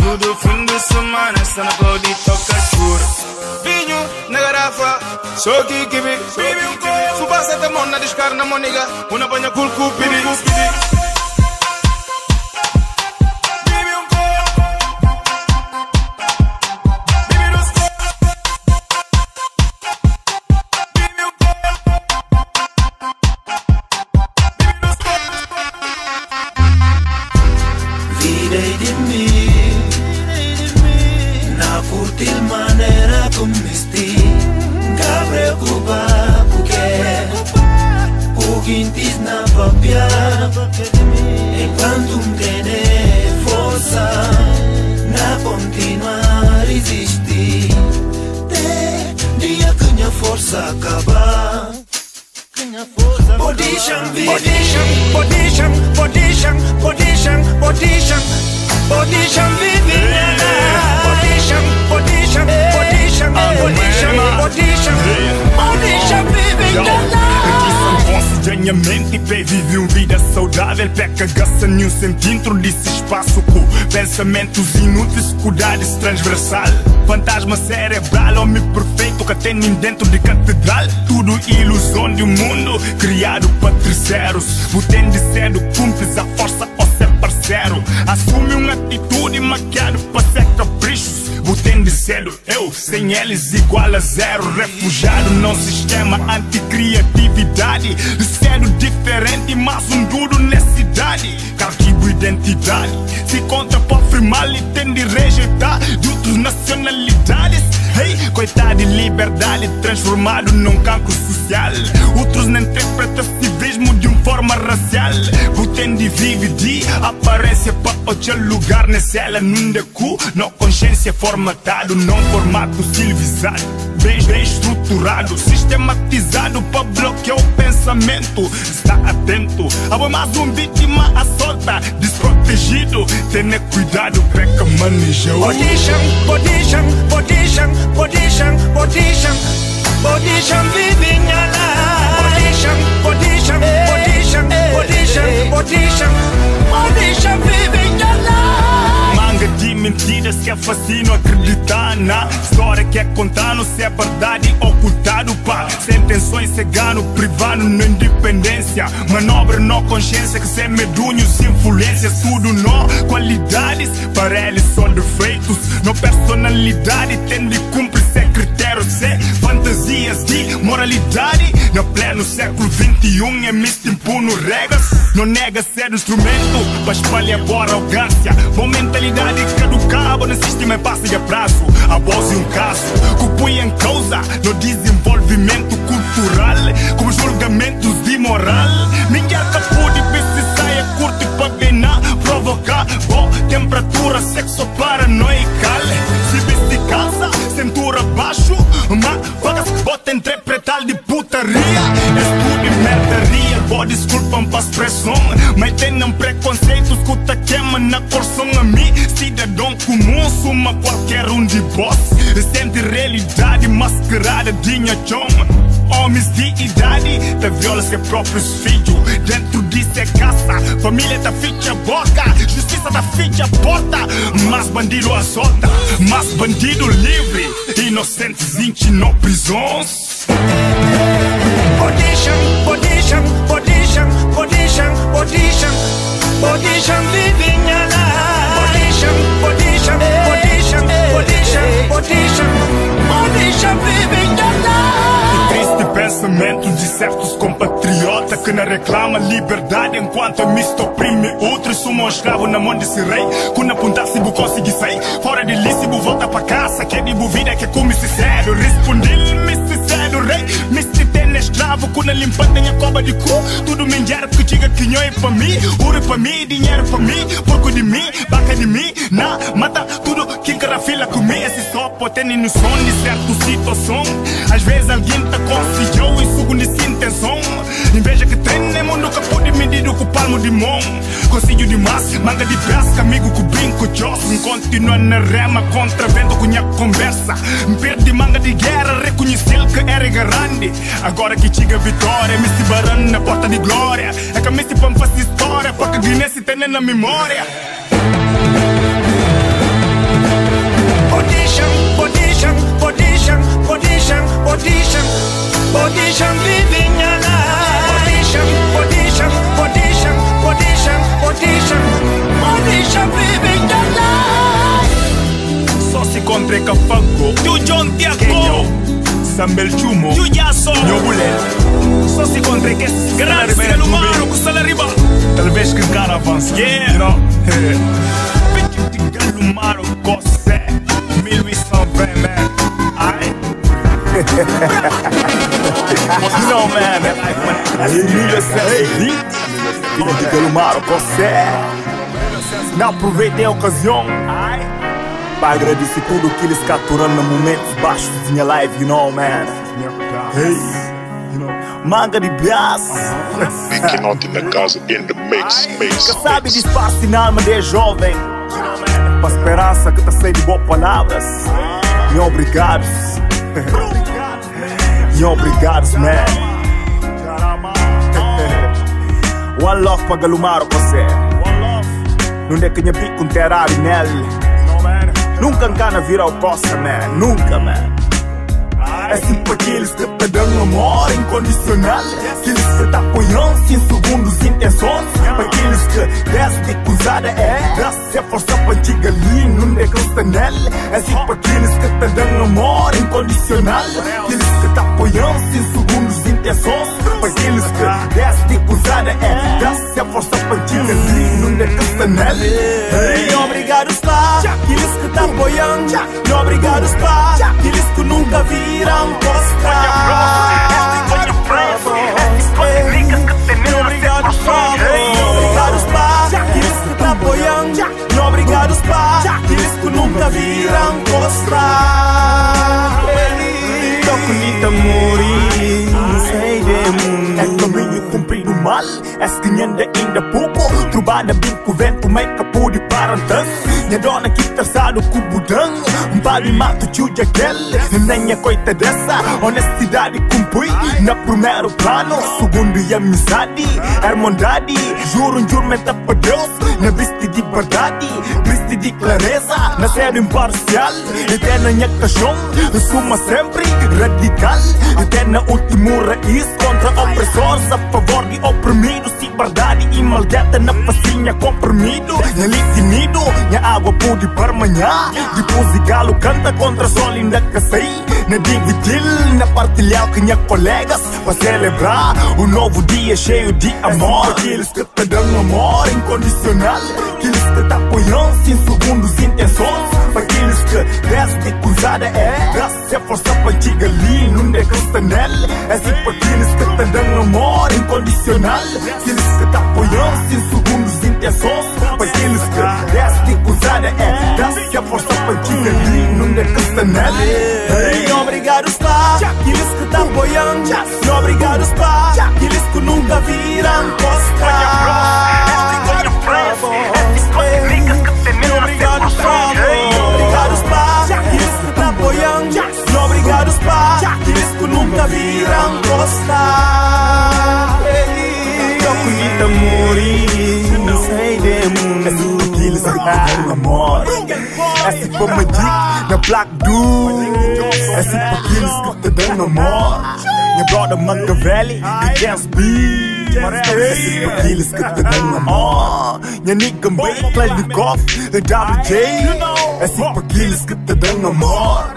cabeça que aqui vem na cachorro Tudo fim de semana essa na cor de toca chura Vinho na garrafa, só que kiwi. Se passa tá mona descar na moniga, uma banha cool cupidi. Videi di me Na curtil manera como esti Nunca preocupa porque Pugintis na papia Enquanto um tiene força Na continuar a resistir Te dia que minha força acabar Position, position, position, position, position, position, position, viving Consideranhamente bem vive uma vida saudável. Peca gasta nenhum centímetro desse espaço com Pensamentos inúteis, cuidados transversal. Fantasma cerebral, homem perfeito Que tem dentro de catedral. Tudo ilusão de um mundo criado para terceiros. Botem de cedo, cumpres a força ou ser parceiro. Assume uma atitude maquiado para ser caprichos Botem de cedo, eu sem eles igual a zero. Refugiado no sistema anticriatividade De cedo diferente, mas um duro nessa idade Carquibo identidade Se conta para afirmar e tem de rejeitar De outras nacionalidades Hey, coitado de liberdade transformado num cancro social. Outros não interpretam civismo de uma forma racial. Botem de vive de aparência para outro lugar nesse ela num decu Não consciência formatado, não formato civilizado. Bem, bem estruturado, sistematizado para bloquear o pensamento. Está atento, a mais um vítima à solta. Desprotegido, tenha cuidado, peca maneja Position, position, position, position, position, position, viving your life. Position, position, position, position, position, position, viving your life. Manga de mentiras que é fascino acreditar na história que é contando se é verdade ocultado pá. Sem intenções cegano privado na independência. Manobra na consciência que sem medunhos influências tudo nó. Qualidades para eles só defeitos. No personalidade tem de cumprir critério sem fantasias de moralidade. No pleno século 21 é misto impuno regras. Não nega ser instrumento para espalhar boa arrogância. Boa mentalidade caducava no sistema passa de prazo Após um caso que põe em causa no desenvolvimento cultural Como julgamentos de moral. Ninguém capô de se saia curto para benar Provocar boa temperatura sexo paranoical Mas tem um preconceito Escuta queima na corção a mim Cidadão comum Suma qualquer um de boss Sente realidade mascarada de nhachão Homens de idade Tá viola seus próprios filhos Dentro disso é caça Família tá ficha boca. Justiça tá ficha porta Mas bandido assolta Mas bandido livre Inocentes 29 prisões audition, audition, audition, audition, living your life. Audition, audition, audition, audition, audition, audition, living your life. Triste pensamento de certos compatriotas que não reclama liberdade enquanto a mista oprime outros. Suma um escravo na mão desse rei. Quando apontar se bu conseguir sair fora de lícito, volta pra casa. Que é de vida que come sincero. Respondi-me sincero, rei. Me se tem escravo quando limpa tem a cova de cu. Tudo mendiar porque diga que não é pra mim. Ouro pra mim, dinheiro pra mim. Porco de mim, baca de mim. Na mata tudo que fila comigo. Esse só potente no som de certa situação. Às vezes alguém tá conseguiu e sugo de intenção. Inveja que treina é mundo que pode medir com palmo de mão. Consigo demais, manga de pesca, amigo com brinco, joss. Continua na rema contra vento com minha conversa. Perdi manga de guerra, reconheci que era grande. Agora que chega a vitória, me se na porta de glória. É que a me se pão faz história, porque Guinness tem na memória. Audition, audition, audition, audition, audition, audition, life. Audition, audition, audition, audition, audition, audition, life. Só se com Fango. Tu John Tiago. Samuel Chumo. Só se encontrei com esses grandes ser humano com salariba. Talvez que cara avance. Yeah. *laughs* You know? De galumaro cosé. 1820, man. Ai. Não, man. 1720. Filha de galumaro cosé. Não aproveitei a ocasião. Ai. Para agradecer tudo que eles capturaram no momentos baixos de minha live, you know, man. Hey, you know, manga de braço. Big Not in the casa, in the mix, mix, Que sabe e alma de jovem. Pra esperança que tá cheio de boas palavras. E obrigados. E obrigados, man. One love pra galumar você. Não é que minha bico um terário nele. Nunca engana vira o costa, man. Nunca, man. É sempre aqueles que te dão amor incondicional. Que te apoiam sem segundos intenções Aqueles que desce de cruzada é Graças a força para te galinho onde é que nele É sempre aqueles que te dão amor incondicional. Que te apoiam sem segundos intenções Aqueles que desce de cruzada é Graças a força para te galinho onde é que está nele Ei, obrigado, pá Aqueles que te apoiam E obrigado, pá Aqueles que nunca viram Obrigado, pá. Obrigado, pá. Aqueles que te apoiam. E obrigado, pá. Aqueles que nunca viram mostrar. Toco nita morir. Sei de mundo. Mal. É esquinhando ainda pouco. Cubana bin ku vento mai kapu di parantas Nya dona kita sado ku budang Mbali mato chuja gel Nanya coita dessa Honestidade cumpui Na primeiro plano. Segundo e amizade Hermandade Juro, juro, meta pra Deus Na vista de verdade Vista de clareza Na série imparcial. Eterna minha caixão Suma sempre radical. Eterna último raiz Contra opressores maldita Na facinha comprimido Nha litinido Nha água pude permanhar Depois de galo canta contra sol ainda cacei Na dividir Na partilhar com minha colegas Para celebrar o novo dia cheio de amor. Aqueles que te dão amor incondicional Aqueles que te apoiam sem segundos intenções Para aqueles que desde cruzada é Graça é força para antiga ali Num de castanel É assim para aqueles que te dão amor incondicional que te apoiam sem segundos intenções Para aqueles que desde cruzada é Graça é castanel Hey, obrigado pá Aqueles que te apoiam E obrigado pá Aqueles que nunca viram costas Obrigado, Aqueles que nunca viram costas. Eu bonita morir, não sei de mundo. Aqueles que te amor. Esse foi uma dica na Black Dude. Esse foi aqueles que te dão amor. Minha brother Machiavelli, the Jazz Beat. Esse foi aqueles que te dão amor. Minha nigga Mbay, Klashnikov, WJ. Esse foi aqueles que te dão amor.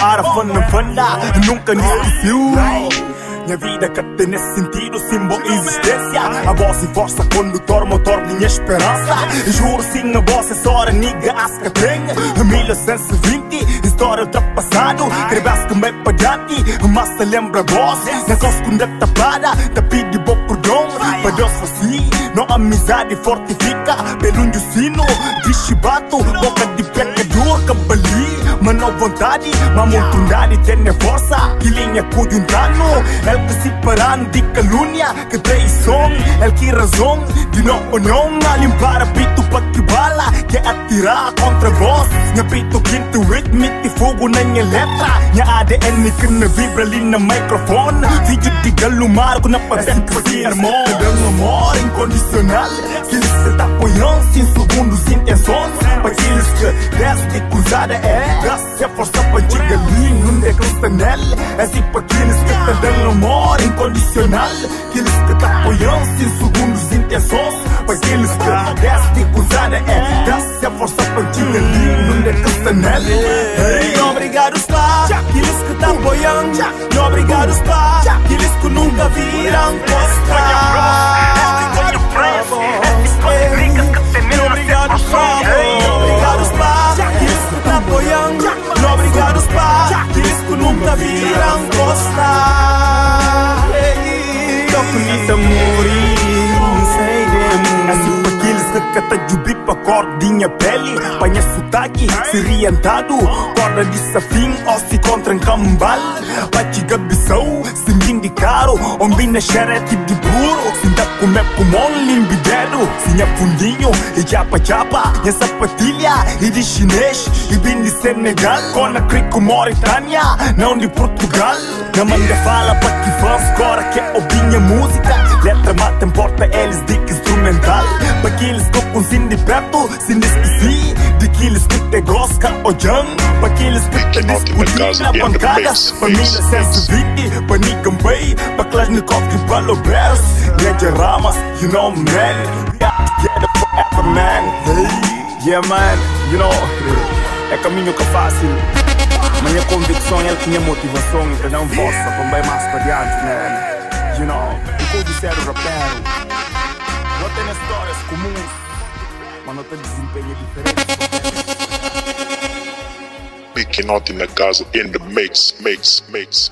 Ara fana fana, nunca me esqueceu. Minha vida que tem nesse sentido, símbolo existência A voz e força, condutor, motor, minha esperança. Juro sim, a voz é só a nigga, as que tem 1920, história ultrapassado Crebas que me pagante, mas se lembra a voz. Na coscunda tapada, te pedi bom perdão. Para Deus assim, não amizade fortifica. Pelo um sino, de chibato, boca de pecador, cabali Mas não vontade, mas montundade tem força Que linha conjuntano, El que se parano de calúnia Que traição, el que razão De não união a limpar a pito pa que Que atirar contra vós Nha pito quinto ritmo e fogo na minha letra Nha ADN que na vibra ali na microfone Vídeo de galo marco na patente para ser amor Dando amor incondicional Que eles que te apoiam sem segundos intenções Para aqueles que desce cruzada é Graça força para antiga linha Onde é castanel É assim para aqueles que te dão amor incondicional Aqueles que te apoiam sem segundos intenções Para aqueles que desce cruzada é Graça força antiga linha Onde é castanel Hey, obrigado pá Aqueles que te apoiam E obrigados pá Aqueles que nunca viram costas Obrigados pá Obrigados pá Aqueles que te apoiam E obrigados pá Aqueles que nunca viram bonita morir Não sei de Assim para aqueles que cata jubi pra cordinha pele Panha sotaque, seriantado Corda de safim, ossi contra cambal. Bate gabição, singin de caro Ombina xerete de burro. Sinta comer pulmão, limbi dedo Sinha fundinho e chapa chapa Minha sapatilha e de chinês E vim de Senegal. Kona crico Mauritânia, não de Portugal. Na manga fala pra que fãs cora que ouvir música. Letra mata importa eles de que instrumental. Perto Sem esqueci de aqueles que te olhando Pra aqueles que te discutem na bancada. Família 120, pra Nigan Bay Pra Klashnikov e pra Lobers Neja Ramas, you know man. We are together forever man. Hey, yeah man, you know. É caminho que é fácil. Minha convicção é que minha motivação Então não posso também mais para diante man. You know, o que eu disser o rapero Tem histórias comuns Mas não tem desempenho diferente Note na casa in the mix, mix, mix.